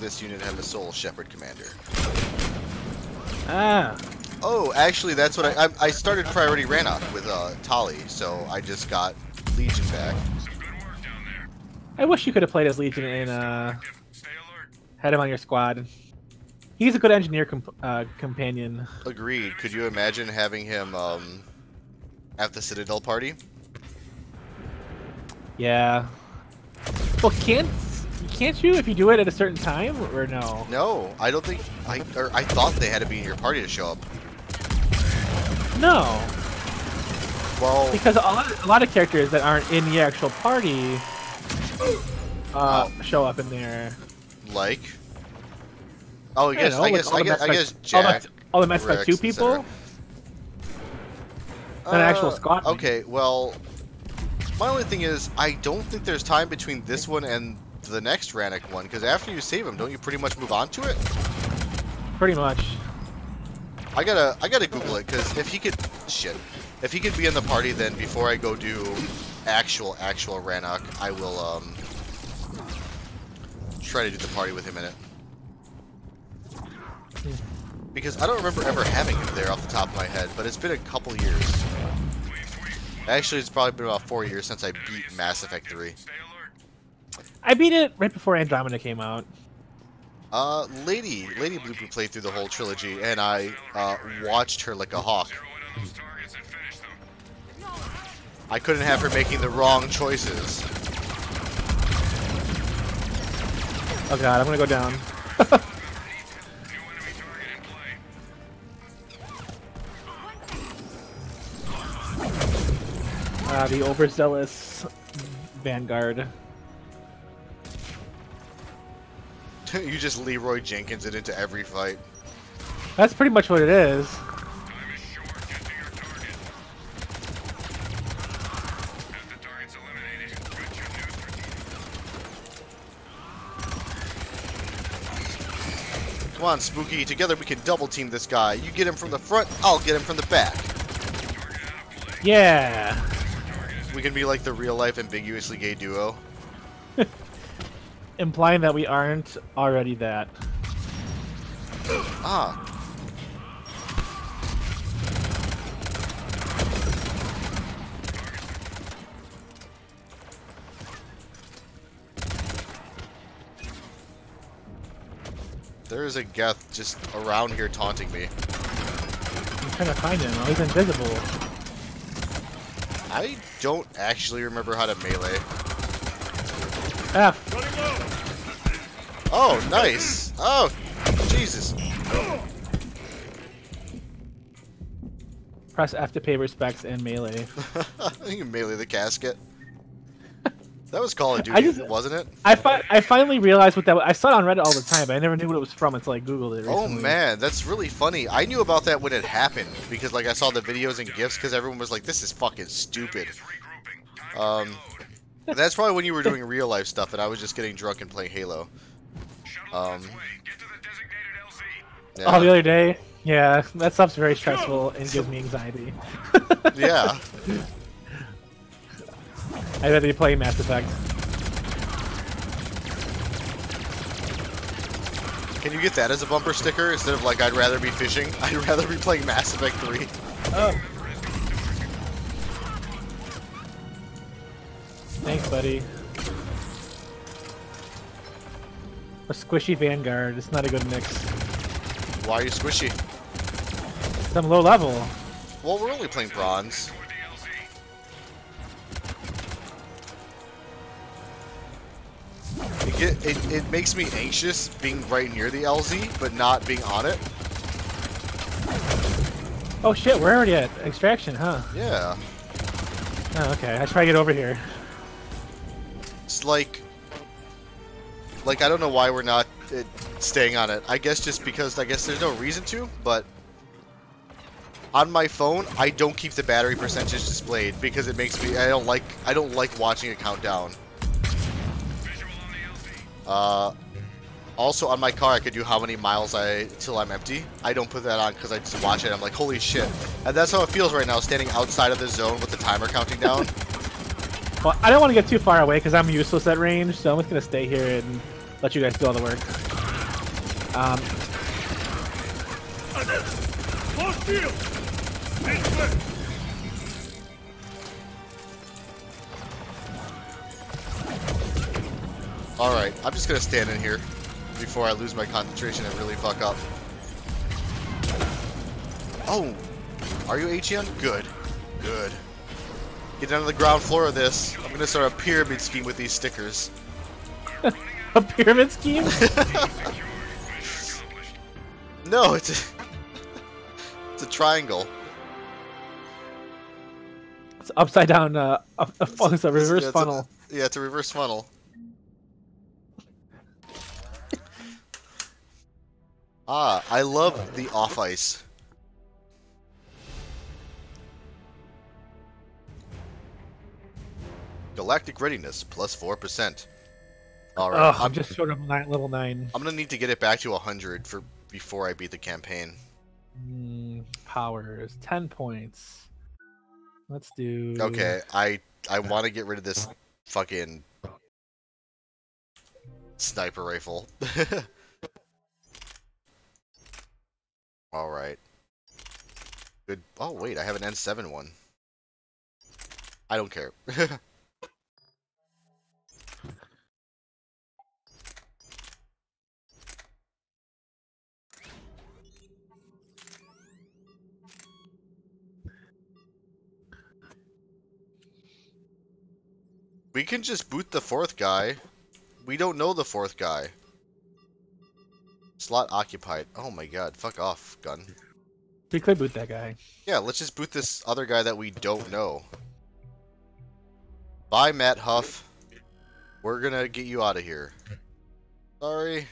[SPEAKER 1] This unit have a soul, Shepard Commander?
[SPEAKER 2] ah,
[SPEAKER 1] Oh, actually, that's what I I, I started Priority Rannoch with uh, Tali, so I just got Legion back.
[SPEAKER 3] Some good work down there.
[SPEAKER 2] I wish you could have played as Legion and uh, had him on your squad. He's a good engineer comp- uh, companion.
[SPEAKER 1] Agreed. Could you imagine having him um, at the Citadel party?
[SPEAKER 2] Yeah. Well, can't can't you if you do it at a certain time or no?
[SPEAKER 1] No, I don't think I or I thought they had to be in your party to show up.
[SPEAKER 2] No,
[SPEAKER 1] Well,
[SPEAKER 2] because a lot, a lot of characters that aren't in the actual party uh, show up in there.
[SPEAKER 1] like. Oh, I
[SPEAKER 2] I
[SPEAKER 1] guess
[SPEAKER 2] know,
[SPEAKER 1] I guess I guess, I guess
[SPEAKER 2] Effect- all the-
[SPEAKER 1] Jack.
[SPEAKER 2] all the Effect
[SPEAKER 1] Rex,
[SPEAKER 2] two people. An actual
[SPEAKER 1] Uh,
[SPEAKER 2] squad.
[SPEAKER 1] Okay, well, my only thing is I don't think there's time between this one and the next Rannoch one because after you save him, don't you pretty much move on to it?
[SPEAKER 2] Pretty much.
[SPEAKER 1] I gotta I gotta Google it because if he could shit, if he could be in the party, then before I go do actual actual Rannoch, I will um try to do the party with him in it. Because I don't remember ever having him there off the top of my head, but it's been a couple years. Actually, it's probably been about four years since I beat Mass Effect 3.
[SPEAKER 2] I beat it right before Andromeda came out.
[SPEAKER 1] Uh, Lady, Lady Blue Blue played through the whole trilogy, and I uh, watched her like a hawk.
[SPEAKER 3] Zero in on those targets and finish them.
[SPEAKER 1] I couldn't have her making the wrong choices.
[SPEAKER 2] Oh god, I'm gonna go down.
[SPEAKER 3] New enemy target in play.
[SPEAKER 2] Uh, the overzealous Vanguard.
[SPEAKER 1] you just Leroy Jenkins it into every fight.
[SPEAKER 2] That's pretty much what it is.
[SPEAKER 3] Time is short. Get to your target. Half the targets eliminated. Good your new strategic.
[SPEAKER 1] Come on, Spooky. Together we can double team this guy. You get him from the front, I'll get him from the back.
[SPEAKER 3] Target out of play.
[SPEAKER 2] Yeah.
[SPEAKER 1] We can be like the real life ambiguously gay duo.
[SPEAKER 2] Implying that we aren't already that.
[SPEAKER 1] Ah. There is a Geth just around here taunting me.
[SPEAKER 2] I'm trying to find him. Oh, he's invisible.
[SPEAKER 1] I don't actually remember how to melee.
[SPEAKER 2] F.
[SPEAKER 1] Oh, nice. Oh, Jesus.
[SPEAKER 2] Press F to pay respects and melee.
[SPEAKER 1] you melee the casket. That was Call of Duty,
[SPEAKER 2] just-
[SPEAKER 1] wasn't it?
[SPEAKER 2] I fi- I finally realized what that. Was. I saw it on Reddit all the time, but I never knew what it was from until I googled it.
[SPEAKER 1] Oh man, that's really funny. I knew about that when it happened because like I saw the videos and gifs because everyone was like, "This is fucking stupid."
[SPEAKER 3] Is regrouping. Time
[SPEAKER 1] Um. That's probably when you were doing real life stuff and I was just getting drunk and playing Halo.
[SPEAKER 3] Shuttle on its
[SPEAKER 1] um,
[SPEAKER 3] way. Get to the.
[SPEAKER 1] Yeah.
[SPEAKER 2] Oh, the other day. Yeah, that stuff's very stressful and gives me anxiety.
[SPEAKER 1] yeah.
[SPEAKER 2] I'd rather be playing Mass Effect.
[SPEAKER 1] Can you get that as a bumper sticker instead of like I'd rather be fishing? I'd rather be playing Mass Effect 3.
[SPEAKER 2] Oh. Thanks, buddy. A squishy Vanguard. It's not a good mix.
[SPEAKER 1] Why are you squishy?
[SPEAKER 2] I'm low level.
[SPEAKER 1] Well, we're only playing bronze.
[SPEAKER 3] Toward the LZ.
[SPEAKER 1] It, get, it, it makes me anxious being right near the LZ, but not being on it.
[SPEAKER 2] Oh shit, we're already at extraction, huh?
[SPEAKER 1] Yeah.
[SPEAKER 2] Oh, okay. I should probably get over here.
[SPEAKER 1] Like, like I don't know why we're not uh, staying on it. I guess just because I guess there's no reason to. But on my phone, I don't keep the battery percentage displayed because it makes me. I don't like. I don't like watching it count down. Uh, also on my car, I could do how many miles I till I'm empty. I don't put that on because I just watch it. I'm like, holy shit, and that's how it feels right now, standing outside of the zone with the timer counting down.
[SPEAKER 2] Well, I don't want to get too far away because I'm useless at range, so I'm just gonna stay here and let you guys do all the work. Um,
[SPEAKER 1] All right, I'm just gonna stand in here before I lose my concentration and really fuck up. Oh, are you Acheon? Good, good. Get down to the ground floor of this. I'm gonna start a pyramid scheme with these stickers.
[SPEAKER 2] a pyramid scheme?
[SPEAKER 1] No, it's a, it's a triangle.
[SPEAKER 2] it's upside down. Uh, a, a, fu- it's a reverse
[SPEAKER 1] Yeah, it's a-
[SPEAKER 2] funnel.
[SPEAKER 1] yeah, it's a reverse funnel. ah, I love the off ice. Galactic readiness plus four percent. All right,
[SPEAKER 2] Ugh,
[SPEAKER 1] I'm
[SPEAKER 2] I'm just short of nine, level nine.
[SPEAKER 1] I'm gonna need to get it back to a hundred for before I beat the campaign.
[SPEAKER 2] Mm, powers, ten points. Let's do.
[SPEAKER 1] Okay, I I want to get rid of this fucking sniper rifle. All right. Good. Oh wait, I have an N7 one. I don't care. we can just boot the fourth guy. We don't know the fourth guy. Slot occupied. Oh my god, fuck off, gun.
[SPEAKER 2] We could boot that guy.
[SPEAKER 1] Yeah, let's just boot this other guy that we don't know. Bye, Matt Huff. We're gonna get you out of here. Sorry.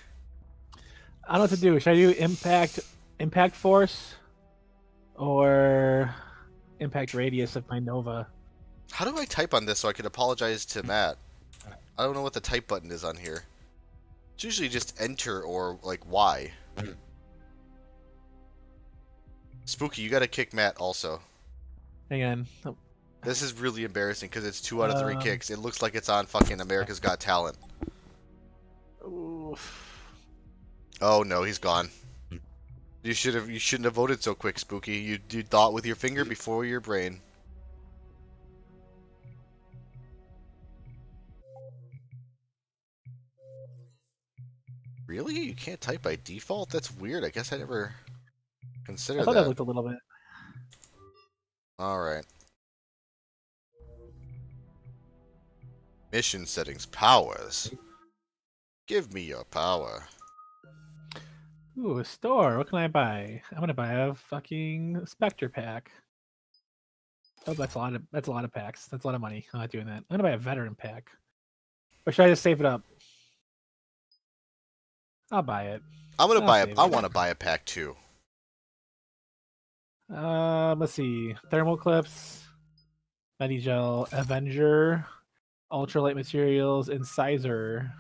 [SPEAKER 2] I don't know what to do. Should I do impact, impact force, or impact radius of my Nova?
[SPEAKER 1] How do I type on this so I can apologize to hmm. Matt? I don't know what the type button is on here. It's usually just enter or like Y. Hmm. Spooky, you gotta kick Matt also.
[SPEAKER 2] Hang on. Oh,
[SPEAKER 1] This is really embarrassing because it's two out of three
[SPEAKER 2] Um,
[SPEAKER 1] kicks. It looks like it's on fucking America's Got Talent.
[SPEAKER 2] oof.
[SPEAKER 1] Oh no, he's gone. Hmm. You should have. You shouldn't have voted so quick, Spooky. You you thought with your finger before your brain. Really? You can't type by default? That's weird. I guess I never
[SPEAKER 2] I
[SPEAKER 1] considered
[SPEAKER 2] thought that
[SPEAKER 1] that.
[SPEAKER 2] looked a little bit.
[SPEAKER 1] All right. Mission settings, powers. Give me your power.
[SPEAKER 2] Ooh, a store. What can I buy? I'm gonna buy a fucking Spectre pack. Oh, that's a lot of that's a lot of packs. That's a lot of money. I'm not doing that. I'm gonna buy a veteran pack. Or should I just save it up? I'll buy it.
[SPEAKER 1] I'm gonna
[SPEAKER 2] I'll
[SPEAKER 1] buy a.
[SPEAKER 2] save
[SPEAKER 1] I want to buy a pack too.
[SPEAKER 2] Um, let's see. Thermal clips, Medigel, Avenger, ultralight materials, incisor.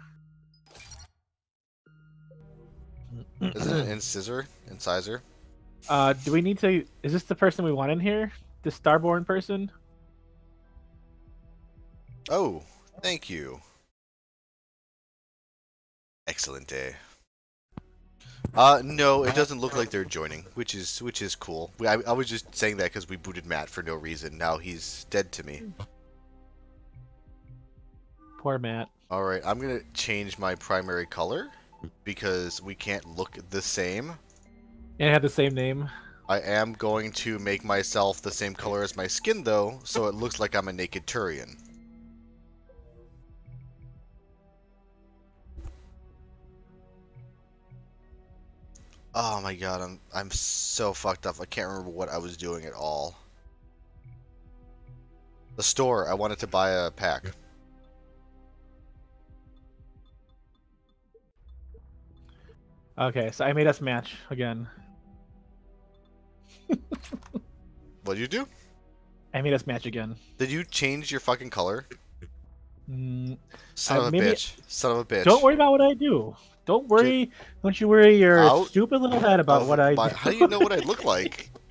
[SPEAKER 1] Isn't it incisor? incisor?
[SPEAKER 2] Uh, do we need to? Is this the person we want in here? The Starborn person?
[SPEAKER 1] Oh, thank you. Excellent day. Uh, no, it doesn't look like they're joining, which is which is cool. I, I was just saying that because we booted Matt for no reason. Now he's dead to me.
[SPEAKER 2] Poor Matt.
[SPEAKER 1] All right, I'm gonna change my primary color because we can't look the same.
[SPEAKER 2] And have the same name.
[SPEAKER 1] I am going to make myself the same color as my skin though, so it looks like I'm a naked Turian. Oh my god, I'm I'm so fucked up. I can't remember what I was doing at all. The store, I wanted to buy a pack.
[SPEAKER 2] Okay, so I made us match again.
[SPEAKER 1] What'd you do?
[SPEAKER 2] I made us match again.
[SPEAKER 1] Did you change your fucking color?
[SPEAKER 2] Mm,
[SPEAKER 1] Son
[SPEAKER 2] Uh,
[SPEAKER 1] of a
[SPEAKER 2] maybe-
[SPEAKER 1] bitch. Son of a bitch.
[SPEAKER 2] don't worry about what I do. Don't worry. Don't you worry your stupid little head about what I
[SPEAKER 1] my-
[SPEAKER 2] do.
[SPEAKER 1] How do you know what I look like?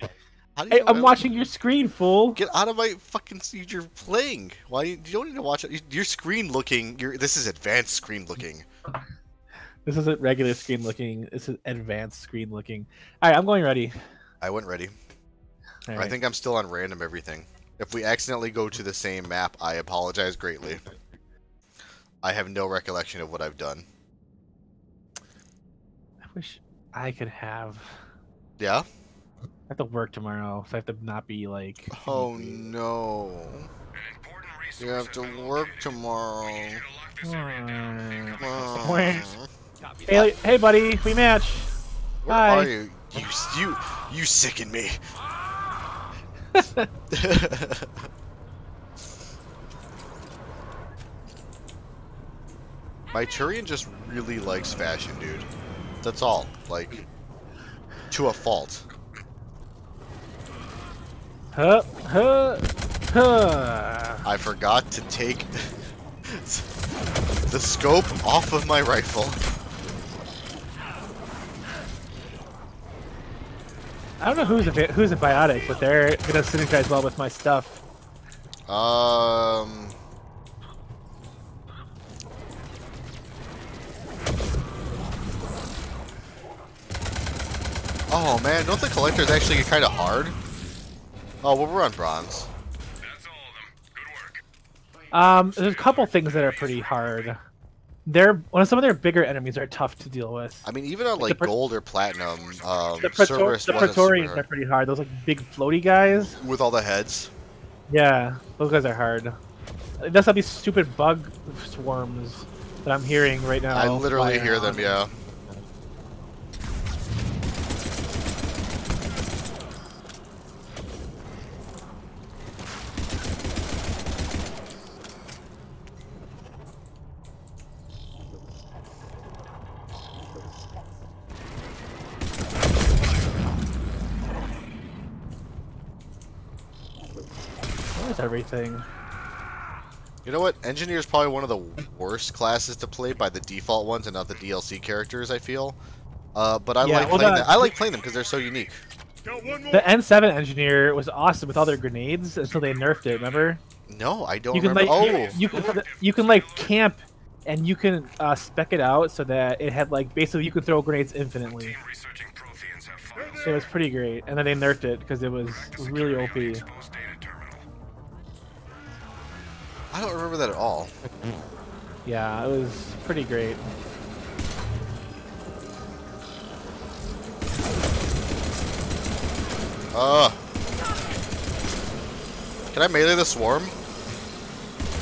[SPEAKER 1] How do you
[SPEAKER 2] Hey,
[SPEAKER 1] know what I
[SPEAKER 2] I'm watching your screen, fool.
[SPEAKER 1] Get out of my fucking. s- You're playing. Why you you don't need to watch it? Your screen looking. Your this is advanced screen looking.
[SPEAKER 2] This isn't regular screen looking. This is advanced screen looking. All right, I'm going ready.
[SPEAKER 1] I went ready.
[SPEAKER 2] All
[SPEAKER 1] I think I'm still on random everything. If we accidentally go to the same map, I apologize greatly. I have no recollection of what I've done.
[SPEAKER 2] Wish I could have.
[SPEAKER 1] Yeah?
[SPEAKER 2] I have to work tomorrow, so I have to not be like.
[SPEAKER 1] Oh no.
[SPEAKER 3] An important resource
[SPEAKER 1] You have to work tomorrow.
[SPEAKER 3] We need you to lock this area down and pick up
[SPEAKER 1] Come
[SPEAKER 2] Where?
[SPEAKER 1] on.
[SPEAKER 2] Hey, hey, buddy, we match.
[SPEAKER 1] Where
[SPEAKER 2] Hi.
[SPEAKER 1] are you? You you you sicken me. My Turian just really likes fashion, dude. That's all. Like, to a fault.
[SPEAKER 2] Huh, huh, huh.
[SPEAKER 1] I forgot to take the scope off of my rifle.
[SPEAKER 2] I don't know who's a who's a biotic, but they're gonna synergize well with my stuff.
[SPEAKER 1] Um. Oh man, don't the collectors actually get kind of hard? Oh, well, we're on bronze.
[SPEAKER 3] That's all of them. Good work.
[SPEAKER 2] Um, there's a couple things that are pretty hard. They're well, some of their bigger enemies are tough to deal with.
[SPEAKER 1] I mean, even on
[SPEAKER 2] the
[SPEAKER 1] like gold or platinum, um,
[SPEAKER 2] The, Praetor-
[SPEAKER 1] Cerberus
[SPEAKER 2] the
[SPEAKER 1] wasn't
[SPEAKER 2] Praetorians
[SPEAKER 1] super
[SPEAKER 2] are pretty hard. Those like big floaty guys.
[SPEAKER 1] with all the heads.
[SPEAKER 2] Yeah, those guys are hard. That's how these stupid bug swarms that I'm hearing right now.
[SPEAKER 1] I literally
[SPEAKER 2] fly
[SPEAKER 1] hear them. Yeah.
[SPEAKER 2] Where's everything?
[SPEAKER 1] You know what? Engineer is probably one of the worst classes to play by the default ones and not the DLC characters. I feel, uh, but I
[SPEAKER 2] Yeah,
[SPEAKER 1] like
[SPEAKER 2] well,
[SPEAKER 1] playing
[SPEAKER 2] the-
[SPEAKER 1] them. I like playing them because they're so unique.
[SPEAKER 3] Got one more.
[SPEAKER 2] The N7 engineer was awesome with all their grenades until they nerfed it. Remember?
[SPEAKER 1] No, I don't
[SPEAKER 2] You can
[SPEAKER 1] remember.
[SPEAKER 2] like
[SPEAKER 1] oh,
[SPEAKER 2] you, you can you can like camp, and you can uh, spec it out so that it had like basically you could throw grenades infinitely.
[SPEAKER 3] Team researching Protheans have files.
[SPEAKER 2] It was pretty great, and then they nerfed it because it was really OP.
[SPEAKER 3] Exposed data terminal.
[SPEAKER 1] I don't remember that at all.
[SPEAKER 2] Yeah, it was pretty great.
[SPEAKER 1] Uh, can I melee the swarm?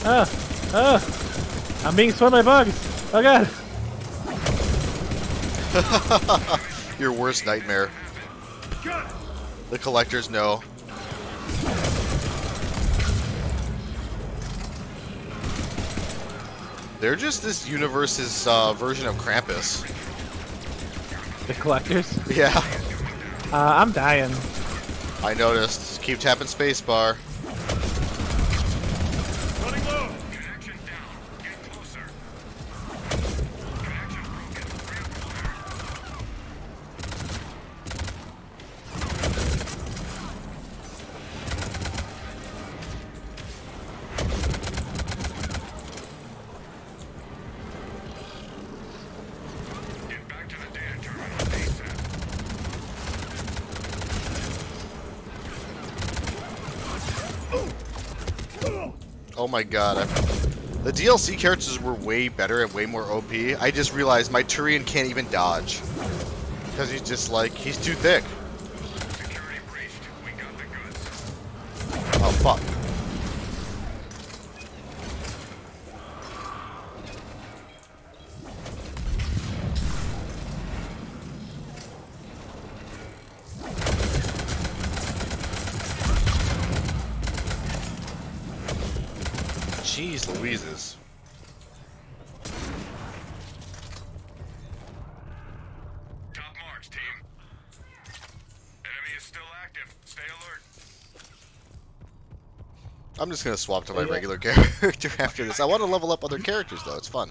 [SPEAKER 2] Ah, ah! I'm being swarmed by bugs. Oh god!
[SPEAKER 1] Your worst nightmare. The collectors know. They're just this universe's uh, version of Krampus.
[SPEAKER 2] The collectors.
[SPEAKER 1] Yeah,
[SPEAKER 2] Uh, I'm dying.
[SPEAKER 1] I noticed. Keep tapping spacebar. My god. I... The DLC characters were way better and way more OP. I just realized my Turian can't even dodge. Because he's just like, he's too thick.
[SPEAKER 3] Security breached. We got the goods.
[SPEAKER 1] Oh fuck. Jeez Louises.
[SPEAKER 3] Top marks, team. Enemy is still active. Stay alert.
[SPEAKER 1] I'm just gonna swap to my
[SPEAKER 2] Yeah.
[SPEAKER 1] regular character after this. I want to level up other characters though, it's fun.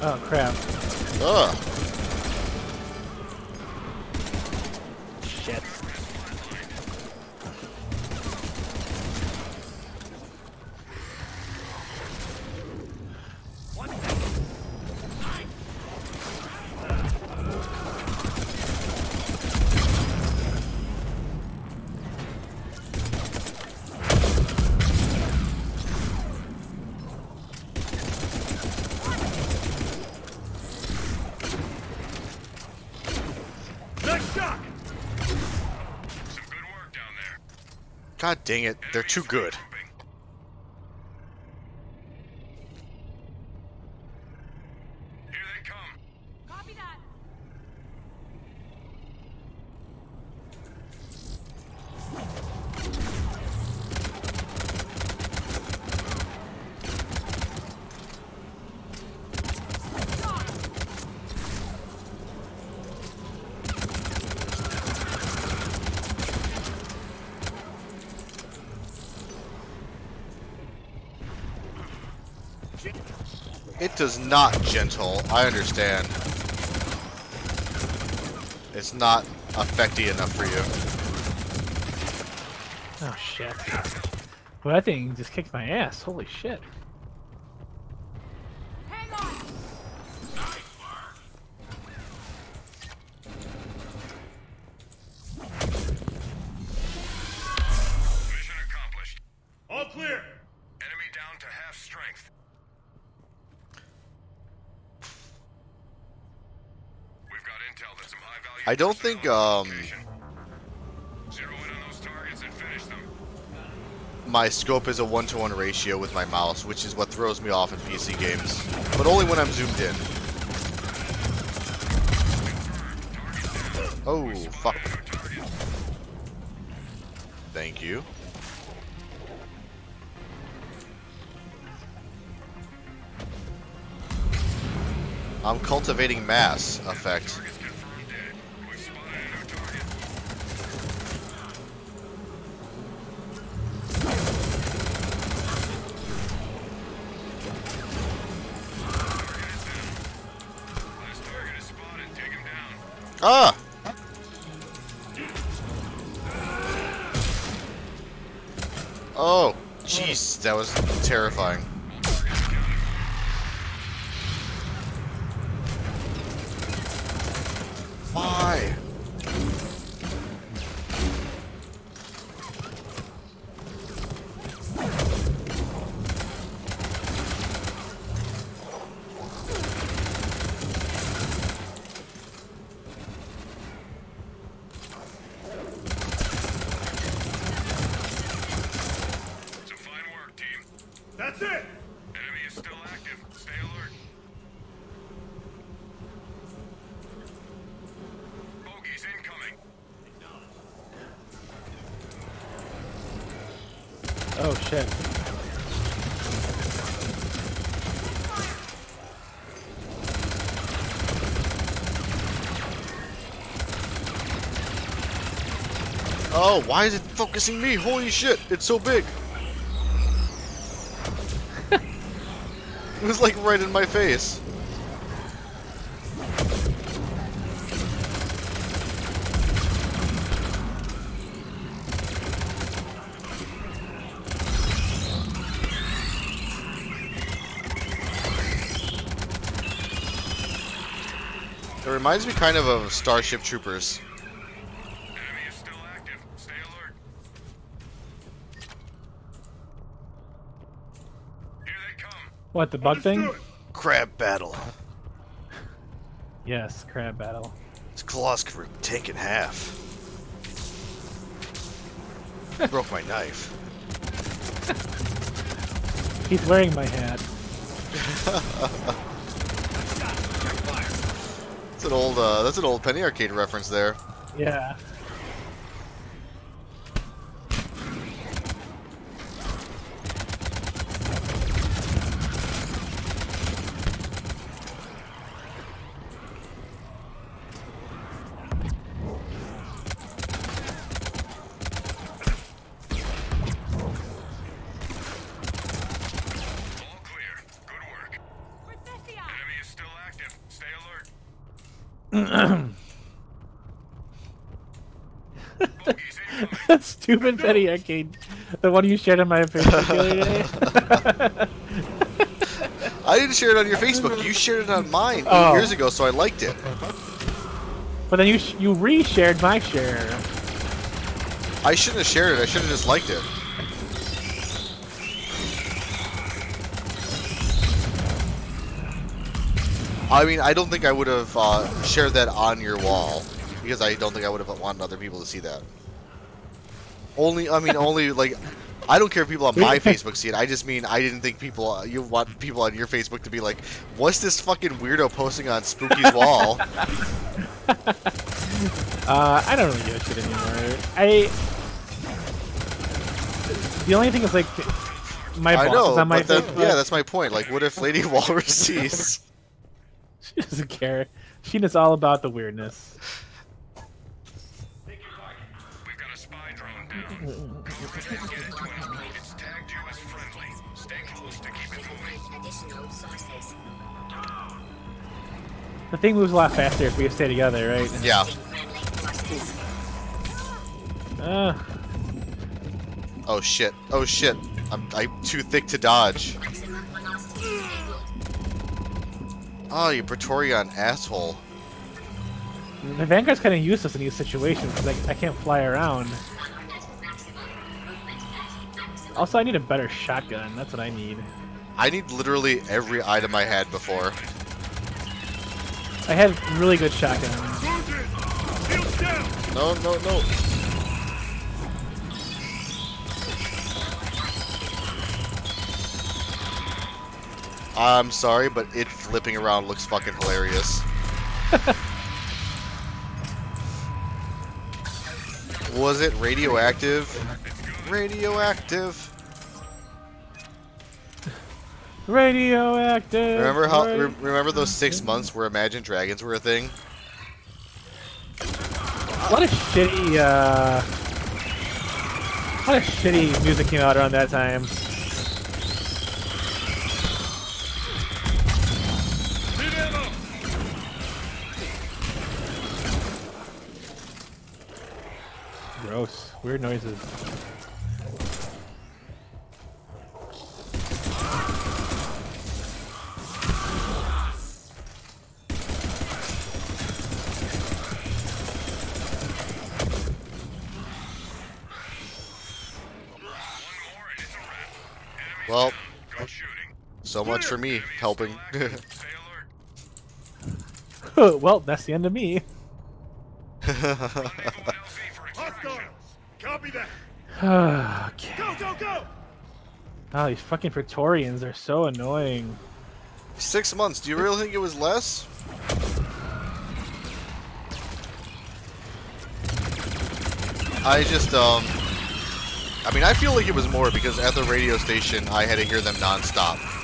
[SPEAKER 2] Oh crap!
[SPEAKER 1] Ugh. Dang it, they're too good. It does not gentle, I understand. It's not effecty enough for you.
[SPEAKER 2] Oh shit! Well, that thing just kicked my ass. Holy shit!
[SPEAKER 1] I don't think, um. My scope is a one-to-one ratio with my mouse, which is what throws me off in PC games. But only when I'm zoomed in. Oh, fuck. Thank you. I'm cultivating mass effect. Terrifying. Why?
[SPEAKER 3] Some fine work, team.
[SPEAKER 5] That's it!
[SPEAKER 3] Enemy is still active. Stay alert. Bogeys incoming.
[SPEAKER 2] Oh shit.
[SPEAKER 1] Oh, why is it focusing me? Holy shit, it's so big. it was like right in my face. Reminds me kind of of Starship Troopers.
[SPEAKER 3] Enemy is still active. Stay alert. Here they come.
[SPEAKER 2] What, the bug thing?
[SPEAKER 1] Crab battle.
[SPEAKER 2] Yes, crab battle.
[SPEAKER 1] His claws could rip a tank in half. Broke my knife.
[SPEAKER 2] He's wearing my hat.
[SPEAKER 1] An old uh, that's an old Penny Arcade reference there.
[SPEAKER 2] Yeah.
[SPEAKER 3] All clear. Good work. Enemy is still active. Stay alert. Bogeys incoming.
[SPEAKER 2] that stupid Penny Arcade. The one you shared on my Facebook the other day.
[SPEAKER 1] I didn't share it on your Facebook. You shared it on mine eight
[SPEAKER 2] Oh.
[SPEAKER 1] years ago, so I liked it.
[SPEAKER 2] but then you sh- you re-shared my share.
[SPEAKER 1] I shouldn't have shared it. I should have just liked it. I mean, I don't think I would have uh, shared that on your wall because I don't think I would have wanted other people to see that. Only, I mean, only like, I don't care if people on my Facebook see it. I just mean I didn't think people, uh, you want people on your Facebook to be like, what's this fucking weirdo posting on Spooky's wall?
[SPEAKER 2] Uh, I don't really give a shit anymore. I. The only thing is like, my boss
[SPEAKER 1] I know,
[SPEAKER 2] is on my
[SPEAKER 1] that, yeah, that's my point. Like, what if Lady Walrus sees?
[SPEAKER 2] She doesn't care. She knows all about the weirdness.
[SPEAKER 3] It's tagged you as friendly. Stay close to keep it moving.
[SPEAKER 6] Additional sources.
[SPEAKER 2] The thing moves a lot faster if we stay together, right?
[SPEAKER 1] Yeah.
[SPEAKER 2] Uh,
[SPEAKER 1] Oh shit. Oh shit. I'm I'm too thick to dodge.
[SPEAKER 6] Maximum velocity enabled.
[SPEAKER 1] Oh, you Praetorian asshole.
[SPEAKER 2] the Vanguard's kind of useless in these situations because I, I can't fly around. Also, I need a better shotgun. That's what I need.
[SPEAKER 1] I need literally every item I had before.
[SPEAKER 2] I had really good shotguns.
[SPEAKER 5] Wounded! Shields down!
[SPEAKER 1] No, no, no. I'm sorry, but it flipping around looks fucking hilarious. Was it radioactive? Radioactive.
[SPEAKER 2] Radioactive.
[SPEAKER 1] Remember how? Re- remember those six months where Imagine Dragons were a thing?
[SPEAKER 2] What a shitty, uh... What a shitty music came out around that time. Gross. Weird noises.
[SPEAKER 1] Much for me helping.
[SPEAKER 2] Well, that's the end of me.
[SPEAKER 3] Rendezvous on LZ for extraction.
[SPEAKER 5] Hostile. Copy that.
[SPEAKER 2] okay.
[SPEAKER 5] Go, go, go.
[SPEAKER 2] Oh, these fucking Praetorians are so annoying.
[SPEAKER 1] Six months. Do you really think it was less? I just um. I mean, I feel like it was more because at the radio station I had to hear them nonstop.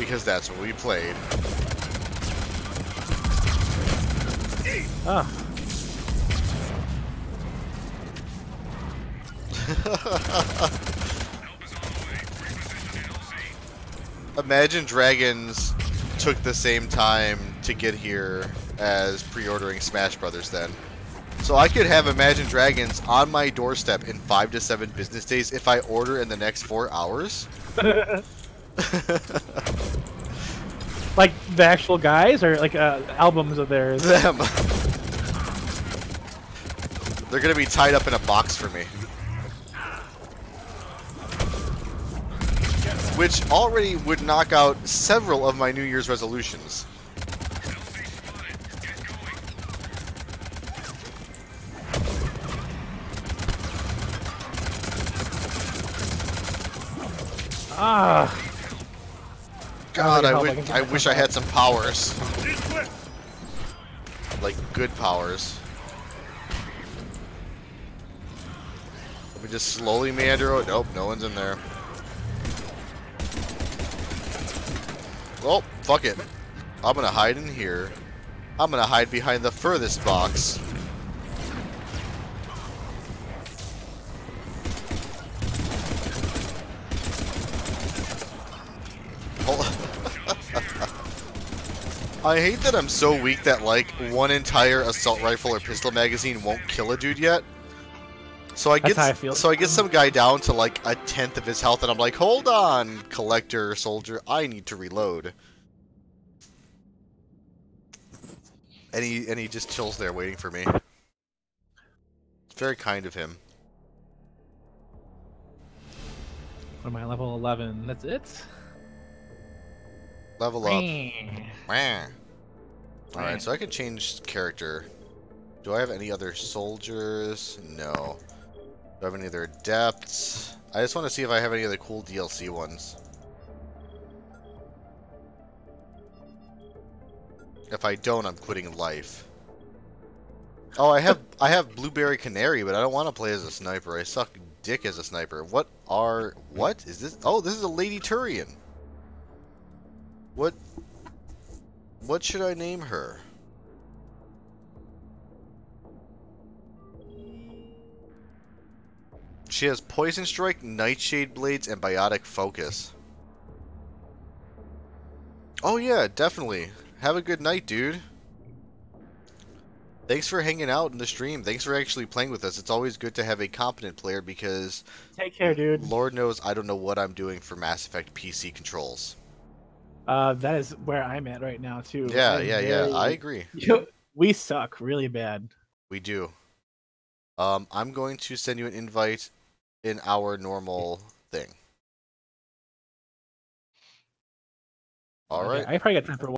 [SPEAKER 1] Because that's what we played.
[SPEAKER 2] Ah,
[SPEAKER 3] Help is on the way. Reposition LZ.
[SPEAKER 1] Imagine Dragons took the same time to get here as pre-ordering Smash Brothers then. So I could have Imagine Dragons on my doorstep in five to seven business days if I order in the next four hours.
[SPEAKER 2] like the actual guys or like uh, albums of theirs.
[SPEAKER 1] Them. They're gonna be tied up in a box for me. Which already would knock out several of my New Year's resolutions.
[SPEAKER 3] LZ spotted. Get going.
[SPEAKER 2] Ah,
[SPEAKER 1] God, I,
[SPEAKER 2] help, I
[SPEAKER 1] I wish I had some powers. Like, good powers. Let me just slowly meander. Oh, nope, no one's in there. Well, fuck it. I'm gonna hide in here. I'm gonna hide behind the furthest box. Oh. I hate that I'm so weak that like one entire assault rifle or pistol magazine won't kill a dude yet. So I
[SPEAKER 2] That's
[SPEAKER 1] get
[SPEAKER 2] I feel.
[SPEAKER 1] so I get some guy down to like a tenth of his health, and I'm like, hold on, collector soldier, I need to reload. And he and he just chills there waiting for me. It's very kind of him.
[SPEAKER 2] what am I level 11? That's it.
[SPEAKER 1] Level up. Alright, so I can change character. Do I have any other soldiers? No. Do I have any other adepts? I just want to see if I have any other cool DLC ones. If I don't, I'm quitting life. Oh, I have I have Blueberry Canary, but I don't want to play as a sniper. I suck dick as a sniper. What are what is this? Oh, this is a Lady Turian. What what should I name her? She has Poison Strike, Nightshade Blades, and Biotic Focus. Oh yeah, definitely. Have a good night, dude. Thanks for hanging out in the stream. Thanks for actually playing with us. It's always good to have a competent player because
[SPEAKER 2] Take care, dude.
[SPEAKER 1] Lord knows I don't know what I'm doing for Mass Effect PC controls.
[SPEAKER 2] Uh, that is where I'm at right now too.
[SPEAKER 1] Yeah,
[SPEAKER 2] I'm
[SPEAKER 1] yeah, yeah. I agree.
[SPEAKER 2] we suck really bad.
[SPEAKER 1] We do. Um, I'm going to send you an invite in our normal thing. All
[SPEAKER 2] Okay,
[SPEAKER 1] right.
[SPEAKER 2] I probably got time for one.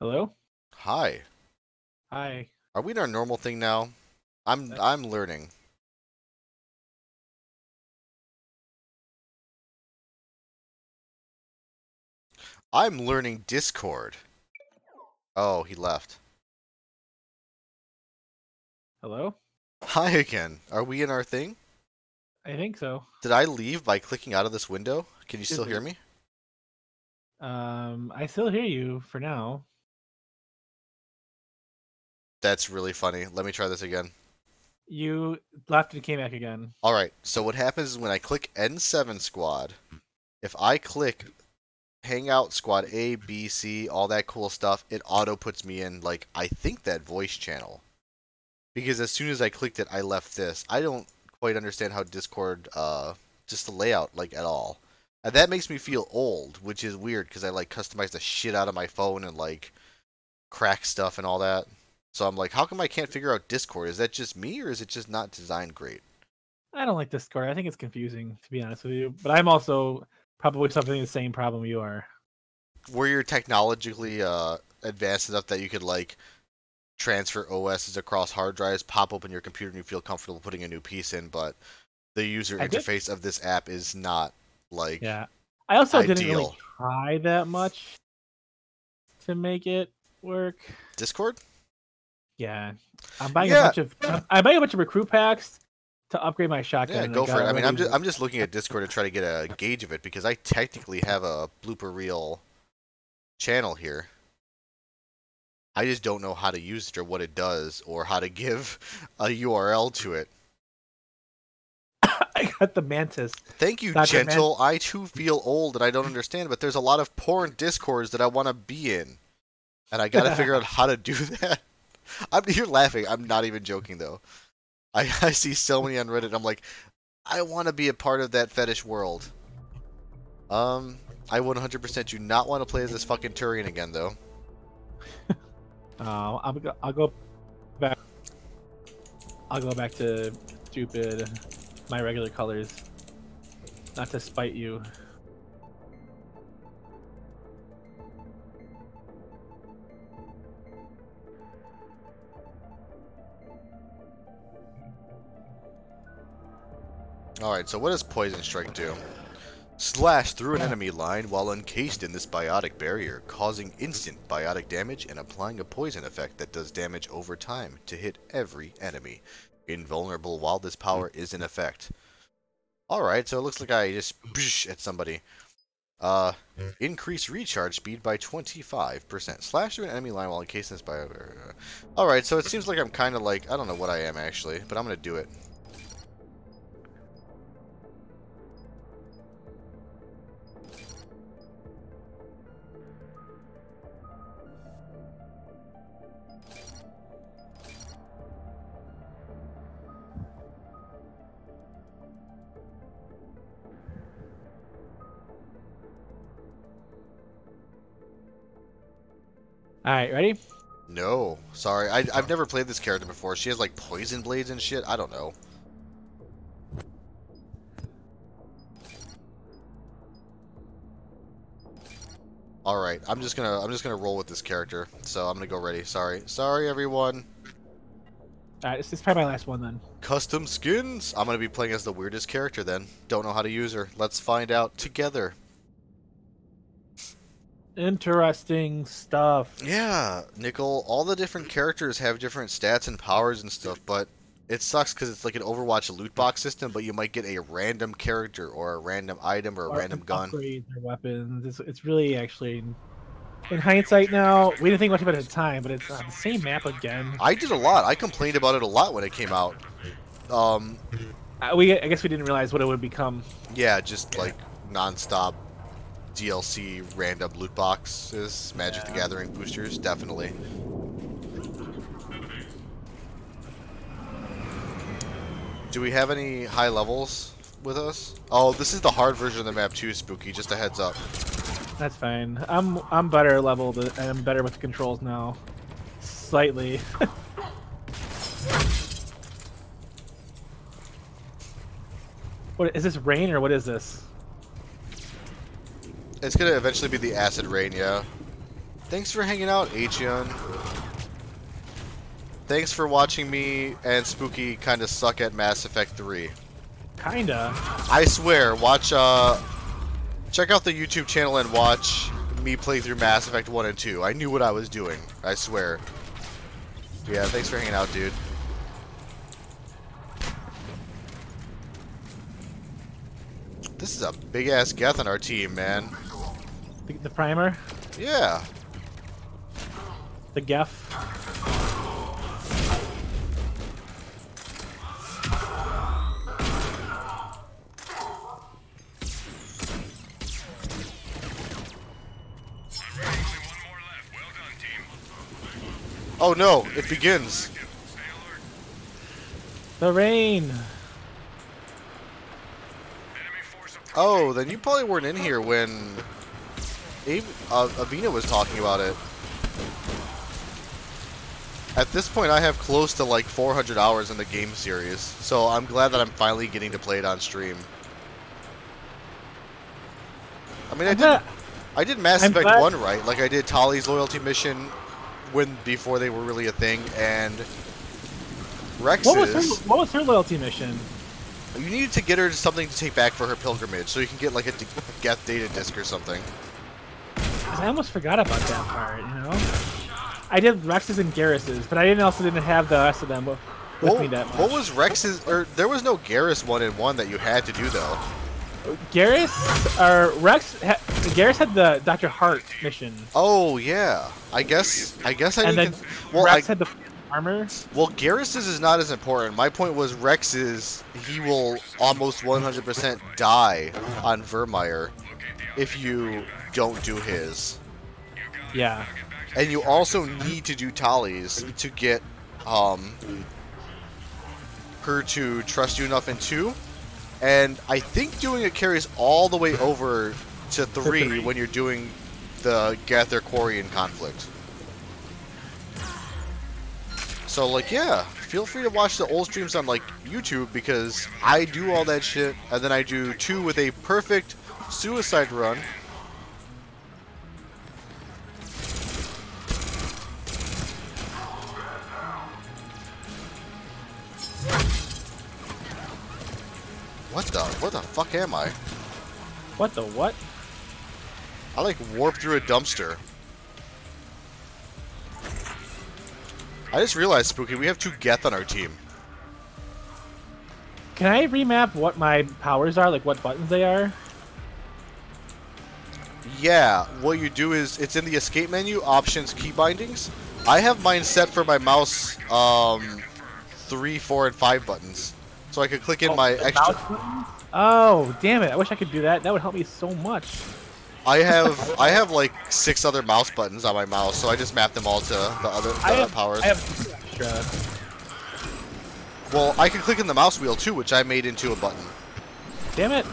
[SPEAKER 2] Hello.
[SPEAKER 1] Hi.
[SPEAKER 2] Hi.
[SPEAKER 1] Are we in our normal thing now? I'm
[SPEAKER 2] That's-
[SPEAKER 1] I'm learning. I'm learning Discord. Oh, he left.
[SPEAKER 2] Hello?
[SPEAKER 1] Hi again. Are we in our thing?
[SPEAKER 2] I think so.
[SPEAKER 1] Did I leave by clicking out of this window? Can you still hear
[SPEAKER 2] me.
[SPEAKER 1] me?
[SPEAKER 2] Um, I still hear you for now.
[SPEAKER 1] That's really funny. Let me try this again.
[SPEAKER 2] You left and came back again.
[SPEAKER 1] All right. So what happens is when I click N7 squad, if I click Hangout squad A, B, C, all that cool stuff, it auto puts me in like I think that voice channel. Because as soon as I clicked it, I left this. I don't quite understand how Discord uh just the layout like at all. And that makes me feel old, which is weird because I like customize the shit out of my phone and like crack stuff and all that. So I'm like, how come I can't figure out Discord? Is that just me or is it just not designed great?
[SPEAKER 2] I don't like Discord. I think it's confusing, to be honest with you. But I'm also probably something the same problem you are.
[SPEAKER 1] where you're technologically uh, advanced enough that you could like transfer OSs across hard drives, pop open your computer, and you feel comfortable putting a new piece in, but the user
[SPEAKER 2] I did-
[SPEAKER 1] interface of this app is not like
[SPEAKER 2] Yeah. I also didn't really try that much to make it work.
[SPEAKER 1] Discord.
[SPEAKER 2] Yeah. I'm buying
[SPEAKER 1] Yeah.
[SPEAKER 2] a bunch of I'm- I'm buying a bunch of recruit packs to upgrade my shotgun.
[SPEAKER 1] Yeah, go for it. I mean, I'm just I'm just looking at Discord to try to get a gauge of it because I technically have a blooper reel channel here. I just don't know how to use it or what it does or how to give a URL to it.
[SPEAKER 2] I got the mantis.
[SPEAKER 1] Thank you,
[SPEAKER 2] Dr. Man-
[SPEAKER 1] gentle. I too feel old and I don't understand, but there's a lot of porn discords that I want to be in, and I gotta figure out how to do that. I'm you're laughing. I'm not even joking though. I I see so many on Reddit. I'm like, I want to be a part of that fetish world. Um, I 100% do not want to play as this fucking Turian again though.
[SPEAKER 2] Uh, I'll go, I'll go back. I'll go back to stupid, my regular colors. Not to spite you.
[SPEAKER 1] Alright, so what does Poison Strike do? Slash through an enemy line while encased in this biotic barrier, causing instant biotic damage and applying a poison effect that does damage over time to hit every enemy. Invulnerable while this power is in effect. Alright, so it looks like I just at somebody. Uh, increase recharge speed by 25%. Slash through an enemy line while encased in this bio... Alright, so it seems like I'm kind of like... I don't know what I am actually, but I'm gonna do it.
[SPEAKER 2] All right, ready?
[SPEAKER 1] No, sorry. I, I've never played this character before. She has like poison blades and shit. I don't know. All right, I'm just gonna I'm just gonna roll with this character. So I'm gonna go ready. Sorry, sorry everyone.
[SPEAKER 2] All right, this is probably my last one then.
[SPEAKER 1] Custom skins. I'm gonna be playing as the weirdest character then. Don't know how to use her. Let's find out together.
[SPEAKER 2] Interesting stuff.
[SPEAKER 1] Yeah, Nickel, all the different characters have different stats and powers and stuff, but it sucks because it's like an Overwatch loot box system, but you might get a random character or a random item or a
[SPEAKER 2] Or
[SPEAKER 1] random gun.
[SPEAKER 2] Upgrades or weapons. It's, it's really actually, in hindsight now, we didn't think much about it at the time, but it's uh, the same map again.
[SPEAKER 1] I did a lot. I complained about it a lot when it came out. Um,
[SPEAKER 2] Uh, we I guess we didn't realize what it would become.
[SPEAKER 1] yeah, just like non-stop DLC random loot boxes, Magic the Gathering boosters, definitely. Do we have any high levels with us? Oh, this is the hard version of the map too, Spooky. Just a heads up.
[SPEAKER 2] That's fine. I'm I'm better leveled and I'm better with the controls now. Slightly. what is this rain or what is this?
[SPEAKER 1] It's gonna eventually be the acid rain, yeah. Thanks for hanging out, Acheon. Thanks for watching me and Spooky kind of suck at Mass Effect 3.
[SPEAKER 2] Kinda.
[SPEAKER 1] I swear, watch, uh, check out the YouTube channel and watch me play through Mass Effect 1 and 2. I knew what I was doing. I swear. Yeah, thanks for hanging out, dude. This is a big ass Geth on our team, man.
[SPEAKER 2] The, the primer,
[SPEAKER 1] Yeah.
[SPEAKER 2] the Geth.
[SPEAKER 3] Only one more left. Well done, team.
[SPEAKER 1] Oh no, it begins.
[SPEAKER 2] The rain.
[SPEAKER 3] Enemy force approaching.
[SPEAKER 1] Oh, then you probably weren't in here when Uh, Avina was talking about it. At this point, I have close to like 400 hours in the game series, so I'm glad that I'm finally getting to play it on stream. I mean, I
[SPEAKER 2] I'm
[SPEAKER 1] did,
[SPEAKER 2] glad-
[SPEAKER 1] I did Mass
[SPEAKER 2] I'm
[SPEAKER 1] Effect
[SPEAKER 2] glad-
[SPEAKER 1] 1 right. Like, I did Tali's loyalty mission when before they were really a thing, and Wrex's.
[SPEAKER 2] What was her, what was her loyalty mission?
[SPEAKER 1] You needed to get her something to take back for her pilgrimage, so you can get like a death data disc or something.
[SPEAKER 2] I almost forgot about that part. You know, I did Wrex's and Garrus's, but I didn't also didn't have the rest of them with
[SPEAKER 1] What,
[SPEAKER 2] me that much.
[SPEAKER 1] what was Wrex's? Or there was no Garrus one in one that you had to do though.
[SPEAKER 2] Garrus or Wrex? Ha, Garrus had the Dr. Hart mission,
[SPEAKER 1] Oh yeah, I guess I guess I
[SPEAKER 2] and
[SPEAKER 1] didn't.
[SPEAKER 2] then
[SPEAKER 1] well, I,
[SPEAKER 2] Wrex had the armor.
[SPEAKER 1] well, Garrus's is not as important. My point was Wrex's. He will almost 100% die on Virmire if you don't do his.
[SPEAKER 2] Yeah.
[SPEAKER 1] And you also need to do Tali's to get um, her to trust you enough in two. And I think doing it carries all the way over to three
[SPEAKER 2] three.
[SPEAKER 1] when you're doing the Geth Quarian conflict. So like yeah, feel free to watch the old streams on like YouTube because I do all that shit and then I do two with a perfect suicide run. What the what the fuck am I?
[SPEAKER 2] What the what?
[SPEAKER 1] I like warped through a dumpster. I just realized, Spooky, we have two Geth on our team.
[SPEAKER 2] Can I remap what my powers are, like what buttons they are?
[SPEAKER 1] Yeah, what you do is it's in the escape menu, options, key bindings. I have mine set for my mouse um, three, four, and five buttons, so I could click in
[SPEAKER 2] Oh,
[SPEAKER 1] my extra.
[SPEAKER 2] Oh, damn it! I wish I could do that. That would help me so much.
[SPEAKER 1] I have I have like six other mouse buttons on my mouse, so I just map them all to the other the
[SPEAKER 2] I have
[SPEAKER 1] powers.
[SPEAKER 2] I have extra.
[SPEAKER 1] Well, I can click in the mouse wheel too, which I made into a button.
[SPEAKER 2] Damn it!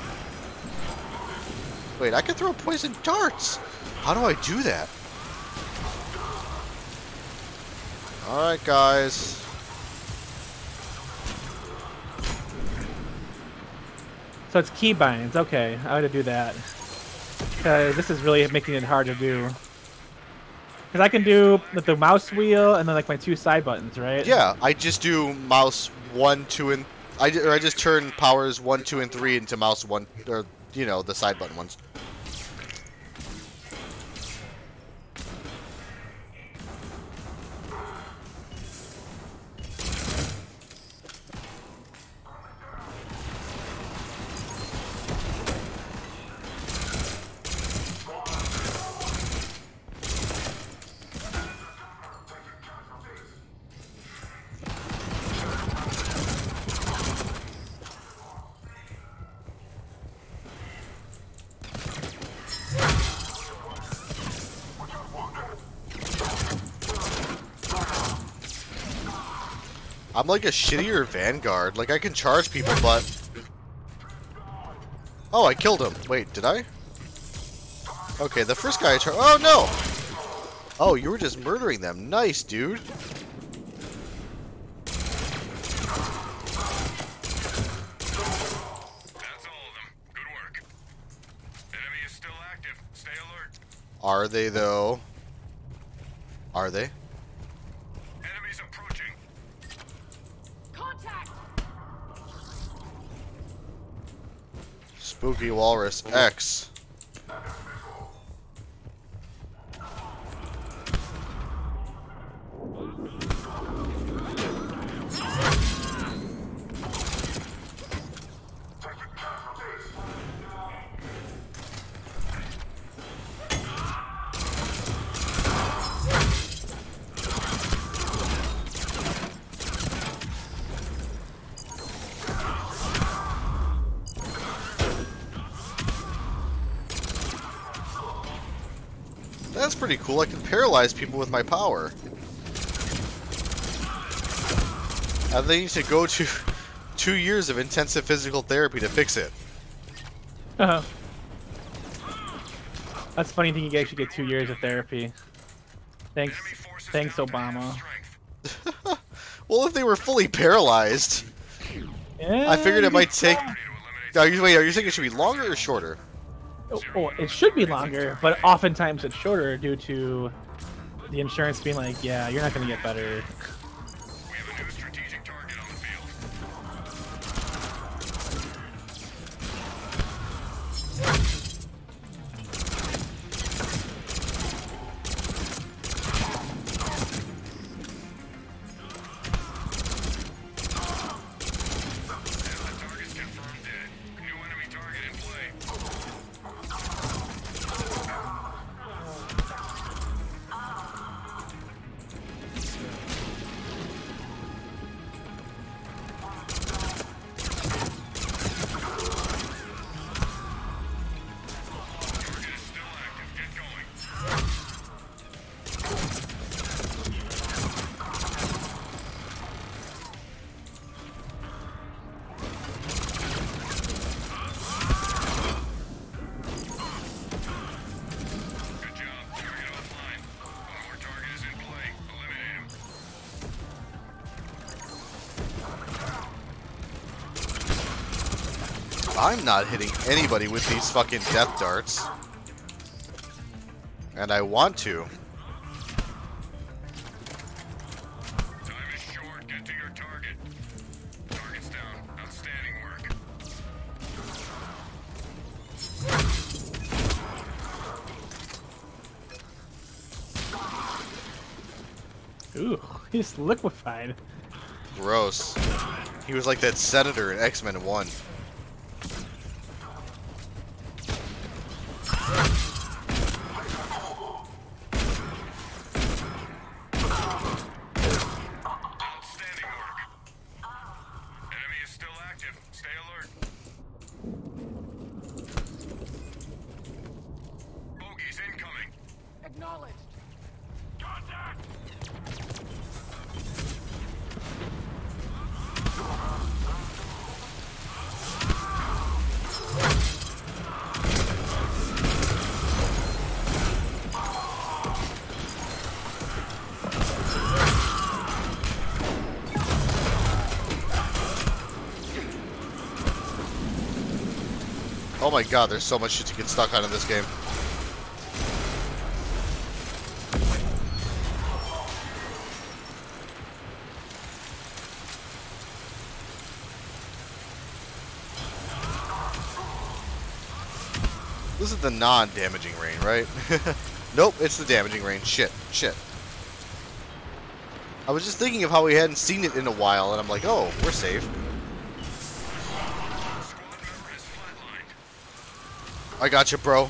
[SPEAKER 1] Wait, I can throw poison darts. How do I do that? Alright, guys.
[SPEAKER 2] So it's keybinds. Okay, I to do that. Because this is really making it hard to do. Because I can do like, the mouse wheel and then like my two side buttons, right?
[SPEAKER 1] Yeah, I just do mouse one, two, and I or I just turn powers one, two, and three into mouse one, or you know the side button ones. I'm like a shittier Vanguard. Like I can charge people, but oh, I killed him. Wait, did I? Okay, the first guy I charged. Oh no! Oh, you were just murdering them. Nice, dude.
[SPEAKER 3] That's all of them. Good work. Enemy is still active. Stay alert.
[SPEAKER 1] Are they though? Are they? Spooky Walrus X. That's pretty cool. I can paralyze people with my power. And they need to go to two years of intensive physical therapy to fix it.
[SPEAKER 2] Uh-huh. That's funny thing you actually get two years of therapy. Thanks, thanks Obama.
[SPEAKER 1] Well, if they were fully paralyzed,
[SPEAKER 2] Yeah,
[SPEAKER 1] I figured it might take.
[SPEAKER 2] try.
[SPEAKER 3] Ready to eliminate
[SPEAKER 1] Are you wait? Are you thinking it should be longer or shorter?
[SPEAKER 2] It should be longer, but oftentimes it's shorter due to the insurance being like, yeah, you're not gonna get better.
[SPEAKER 1] I'm not hitting anybody with these fucking death darts. And I want to.
[SPEAKER 3] Time is short. Get to your target. Target's down. Outstanding work.
[SPEAKER 2] Ooh, he's liquefied.
[SPEAKER 1] Gross. He was like that senator in X-Men 1. My god, there's so much shit to get stuck on in this game. This is the non-damaging rain, right? nope, it's the damaging rain. Shit, shit. I was just thinking of how we hadn't seen it in a while, and I'm like, oh, we're safe.
[SPEAKER 3] Squad member is flatlined.
[SPEAKER 1] I got you, bro.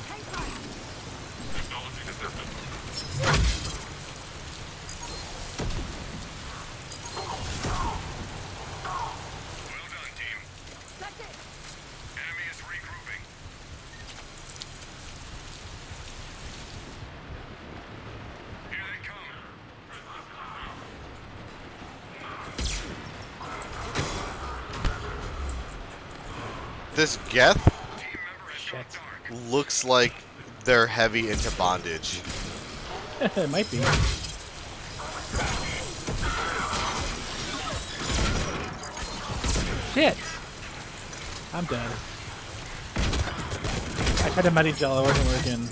[SPEAKER 1] this
[SPEAKER 3] assistance.
[SPEAKER 1] Looks like they're heavy into bondage.
[SPEAKER 2] it might be. Shit! I'm dead. I tried to medi gel, it wasn't working.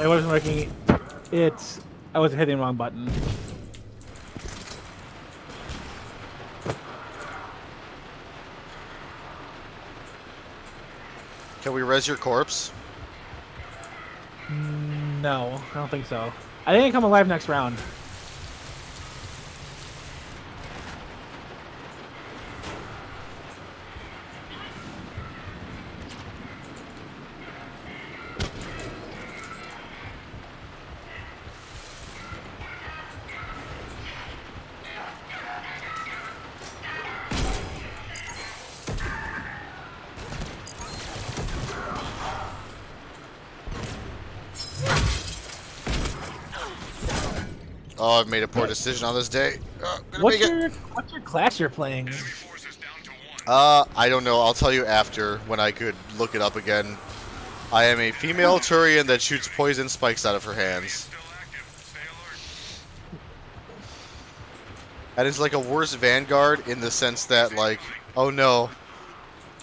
[SPEAKER 2] It wasn't working. It's. I was hitting the wrong button.
[SPEAKER 1] Can we your corpse?
[SPEAKER 2] No, I don't think so. I didn't come alive next round.
[SPEAKER 1] Made a poor decision on this day. Uh,
[SPEAKER 2] What's your what's your class you're playing?
[SPEAKER 3] Enemy forces down to one.
[SPEAKER 1] Uh, I don't know. I'll tell you after when I could look it up again. I am a female Turian that shoots poison spikes out of her hands.
[SPEAKER 3] Still active. Stay alert.
[SPEAKER 1] And it's like a worse Vanguard in the sense that, like, oh no.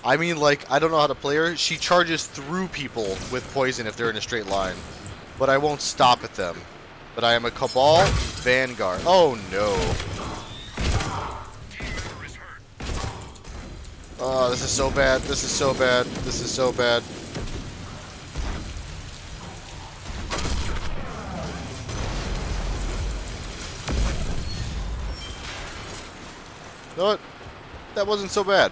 [SPEAKER 1] I mean, like, I don't know how to play her. She charges through people with poison if they're in a straight line. But I won't stop at them. But I am a Cabal Vanguard. Oh no. Oh, this is so bad. This is so bad. This is so bad. What? That wasn't so bad.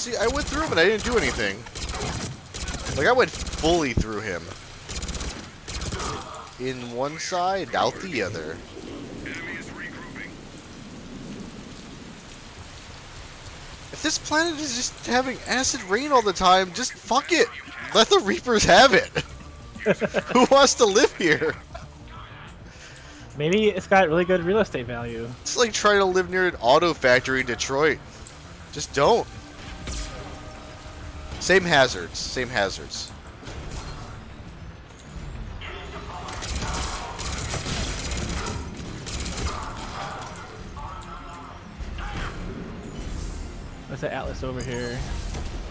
[SPEAKER 1] See, I went through him and I didn't do anything. Like, I went fully through him. In one side, out the other.
[SPEAKER 3] Enemy is regrouping.
[SPEAKER 1] If this planet is just having acid rain all the time, just fuck it. Let the Reapers have it. Who wants to live here?
[SPEAKER 2] Maybe it's got really good real estate value.
[SPEAKER 1] It's like trying to live near an auto factory in Detroit. Just don't. Same hazards. Same hazards.
[SPEAKER 2] What's that Atlas over here?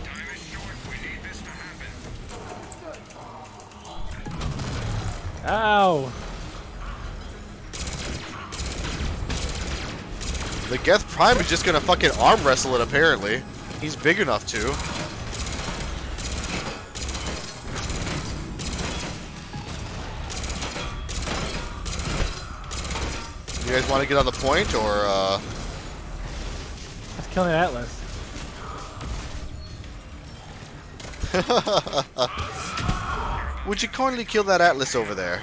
[SPEAKER 3] Time is short. We need this to happen.
[SPEAKER 2] Ow!
[SPEAKER 1] The Geth Prime is just gonna fucking arm wrestle it, apparently. He's big enough to. Guys want to get on the point, or, uh...
[SPEAKER 2] Let's kill the Atlas.
[SPEAKER 1] Would you kindly kill that Atlas over there?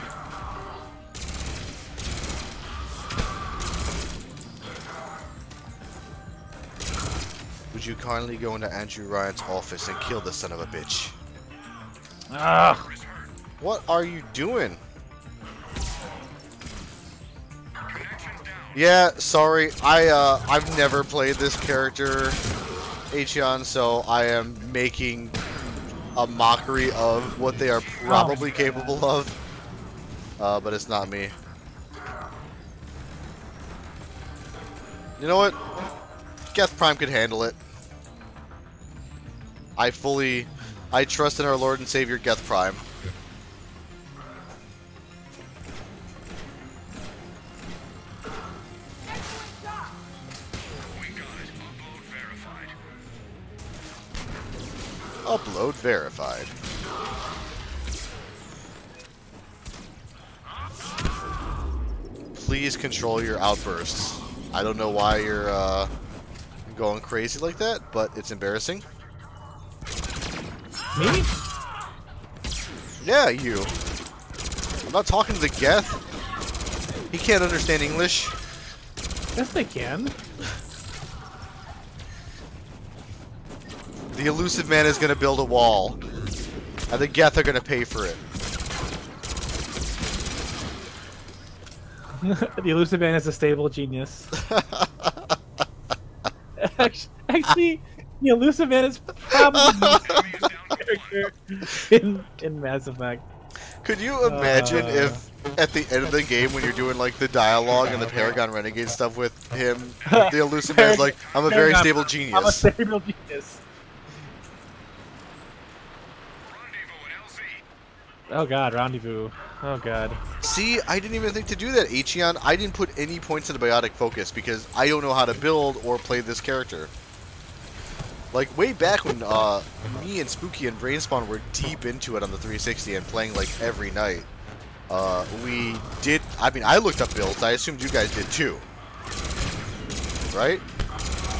[SPEAKER 1] Would you kindly go into Andrew Ryan's office and kill the son of a bitch?
[SPEAKER 2] Ugh!
[SPEAKER 1] What are you doing? Yeah, sorry. I uh I've never played this character, Acheon, so I am making a mockery of what they are probably capable of. Uh, but it's not me. You know what? Geth Prime could handle it. I fully I trust in our Lord and Savior Geth Prime.
[SPEAKER 3] Upload verified.
[SPEAKER 1] Please control your outbursts. I don't know why you're uh, going crazy like that, but it's embarrassing.
[SPEAKER 2] Me?
[SPEAKER 1] Yeah, you. I'm not talking to the Geth. He can't understand English.
[SPEAKER 2] Yes, they can.
[SPEAKER 1] The Illusive Man is gonna build a wall, and the Geth are gonna pay for it.
[SPEAKER 2] the Illusive Man is a stable genius. Actu- Actually, the Illusive Man is probably
[SPEAKER 3] down
[SPEAKER 2] character in in Mass Effect.
[SPEAKER 1] Could you imagine
[SPEAKER 2] Uh.
[SPEAKER 1] if at the end of the game when you're doing like the dialogue and the Paragon Renegade stuff with him, the Illusive Man's like, I'm a very stable
[SPEAKER 2] I'm a stable genius.
[SPEAKER 3] rendezvous at LZ.
[SPEAKER 2] Oh god, rendezvous. Oh god.
[SPEAKER 1] See, I didn't even think to do that, Acheon. I didn't put any points into the Biotic Focus because I don't know how to build or play this character. Like, way back when uh, me and Spooky and Brainspawn were deep into it on the 360 and playing, like, every night, uh, we did... I mean, I looked up builds. I assumed you guys did, too. right?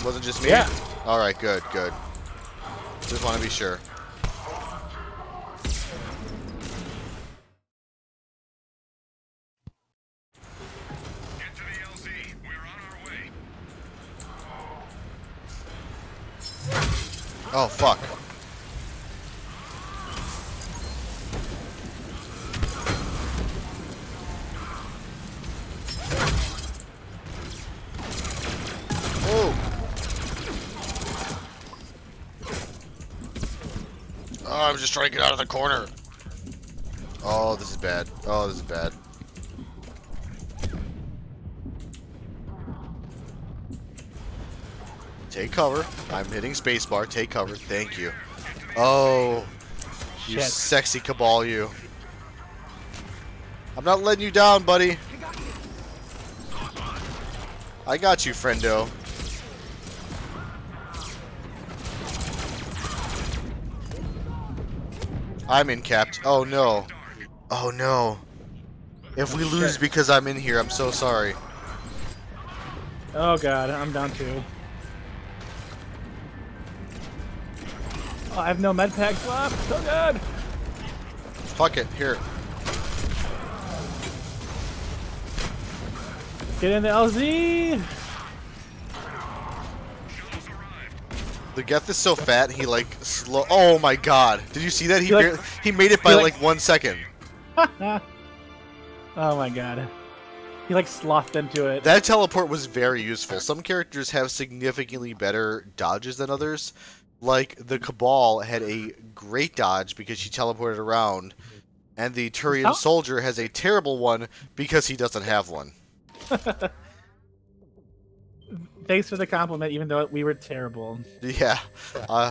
[SPEAKER 1] Wasn't just me?
[SPEAKER 2] Yeah.
[SPEAKER 1] Alright, good, good. Just want to be sure. Oh, fuck. Oh. I'm just trying to get out of the corner. Oh, this is bad. Oh, this is bad. Take cover. I'm hitting spacebar. Take cover. Thank you. Oh, you
[SPEAKER 2] Shit.
[SPEAKER 1] sexy cabal, you. I'm not letting you down, buddy. I got you, friendo. I'm in capped. Oh no. Oh no. If we lose because I'm in here, I'm so sorry.
[SPEAKER 2] Oh god, I'm down too. Oh, I have no med packs left. So good.
[SPEAKER 1] Fuck it. Here.
[SPEAKER 2] Get in the LZ.
[SPEAKER 1] The Geth is so fat, he like slow. Oh my god! Did you see that? He
[SPEAKER 2] He, like-
[SPEAKER 1] he made it by
[SPEAKER 2] like-
[SPEAKER 1] like one second.
[SPEAKER 2] oh my god. He like slothed into it.
[SPEAKER 1] That teleport was very useful. Some characters have significantly better dodges than others. Like the Cabal had a great dodge because she teleported around, and the Turian
[SPEAKER 2] How-
[SPEAKER 1] soldier has a terrible one because he doesn't have one.
[SPEAKER 2] Thanks for the compliment, even though we were terrible.
[SPEAKER 1] Yeah. Uh,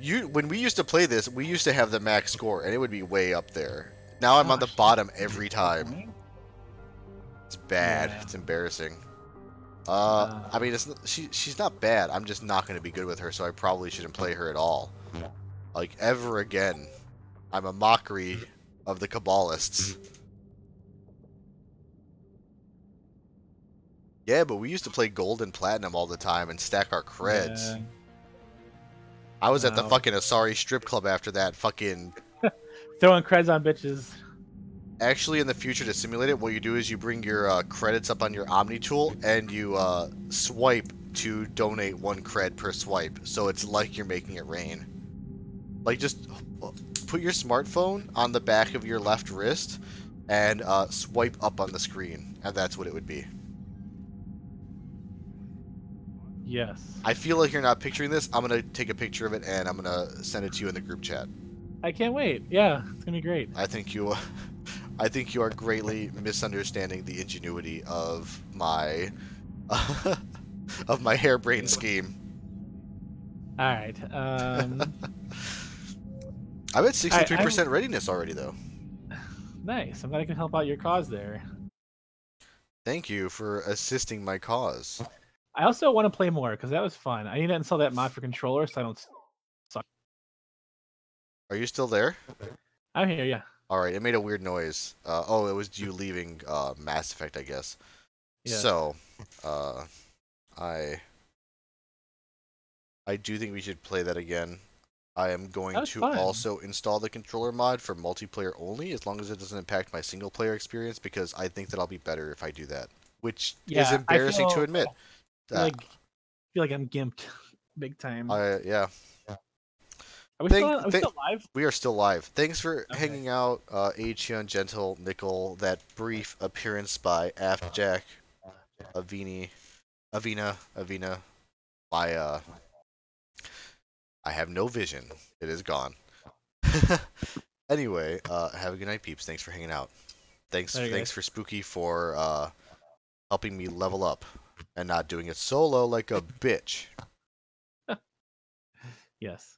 [SPEAKER 1] you when we used to play this, we used to have the max score, and it would be way up there. Now I'm on the bottom every time. It's bad.
[SPEAKER 2] Yeah.
[SPEAKER 1] It's embarrassing. Uh. I mean, it's she she's not bad. I'm just not going to be good with her, so I probably shouldn't play her at all. Like ever again. I'm a mockery of the Kabbalists. Yeah, but we used to play gold and platinum all the time and stack our creds.
[SPEAKER 2] Yeah.
[SPEAKER 1] I was at the fucking Asari strip club after that. Fucking
[SPEAKER 2] Throwing creds on bitches.
[SPEAKER 1] Actually, in the future to simulate it, what you do is you bring your uh, credits up on your Omni tool and you uh, swipe to donate one cred per swipe. So it's like you're making it rain. Like just put your smartphone on the back of your left wrist and uh, swipe up on the screen, and that's what it would be.
[SPEAKER 2] Yes.
[SPEAKER 1] I feel like you're not picturing this. I'm gonna take a picture of it and I'm gonna send it to you in the group chat.
[SPEAKER 2] I can't wait. Yeah, it's gonna be great.
[SPEAKER 1] I think you, I think you are greatly misunderstanding the ingenuity of my, of my harebrained scheme.
[SPEAKER 2] All right. Um,
[SPEAKER 1] I'm at 63% readiness already, though.
[SPEAKER 2] nice. I'm glad I can help out your cause there.
[SPEAKER 1] Thank you for assisting my cause.
[SPEAKER 2] I also want to play more because that was fun. I need to install that mod for controller so I don't. suck.
[SPEAKER 1] Are you still there?
[SPEAKER 2] I'm here. Yeah.
[SPEAKER 1] All right, it made a weird noise. Uh, oh, it was you leaving uh, Mass Effect, I guess.
[SPEAKER 2] Yeah.
[SPEAKER 1] So, uh, I, I do think we should play that again. I am going to
[SPEAKER 2] fun.
[SPEAKER 1] also install the controller mod for multiplayer only, as long as it doesn't impact my single player experience, because I think that I'll be better if I do that. Which
[SPEAKER 2] Yeah,
[SPEAKER 1] is
[SPEAKER 2] I
[SPEAKER 1] embarrassing to admit.
[SPEAKER 2] I feel
[SPEAKER 1] Uh,
[SPEAKER 2] like feel like I'm gimped, big time.
[SPEAKER 1] I yeah.
[SPEAKER 2] Are we,
[SPEAKER 1] think-
[SPEAKER 2] still, are we
[SPEAKER 1] think-
[SPEAKER 2] still live?
[SPEAKER 1] We are still live. Thanks for
[SPEAKER 2] Okay.
[SPEAKER 1] hanging out, uh, Acheon, Gentle, Nickel, that brief appearance by Afjack, Avini, Avina, Avina. My, uh, I have no vision. It is gone. anyway, uh, have a good night, peeps. Thanks for hanging out. Thanks, thanks for Spooky for, uh, helping me level up and not doing it solo like a bitch.
[SPEAKER 2] Yes.